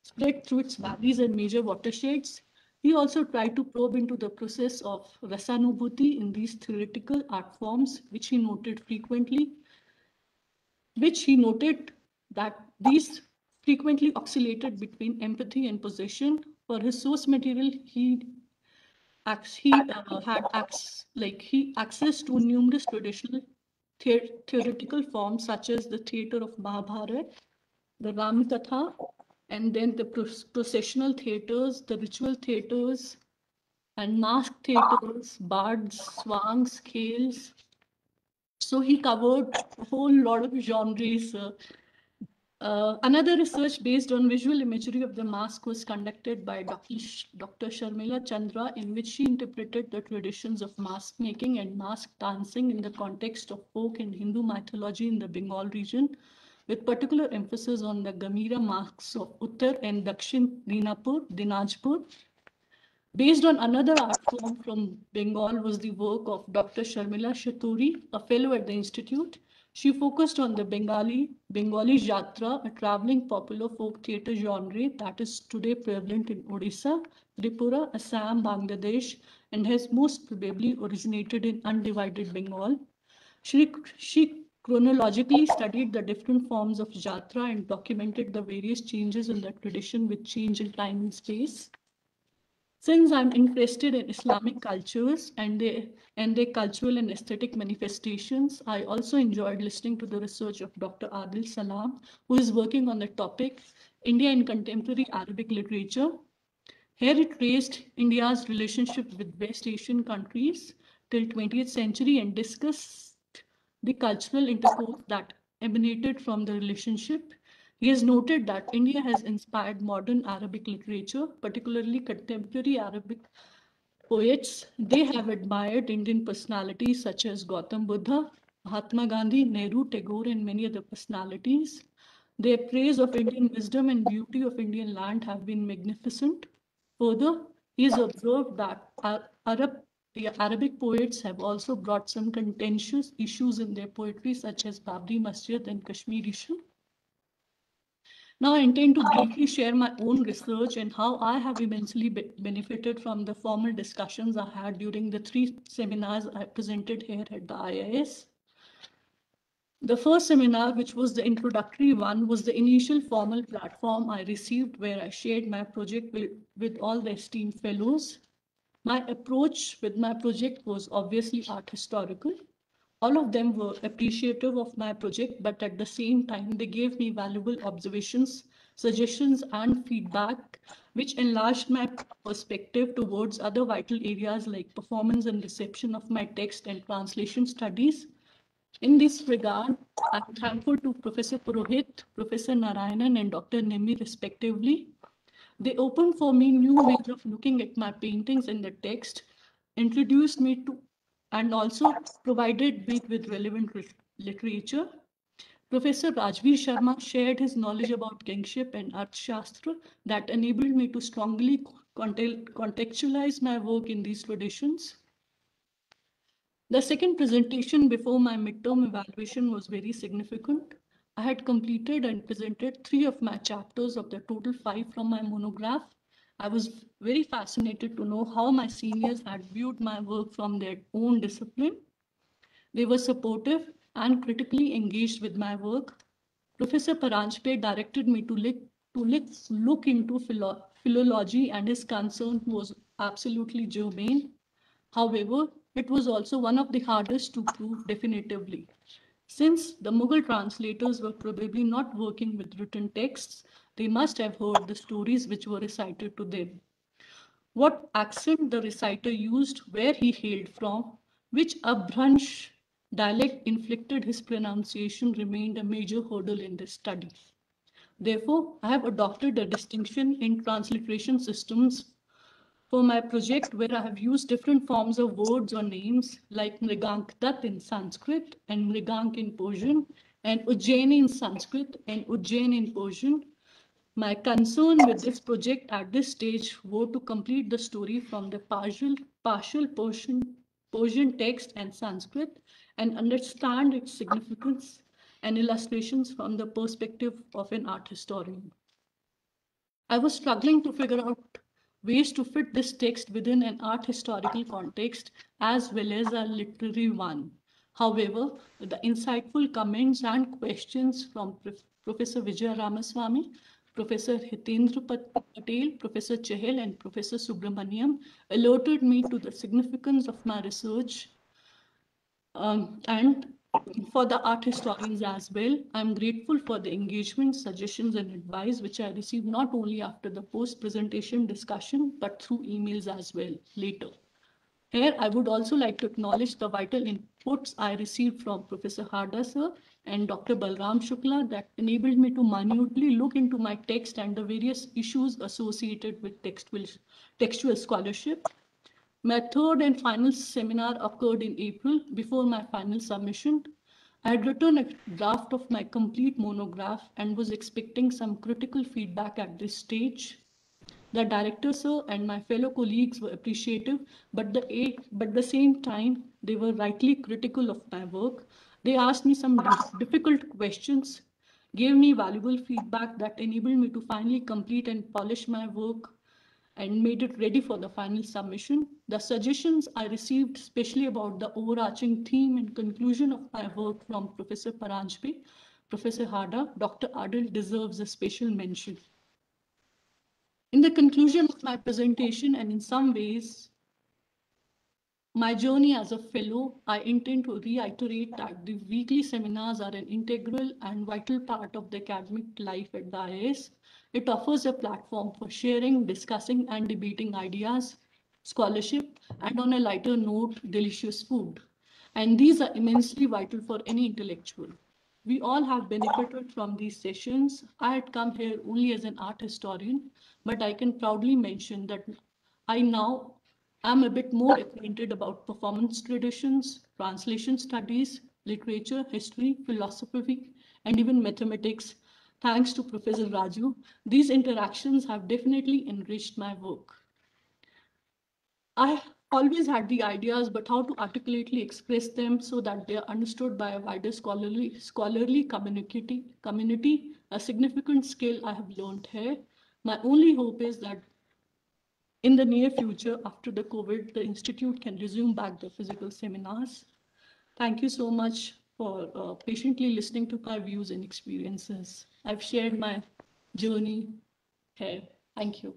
spread through its valleys and major watersheds. He also tried to probe into the process of rasanubhuti in these theoretical art forms, which he noted frequently, which he noted that these frequently oscillated between empathy and possession. For his source material, he he uh, had access, like he access to numerous traditional the theoretical forms such as the theater of Mahabharata, the Ramakatha, and then the processional theaters, the ritual theaters, and mask theaters, bards, swangs, scales. So he covered a whole lot of genres. Uh, uh, another research based on visual imagery of the mask was conducted by Dr. Dr. Sharmila Chandra, in which she interpreted the traditions of mask making and mask dancing in the context of folk and Hindu mythology in the Bengal region with particular emphasis on the Gamira masks of Uttar and Dakshin Dinapur, Dinajpur. Based on another art form from Bengal was the work of Dr. Sharmila Shaturi, a fellow at the institute. She focused on the Bengali, Bengali Jatra, a traveling popular folk theatre genre that is today prevalent in Odisha, Tripura, Assam, Bangladesh, and has most probably originated in undivided Bengal. She, she chronologically studied the different forms of jatra and documented the various changes in the tradition with change in time and space. Since I'm interested in Islamic cultures and their, and their cultural and aesthetic manifestations, I also enjoyed listening to the research of Dr. Adil Salam, who is working on the topic India in Contemporary Arabic Literature. Here it traced India's relationship with West Asian countries till 20th century and discussed the cultural intercourse that emanated from the relationship. He has noted that India has inspired modern Arabic literature, particularly contemporary Arabic poets. They have admired Indian personalities such as Gautam Buddha, Mahatma Gandhi, Nehru, Tagore, and many other personalities. Their praise of Indian wisdom and beauty of Indian land have been magnificent. Further, he has observed that Arab the Arabic poets have also brought some contentious issues in their poetry, such as Babri Masjid and Kashmir issue. Now I intend to briefly share my own research and how I have immensely be benefited from the formal discussions I had during the three seminars I presented here at the IIS. The first seminar, which was the introductory one, was the initial formal platform I received where I shared my project with, with all the esteemed fellows. My approach with my project was obviously art historical. All of them were appreciative of my project, but at the same time, they gave me valuable observations, suggestions, and feedback, which enlarged my perspective towards other vital areas like performance and reception of my text and translation studies. In this regard, I'm thankful to Professor Purohit, Professor Narayanan, and Dr. Nemi, respectively, They opened for me new ways of looking at my paintings and the text, introduced me to, and also provided me with relevant literature. Professor Rajveer Sharma shared his knowledge about kingship and Arthashastra that enabled me to strongly contextualize my work in these traditions. The second presentation before my midterm evaluation was very significant. I had completed and presented three of my chapters of the total five from my monograph. I was very fascinated to know how my seniors had viewed my work from their own discipline. They were supportive and critically engaged with my work. Professor Paranjpe directed me to look, to look, look into philo philology and his concern was absolutely germane. However, it was also one of the hardest to prove definitively. Since the Mughal translators were probably not working with written texts, they must have heard the stories which were recited to them. What accent the reciter used, where he hailed from, which Abhransh dialect inflicted his pronunciation remained a major hurdle in this study. Therefore, I have adopted a distinction in transliteration systems for my project where I have used different forms of words or names like Mrigank in Sanskrit and Mrigank in Persian and Ujjain in Sanskrit and Ujjain in Persian. My concern with this project at this stage were to complete the story from the partial, partial Persian, Persian text and Sanskrit and understand its significance and illustrations from the perspective of an art historian. I was struggling to figure out ways to fit this text within an art historical context as well as a literary one. However, the insightful comments and questions from Prof Professor Vijaya Ramaswamy, Professor Hitendra Patel, Professor Chahal, and Professor Subramaniam alerted me to the significance of my research um, and for the art historians as well. I'm grateful for the engagement, suggestions, and advice which I received not only after the post-presentation discussion, but through emails as well later. Here, I would also like to acknowledge the vital inputs I received from Professor Harda sir and Dr. Balram Shukla that enabled me to minutely look into my text and the various issues associated with textual, textual scholarship my third and final seminar occurred in April before my final submission. I had written a draft of my complete monograph and was expecting some critical feedback at this stage. The director, sir, and my fellow colleagues were appreciative, but the but the same time, they were rightly critical of my work. They asked me some difficult questions, gave me valuable feedback that enabled me to finally complete and polish my work and made it ready for the final submission. The suggestions I received, especially about the overarching theme and conclusion of my work from Professor Paranjpe, Professor Harda, Dr. Adil deserves a special mention. In the conclusion of my presentation, and in some ways, my journey as a fellow, I intend to reiterate that the weekly seminars are an integral and vital part of the academic life at the IIS it offers a platform for sharing, discussing, and debating ideas, scholarship, and on a lighter note, delicious food. And these are immensely vital for any intellectual. We all have benefited from these sessions. I had come here only as an art historian, but I can proudly mention that I now am a bit more acquainted about performance traditions, translation studies, literature, history, philosophy, and even mathematics Thanks to Professor Raju, these interactions have definitely enriched my work. I always had the ideas, but how to articulately express them so that they are understood by a wider scholarly, scholarly community, community, a significant skill I have learned here. My only hope is that in the near future, after the COVID, the Institute can resume back the physical seminars. Thank you so much for uh, patiently listening to my views and experiences. I've shared my journey here. Thank you.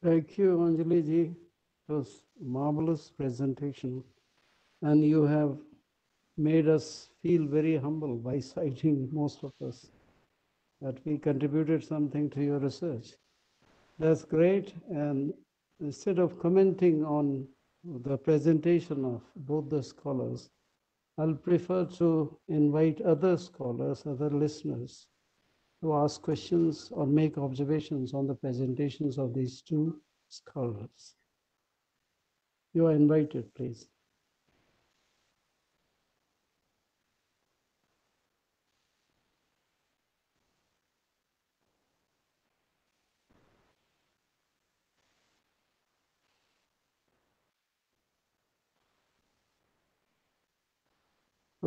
Thank you, Anjali ji. It was marvelous presentation. And you have made us feel very humble by citing most of us that we contributed something to your research. That's great. And instead of commenting on the presentation of both the scholars, I'll prefer to invite other scholars, other listeners to ask questions or make observations on the presentations of these two scholars. You are invited, please.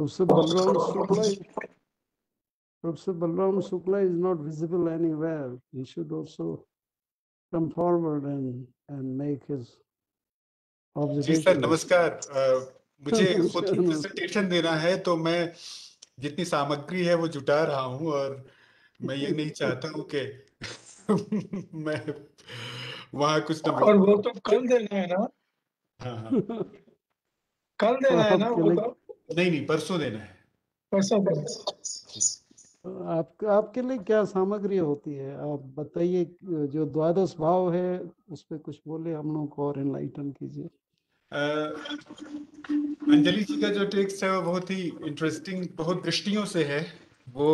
Professor Balram Shukla, Professor Balram Shukla is not visible anywhere. He should also come forward and, and make his observation. नमस्कार अ, मुझे खुद ही presentation देना है तो मैं जितनी सामग्री है वो जुटा रहा हूँ और मैं ये नहीं चाहता हूँ कि मैं वहाँ कुछ ना और वो तो कल देना है ना हाँ हाँ कल देना है ना वो तो नहीं नहीं परसों देना है। परसों आप आपके लिए क्या सामग्री होती है? आप बताइए जो द्वादश भाव है उस पर कुछ बोले हम लोग को और एनलाइटन कीजिए। अंजलि जी का जो टेक्स्ट है वो बहुत ही इंटरेस्टिंग बहुत दृष्टियों से है। वो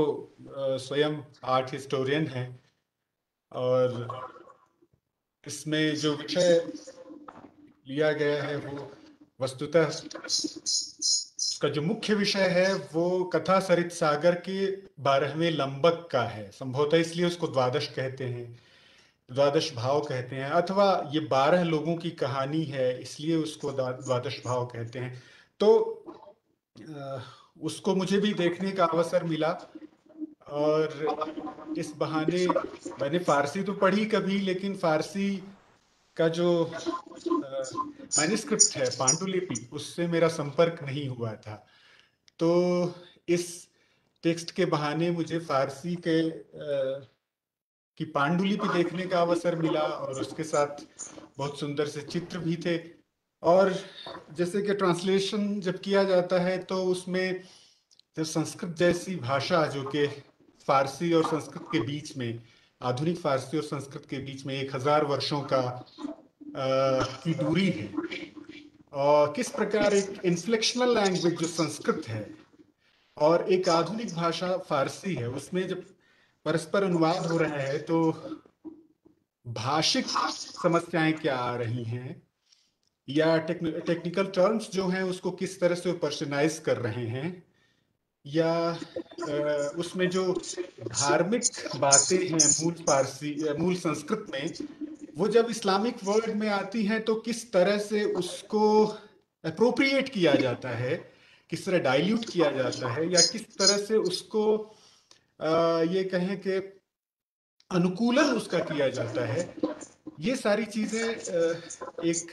स्वयं आर्ट हिस्टोरियन है। और इसमें जो विषय लिया गया है वो वस्तुतः उसका जो मुख्य विषय है वो कथा सरित सागर के बारहवें लंबक का है। संभवतः इसलिए उसको द्वादश कहते हैं, द्वादश भाव कहते हैं, अथवा ये बारह लोगों की कहानी है, इसलिए उसको द्वादश भाव कहते हैं। तो उसको मुझे भी देखने का अवसर मिला और इस बहाने मैंने फारसी तो पढ़ी कभी, लेकिन फारसी का जो मैन्युस्क्रिप्ट है, पांडुलिपि, उससे मेरा संपर्क नहीं हुआ था। तो इस टेक्स्ट के बहाने मुझे फारसी के की पांडुलिपि देखने का अवसर मिला और उसके साथ बहुत सुंदर से चित्र भी थे। और जैसे कि ट्रांसलेशन जब किया जाता है तो उसमें जब संस्कृत जैसी भाषा जो कि फारसी और संस्कृत के बीच में, आधुनिक फारसी और संस्कृत के बीच में एक हज़ार वर्षों का की दूरी है। और किस प्रकार एक इन्फ्लेक्शनल लैंग्वेज जो संस्कृत है और एक आधुनिक भाषा फारसी है, उसमें जब परस्पर अनुवाद हो रहा है तो भाषिक समस्याएँ क्या आ रही हैं? या टेक्निकल टर्म्स जो हैं, उसको किस तरह से पर्सनाइज कर रहे हैं? या उसमें जो धार्मिक बातें हैं मूल फारसी, मूल संस्कृत में वो जब इस्लामिक वर्ल्ड में आती हैं तो किस तरह से उसको अप्रोप्रिएट किया जाता है, किस तरह डाइल्यूट किया जाता है, या किस तरह से उसको ये कहें कि अनुकूलन उसका किया जाता है, ये सारी चीज़ें एक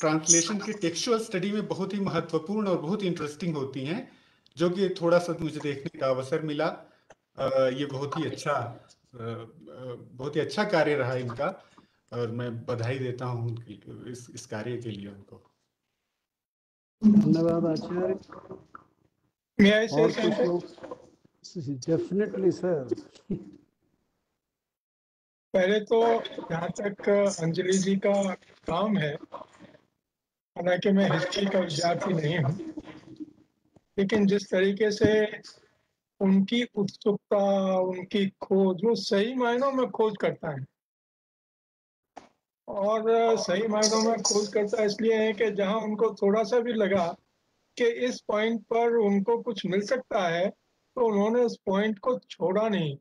ट्रांसलेशन के टेक्सुअल स्टडी में बहुत ही महत्वपूर्ण और बहुत इंटरेस्टिंग होती हैं, जो कि थोड़ा सा मुझे देखने का अवसर मिला। ये बहुत ही अच्छा बहुत ही अच्छा कार्य रहा इनका। और मैं बधाई देता हूँ उनकी इस इस कार्य के लिए उनको। धन्यवाद आचार्य। और कुछ लोग डेफिनेटली सर पहले तो जहाँ तक अंजलि जी का काम है हालाँकि मैं हिस्ट्री का विद्यार्थी नहीं हूँ लेकिन जिस तरीके से उनकी उत्सुकता उनकी खोज वो सही मायनों में खोज करता है। और सही मायनों में खोज करता इसलिए है कि जहाँ उनको थोड़ा सा भी लगा कि इस पॉइंट पर उनको कुछ मिल सकता है तो उन्होंने उस पॉइंट को छोड़ा नहीं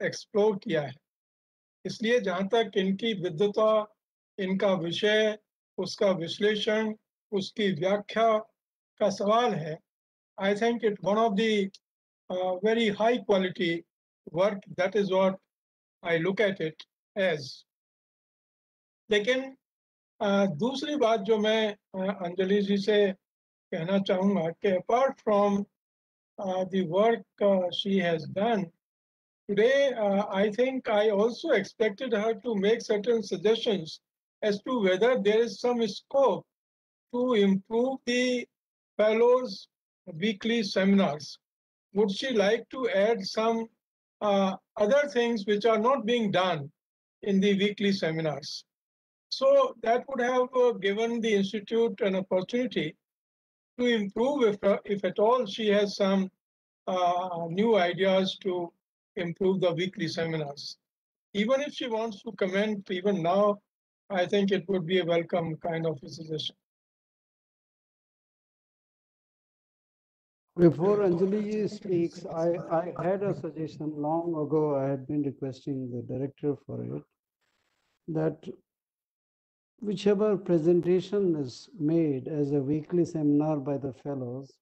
एक्सप्लोर किया है। इसलिए जहाँ तक इनकी विद्वता इनका विषय, उसका विश्लेषण, उसकी व्याख्या का सवाल है I think it one of the very high quality work that is what I look at it as लेकिन uh, दूसरी बात जो मैं uh, अंजलि जी से कहना चाहूँगा कि apart from the work uh, she has done Today, uh, I think I also expected her to make certain suggestions as to whether there is some scope to improve the fellows' weekly seminars. Would she like to add some uh, other things which are not being done in the weekly seminars? So that would have uh, given the institute an opportunity to improve if, uh, if at all she has some uh, new ideas to improve the weekly seminars. Even if she wants to comment even now, I think it would be a welcome kind of suggestion. Before Anjali speaks, I, I had a suggestion long ago. I had been requesting the director for it that whichever presentation is made as a weekly seminar by the fellows,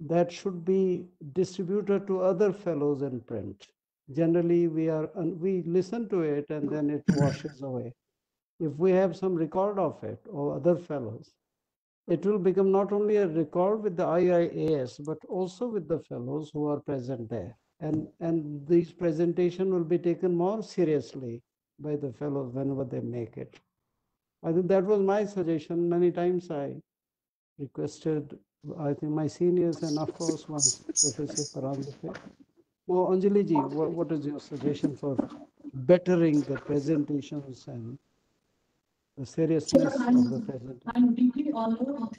that should be distributed to other fellows in print. Generally, we are we listen to it and then it washes away. If we have some record of it or other fellows, it will become not only a record with the IIAS, but also with the fellows who are present there. And, and these presentation will be taken more seriously by the fellows whenever they make it. I think that was my suggestion. Many times I requested, I think my seniors and of course one Professor Parandape. Oh, Anjali ji, what, what is your suggestion for bettering the presentations and the seriousness of the presentation? I'm deeply honored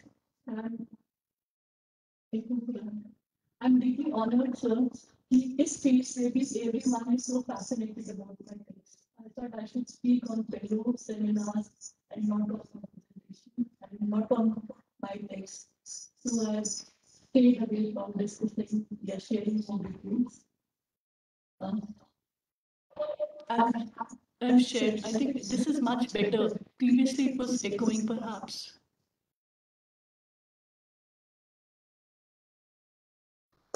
I'm deeply honored, sir. His face, everyone is so fascinated about my face. I thought I should speak on fellow seminars and not on presentation and not on my text. So I stayed away from discussing yeah, sharing on the Um, I've, I've shared. I think this is much better. Previously, it was echoing, perhaps.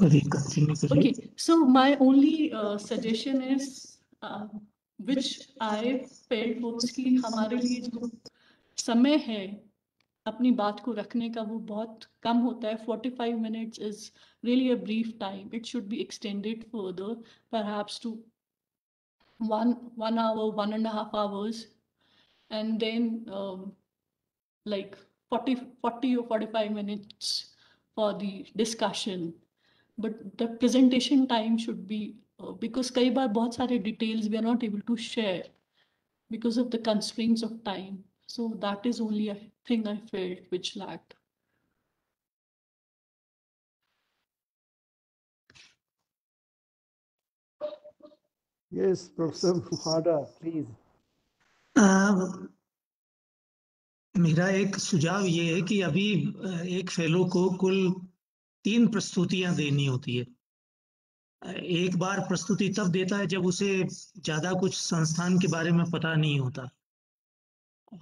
Okay, so my only uh, suggestion is uh, which I felt was कि हमारे लिए जो समय है अपनी बात को रखने का वो बहुत कम होता है 45 minutes is really a brief time it should be extended further perhaps to one one hour one and a half hours and then um, like 40 40 or 45 minutes for the discussion but the presentation time should be uh, because कई बार बहुत सारे details we are not able to share because of the constraints of time so that is only I thing I felt which lacked Yes, Professor Fada, please. Um, मेरा एक सुझाव ये है कि अभी एक फेलो को कुल तीन प्रस्तुतियाँ देनी होती है। एक बार प्रस्तुति तब देता है जब उसे ज़्यादा कुछ संस्थान के बारे में पता नहीं होता।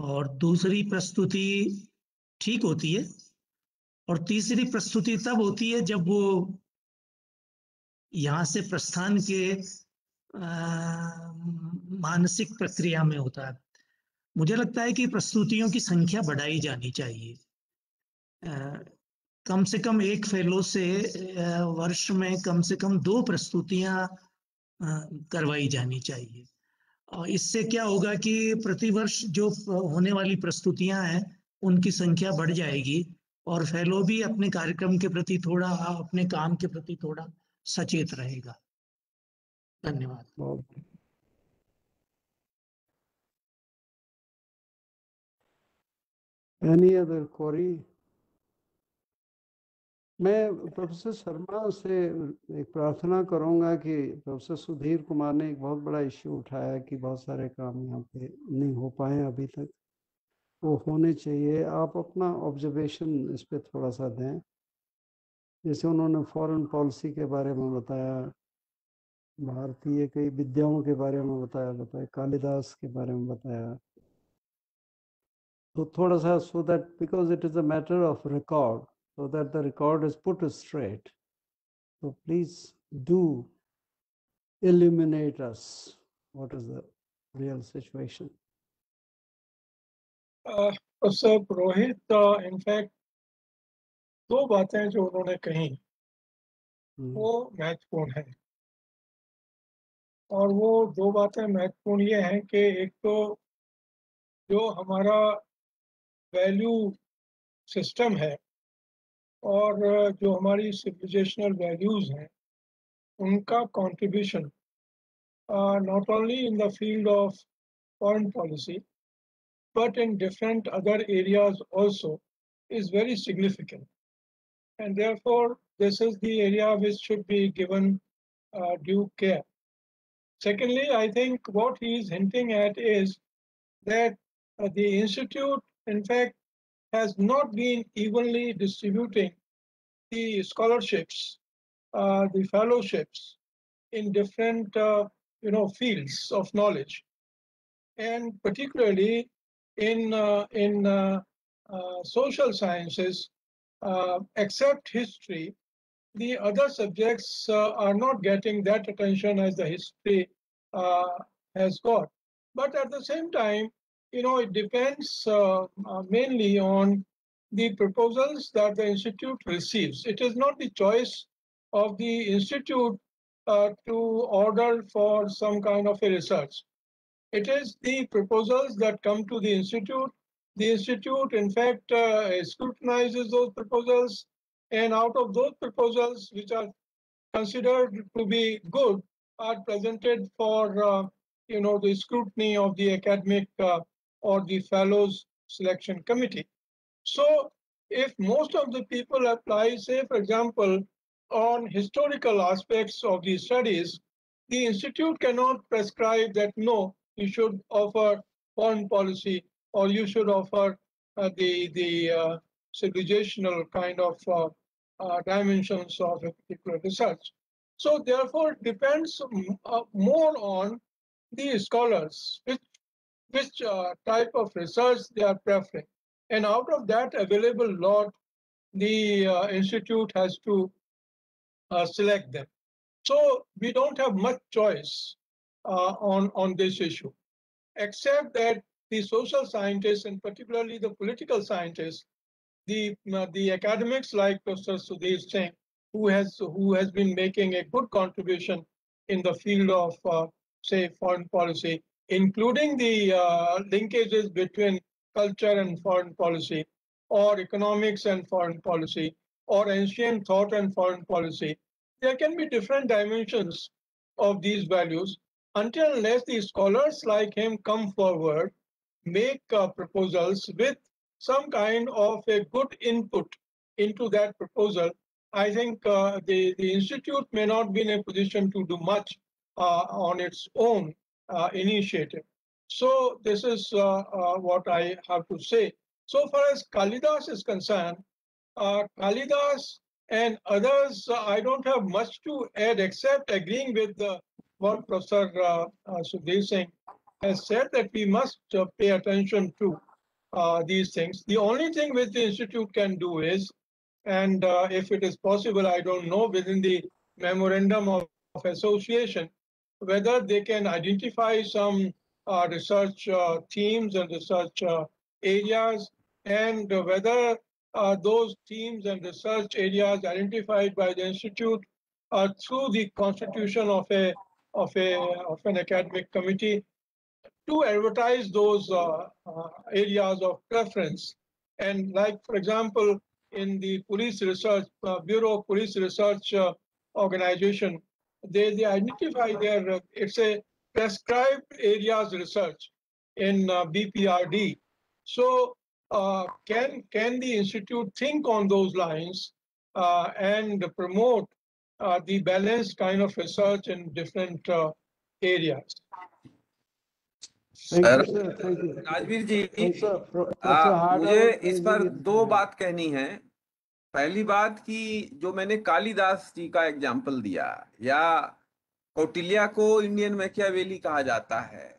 और दूसरी प्रस्तुति ठीक होती है और तीसरी प्रस्तुति तब होती है जब वो यहाँ से प्रस्थान के अ, मानसिक प्रक्रिया में होता है। मुझे लगता है कि प्रस्तुतियों की संख्या बढ़ाई जानी चाहिए। कम से कम एक फेलो से वर्ष में कम से कम दो प्रस्तुतियाँ करवाई जानी चाहिए और इससे क्या होगा कि प्रतिवर्ष जो होने वाली प्रस्तुतियाँ हैं, उनकी संख्या बढ़ जाएगी और फेलो भी अपने कार्यक्रम के प्रति थोड़ा, अपने काम के प्रति थोड़ा सचेत रहेगा धन्यवाद. Any other query? मैं प्रोफेसर शर्मा से एक प्रार्थना करूँगा कि प्रोफेसर सुधीर कुमार ने एक बहुत बड़ा इश्यू उठाया कि बहुत सारे काम यहाँ पे नहीं हो पाए अभी तक। वो होने चाहिए। आप अपना ऑब्जर्वेशन इस पे थोड़ा सा दें। जैसे उन्होंने फॉरेन पॉलिसी के बारे में बताया, भारतीय कई विद्याओं के बारे में बताया बताया, कालिदास के बारे में बताया। तो थोड़ा सा so that because it is a matter of record so that the record is put straight. So please do illuminate us what is the real situation. Uh, Sir Rohit, uh, in fact, दो बातें जो उन्होंने कही Hmm. वो महत्वपूर्ण है और वो दो बातें महत्वपूर्ण ये हैं कि एक तो जो हमारा वैल्यू सिस्टम है और जो हमारी सिविलाइजेशनल वैल्यूज हैं उनका contribution not only in the field of foreign policy but in different other areas also is very significant and therefore this is the area which should be given uh, due care Secondly, I think what he is hinting at is that uh, the institute, in fact, has not been evenly distributing the scholarships, uh, the fellowships in different, uh, you know, fields of knowledge, and particularly in uh, in uh, uh, social sciences, uh, except history, the other subjects are not getting that attention as the history has got. But at the same time, you know, it depends uh, uh, mainly on the proposals that the institute receives. It is not the choice of the institute uh, to order for some kind of a research. It is the proposals that come to the institute. The institute, in fact, uh, scrutinizes those proposals, and out of those proposals, which are considered to be good, are presented for uh, you know the scrutiny of the academic uh, or the fellows selection committee. So if most of the people apply, say, for example, on historical aspects of these studies, the institute cannot prescribe that no, you should offer foreign policy or you should offer uh, the the uh, civilizational kind of uh, uh dimensions of a particular research. So therefore, it depends uh, more on the scholars, which which uh, type of research they are preferring. And out of that available lot, the uh, institute has to uh, select them. So we don't have much choice uh, on, on this issue, except that the social scientists and particularly the political scientists, the, uh, the academics like Professor Sudhir Singh, who has, who has been making a good contribution in the field of, uh, say, foreign policy, including the uh, linkages between culture and foreign policy, or economics and foreign policy, or ancient thought and foreign policy. There can be different dimensions of these values until unless the scholars like him come forward, make uh, proposals with some kind of a good input into that proposal, I think uh, the, the institute may not be in a position to do much uh, on its own uh, initiative. So this is uh, uh, what I have to say. So far as Kalidas is concerned, Kalidas and others, I don't have much to add except agreeing with what Professor uh, Sudhir Singh has said that we must pay attention to uh, these things. The only thing which the institute can do is, and uh, if it is possible, I don't know, within the memorandum of, of association, whether they can identify some uh, research uh, teams and research uh, areas and whether uh, those teams and research areas identified by the institute are through the constitution of a of a of an academic committee to advertise those uh, uh, areas of preference. And like for example in the police research bureau police research organization they, they identify their, uh, it's a prescribed areas research in uh, BPRD. So uh, can, can the Institute think on those lines uh, and promote uh, the balanced kind of research in different uh, areas? Rajveer जी आ, मुझे इस पर दो बात कहनी है पहली बात कि जो मैंने कालिदास जी का एग्ज़ाम्पल दिया या कौटिल्या को इंडियन मैकियावेली कहा जाता है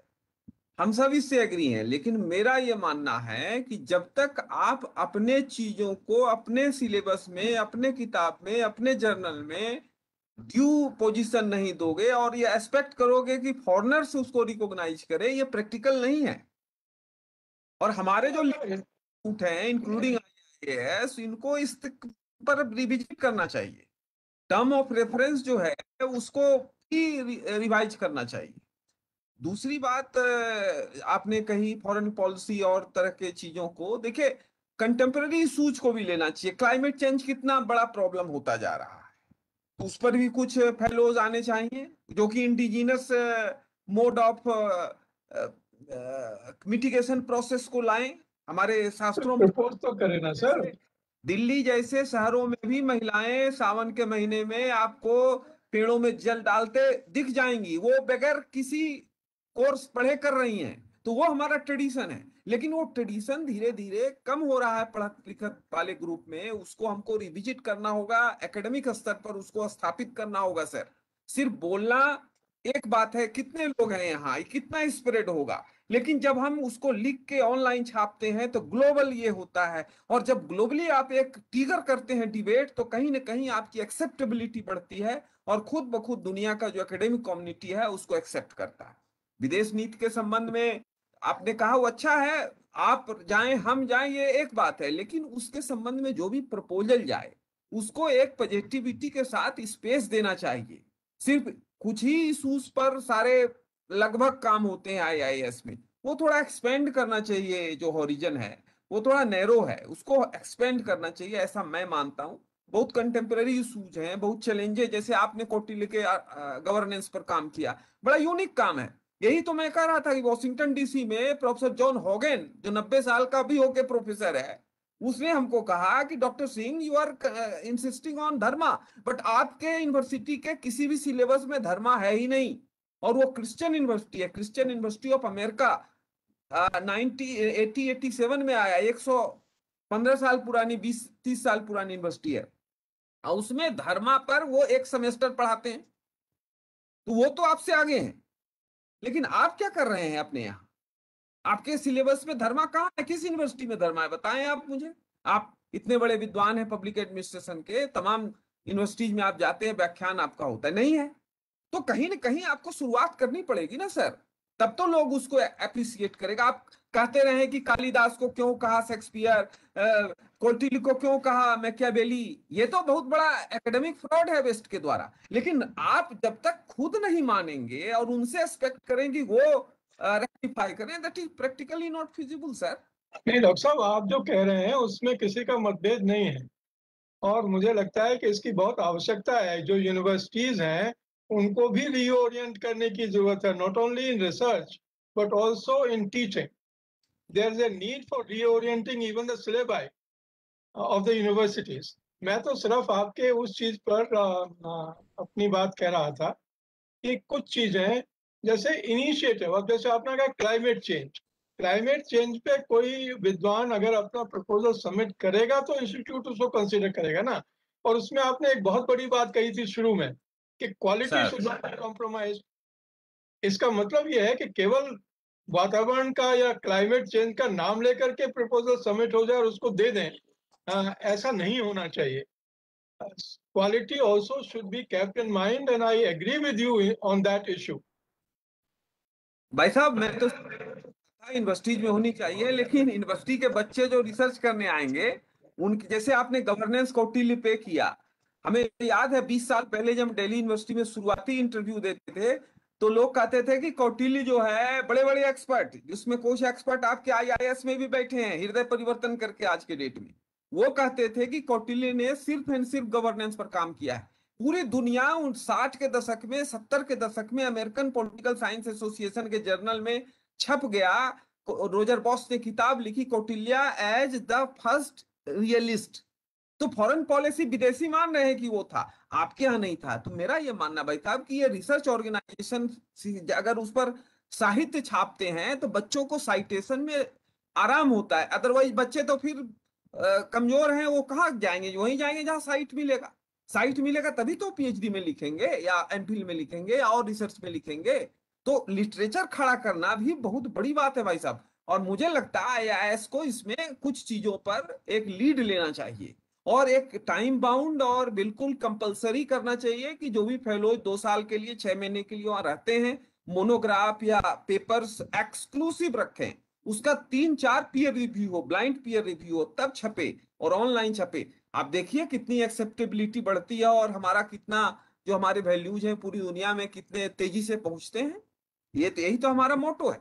हम सब इससे एग्री हैं लेकिन मेरा ये मानना है कि जब तक आप अपने चीज़ों को अपने सिलेबस में अपने किताब में अपने जर्नल में ड्यू पोजीशन नहीं दोगे और ये एक्सपेक्ट करोगे कि फॉरनर्स उसको रिकॉग्नाइज करे ये प्रैक्टिकल नहीं है। और हमारे जो हैं इंक्लूडिंग एस इनको इस पर रिविजिट करना चाहिए। टर्म ऑफ़ रेफरेंस जो है, उसको ही रिवाइज करना चाहिए। दूसरी बात आपने कही फॉरेन पॉलिसी और तरह के चीज़ों को, देखिए कंटेम्प्रेरी इशूज को भी लेना चाहिए। क्लाइमेट चेंज कितना बड़ा प्रॉब्लम होता जा रहा है। उस पर भी कुछ फेलोज आने चाहिए, जो कि indigenous mode of mitigation process को लाएँ। हमारे शास्त्रों में तो करे ना सर। दिल्ली जैसे शहरों में भी महिलाएँ सावन के महीने में आपको पेड़ों में जल डालते दिख जाएँगी। वो बगैर किसी कोर्स पढ़े कर रही हैं तो वो हमारा ट्रेडिशन है। लेकिन वो ट्रेडिशन धीरे धीरे कम हो रहा है पढ़त लिखत वाले ग्रुप में। उसको हमको रिविजिट करना होगा एकेडमिक स्तर पर उसको स्थापित करना होगा सर। सिर्फ़ बोलना एक बात है कितने लोग हैं यहाँ? कितना स्प्रेड होगा? लेकिन जब हम उसको लिख के ऑनलाइन छापते हैं तो ग्लोबल ये होता है। और जब ग्लोबली आप एक टीगर करते हैं डिबेट तो कहीं ना कहीं आपकी एक्सेप्टेबिलिटी बढ़ती है और खुद ब खुद दुनिया का जो एकेडमिक कम्युनिटी है, उसको एक्सेप्ट करता है। विदेश नीति के संबंध में आपने कहा, वो अच्छा है, आप जाए, हम जाए, ये एक बात है। लेकिन उसके संबंध में जो भी प्रपोजल जाए, उसको एक पॉजिटिविटी के साथ स्पेस देना चाहिए। सिर्फ़ कुछ ही इशूज पर सारे लगभग काम होते हैं आईआईएस में। वो थोड़ा एक्सपेंड करना चाहिए, जो हॉरिजन है, वो थोड़ा नैरो है, उसको एक्सपेंड करना चाहिए, ऐसा मैं मानता हूँ। बहुत कंटेम्प्रेरी इशूज हैं, बहुत चैलेंजेस जैसे आपने कोटिल के गवर्नेंस पर काम किया। बड़ा यूनिक काम है। यही तो मैं कह रहा था कि वॉशिंगटन डीसी में प्रोफेसर जॉन होगेन जो नब्बे साल का भी होके प्रोफेसर है, उसने हमको कहा कि doctor Singh you are insisting on dharma but आपके यूनिवर्सिटी के किसी भी सिलेबस में धर्मा है ही नहीं। और वो क्रिश्चियन यूनिवर्सिटी है Christian university of America ninety, eighty seven में आया, एक सौ पंद्रह साल पुरानी, बीस, तीस साल पुरानी यूनिवर्सिटी है। और उसमें धर्मा पर वो एक सेमेस्टर पढ़ाते हैं। तो वो तो आपसे आगे हैं। लेकिन आप क्या कर रहे हैं अपने यहाँ? आपके सिलेबस में धर्मा कहाँ है? किस यूनिवर्सिटी में धर्मा है? बताएँ आप मुझे। आप इतने बड़े विद्वान हैं पब्लिक एडमिनिस्ट्रेशन के, तमाम यूनिवर्सिटीज में आप जाते हैं, व्याख्यान आपका होता है नहीं है। तो कहीं ना कहीं आपको शुरुआत करनी पड़ेगी ना, सर। तब तो लोग उसको अप्रिसिएट करेगा। आप कहते रहे कि कालिदास को क्यों कहा, शेक्सपियर? कोटिल को क्यों कहा मैकियावेली ये तो बहुत बड़ा एकेडमिक फ्रॉड है वेस्ट के द्वारा। लेकिन आप जब तक खुद नहीं मानेंगे और उनसे एक्सपेक्ट करेंगे वो रेक्टिफाई करें that is practically not feasible sir नहीं, डॉक्टर साहब, आप जो कह रहे हैं, उसमें किसी का मतभेद नहीं है। और मुझे लगता है कि इसकी बहुत आवश्यकता है। जो यूनिवर्सिटीज हैं उनको भी रीओरियंट करने की ज़रूरत है not only in research but also in teaching there is a need for reorienting even the syllabi of the universities मैं तो सिर्फ़ आपके उस चीज़ पर अपनी बात कह रहा था कि कुछ चीज़ें, जैसे इनिशिएटिव अब जैसे आपने कहा क्लाइमेट चेंज क्लाइमेट चेंज पे कोई विद्वान अगर अपना प्रपोजल सबमिट करेगा तो इंस्टीट्यूट उसको कंसिडर करेगा ना? और उसमें आपने एक बहुत बड़ी बात कही थी शुरू में कि quality should not be compromise इसका मतलब यह है कि केवल वातावरण का या क्लाइमेट चेंज का नाम लेकर के प्रपोजल सबमिट हो जाए और उसको दे दें आ, ऐसा नहीं होना चाहिए। Quality also should be kept in mind and I agree with you on that issue भाई साहब मैं तो यूनिवर्सिटीज में होनी चाहिए लेकिन यूनिवर्सिटी के बच्चे जो रिसर्च करने आएँगे उनके जैसे आपने गवर्नेंस कौटिल्य पे किया हमें याद है 20 साल पहले जब दिल्ली यूनिवर्सिटी में शुरुआती इंटरव्यू देते थे तो लोग कहते थे कि कौटिल्य जो है बड़े बड़े एक्सपर्ट जिसमें कुछ एक्सपर्ट आपके आईआईएस में भी बैठे हैं, हृदय परिवर्तन करके आज के डेट में। वो कहते थे कि कौटिल्य ने सिर्फ़ एंड सिर्फ़ गवर्नेंस पर काम किया है। पूरी दुनिया उन साठ के दशक में, सत्तर के दशक में अमेरिकन पॉलिटिकल साइंस एसोसिएशन के जर्नल में छप गया। रोजर बॉस ने किताब लिखी, Kautilya as the first realist तो फॉरेन पॉलिसी विदेशी मान रहे कि वो था। आपके यहाँ नहीं था। तो मेरा ये मानना भाई साहब कि ये रिसर्च ऑर्गेनाइजेशन अगर उस पर साहित्य छापते हैं तो बच्चों को साइटेशन में आराम होता है। अदरवाइज़ बच्चे तो फिर कमज़ोर हैं, वो कहाँ जाएँगे? वहीं जाएँगे जहाँ साइट मिलेगा। साइट मिलेगा तभी तो पीएचडी में लिखेंगे या एमफिल में लिखेंगे या और रिसर्च में लिखेंगे। तो लिटरेचर खड़ा करना भी बहुत बड़ी बात है भाई साहब। और मुझे लगता है आई को इसमें कुछ चीज़ों पर एक लीड लेना चाहिए। और एक टाइम बाउंड और बिल्कुल कंपलसरी करना चाहिए कि जो भी फेलो दो साल के लिए, छह महीने के लिए वहाँ रहते हैं मोनोग्राफ या पेपर्स एक्सक्लूसिव रखें। उसका तीन, चार पीयर रिव्यू हो ब्लाइंड पीयर रिव्यू हो, तब छपे और ऑनलाइन छपे। आप देखिए कितनी एक्सेप्टेबिलिटी बढ़ती है और हमारा कितना, जो हमारे वैल्यूज़ हैं पूरी दुनिया में कितने तेज़ी से पहुँचते हैं। ये तो यही तो हमारा मोटो है।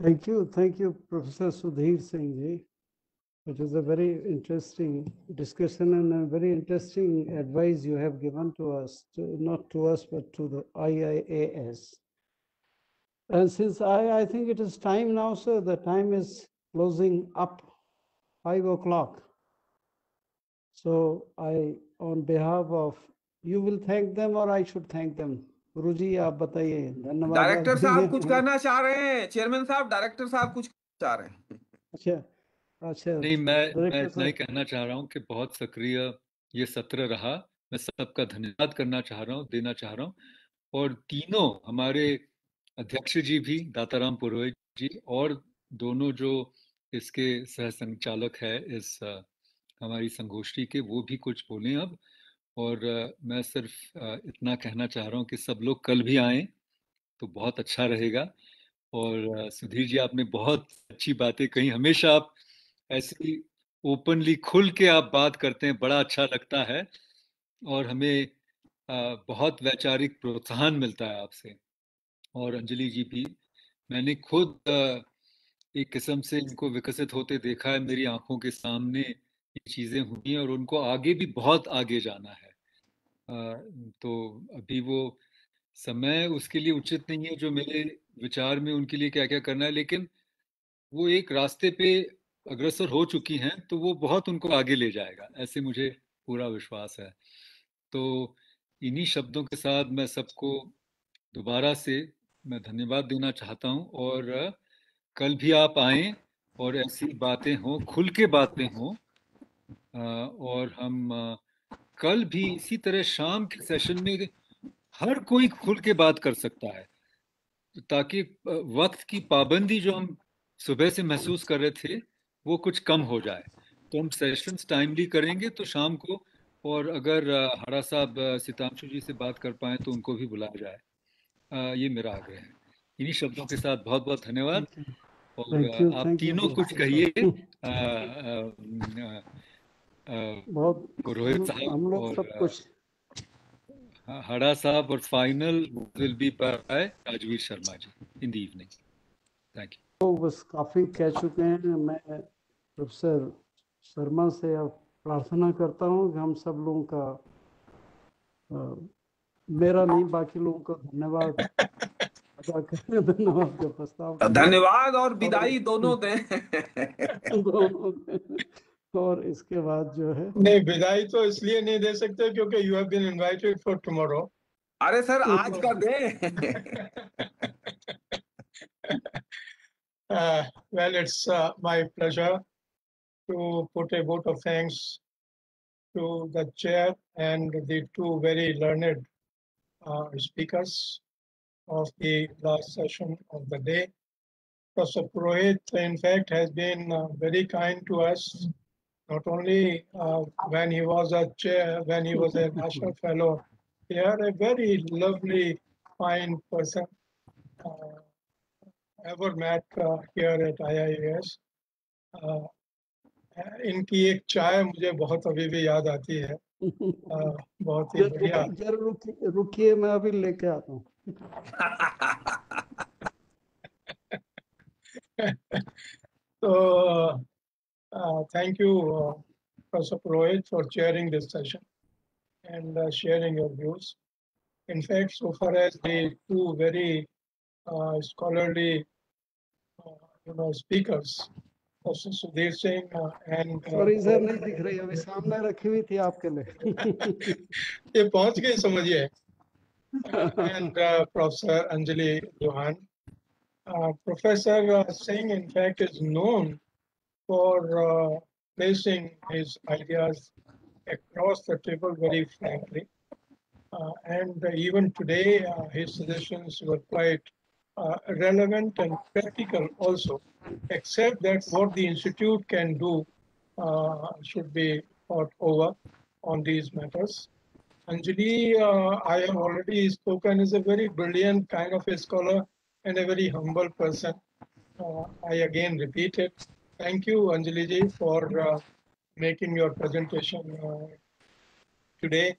Thank you thank you professor Sudhir Singh ji. It is a very interesting discussion and a very interesting advice you have given to us, to, not to us, but to the IIAS. And since I, I think it is time now, sir, the time is closing up, five o'clock. So I, on behalf of you will thank them or I should thank them? गुरु जी आप बताइए धन्यवाद director साहब कुछ कहना चाह रहे हैं chairman साहब डायरेक्टर साहब कुछ चाह रहे हैं अच्छा अच्छा नहीं मैं मैं इतना ही कहना चाह रहा हूँ कि बहुत सक्रिय ये सत्र रहा। मैं सबका धन्यवाद करना चाह रहा हूँ देना चाह रहा हूँ। और तीनों हमारे अध्यक्ष जी भी दाताराम पुरोहित जी और दोनों जो इसके सह संचालक है इस हमारी संगोष्ठी के वो भी कुछ बोले अब। और मैं सिर्फ़ इतना कहना चाह रहा हूँ कि सब लोग कल भी आए तो बहुत अच्छा रहेगा। और सुधीर जी आपने बहुत अच्छी बातें कही। हमेशा आप ऐसी ओपनली खुल के आप बात करते हैं, बड़ा अच्छा लगता है और हमें बहुत वैचारिक प्रोत्साहन मिलता है आपसे। और अंजलि जी भी, मैंने खुद एक किस्म से इनको विकसित होते देखा है, मेरी आँखों के सामने ये चीज़ें हुई हैं और उनको आगे भी बहुत आगे जाना है। तो अभी वो समय उसके लिए उचित नहीं है, जो मेरे विचार में उनके लिए क्या क्या करना है, लेकिन वो एक रास्ते पे अग्रसर हो चुकी हैं तो वो बहुत उनको आगे ले जाएगा, ऐसे मुझे पूरा विश्वास है। तो इन्हीं शब्दों के साथ मैं सबको दोबारा से मैं धन्यवाद देना चाहता हूँ और कल भी आप आए और ऐसी बातें हों, खुल के बातें हों और हम कल भी इसी तरह शाम के सेशन में हर कोई खुल के बात कर सकता है, ताकि वक्त की पाबंदी जो हम सुबह से महसूस कर रहे थे वो कुछ कम हो जाए। तो हम सेशंस टाइमली करेंगे तो शाम को और अगर हरा साहब सितांशु जी से बात कर पाए तो उनको भी बुलाया जाए। ये मेरा आग्रह है। इन्हीं शब्दों के साथ बहुत बहुत धन्यवाद। और Thank you, आप thank you, तीनों कुछ कहिए। बहुत पुरोहित हम साहब हम लोग सब कुछ हड़ा साहब और final will be by Rajveer Sharma ji in the evening thank you तो बस काफ़ी कह चुके हैं। मैं प्रोफेसर शर्मा से अब प्रार्थना करता हूँ कि हम सब लोगों का अ, मेरा नहीं बाकी लोगों का धन्यवाद धन्यवाद का प्रस्ताव धन्यवाद और विदाई दोनों दें। दोनों में। और इसके बाद जो है नहीं विदाई तो इसलिए नहीं दे सकते क्योंकि you have been invited for tomorrow अरे सर आज का दें। Well, it's uh, my pleasure to put a vote of thanks to the chair and the two very learned uh, speakers of the last session of the day. Professor Purohit, in fact, has been uh, very kind to us, not only uh, when he was a chair, when he was a national fellow here, a very lovely, fine person. Uh, ever met uh, here at IIS. इनकी एक चाय मुझे बहुत अभी भी याद आती है। बहुत ही बढ़िया। रुकिए मैं अभी लेके आता हूँ। तो thank you professor Purohit for chairing this session and sharing your views in fact so far as the two very scholarly you know speakers Uh, and uh, sorry sir नहीं दिख रही अभी सामने रखी हुई थी आपके लिए ये पहुँच गए समझिए uh. Uh, Professor uh, Singh, in fact, is known for uh, placing his ideas across the table very frankly. Uh, and even today, uh, his suggestions were quite uh, relevant and practical also, except that what the Institute can do uh, should be thought over on these matters. Anjali, uh, I have already spoken, is a very brilliant kind of a scholar and a very humble person. Uh, I again repeat it. Thank you, Anjali ji, for uh, making your presentation uh, today.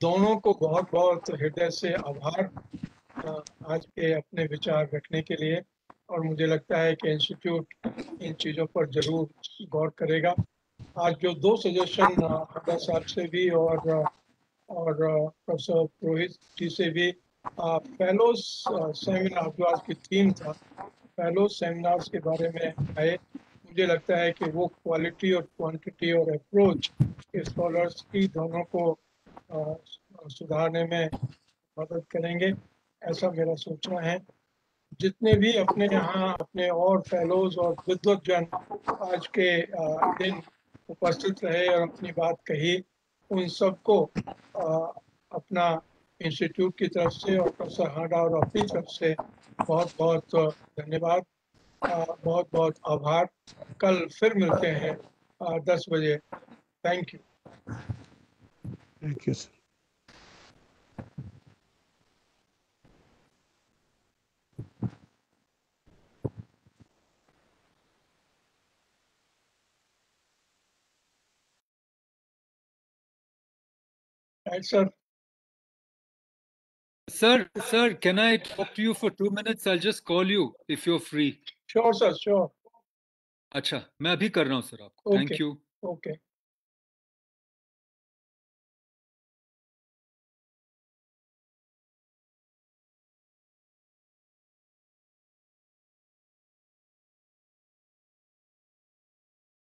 दोनों को बहुत बहुत हृदय से आभार uh, आज के अपने विचार रखने के लिए और मुझे लगता है कि इंस्टीट्यूट इन चीज़ों पर ज़रूर गौर करेगा। आज जो दो सजेशन हड्डा साहब से भी और और प्रोफेसर पुरोहित जी से भी फेलोज सेमिनार जो आज की थीम था फेलो सेमिनार्स के बारे में आए। मुझे लगता है कि वो क्वालिटी और क्वांटिटी और अप्रोच स्कॉलर्स की दोनों को सुधारने में मदद करेंगे। ऐसा मेरा सोचना है। जितने भी अपने यहाँ अपने और फेलोज और विद्वत जन आज के दिन उपस्थित रहे और अपनी बात कही, उन सबको अपना इंस्टीट्यूट की तरफ़ से और प्रोफेसर हाडा और अपनी तरफ़ से बहुत बहुत धन्यवाद। बहुत बहुत आभार। कल फिर मिलते हैं दस बजे। Thank you thank you sir Right, sir. Sir, sir, can I talk to you for two minutes? I'll just call you if you're free. Sure, sir, sure. अच्छा मैं अभी कर रहा हूँ सर आपको थैंक Okay. You Okay.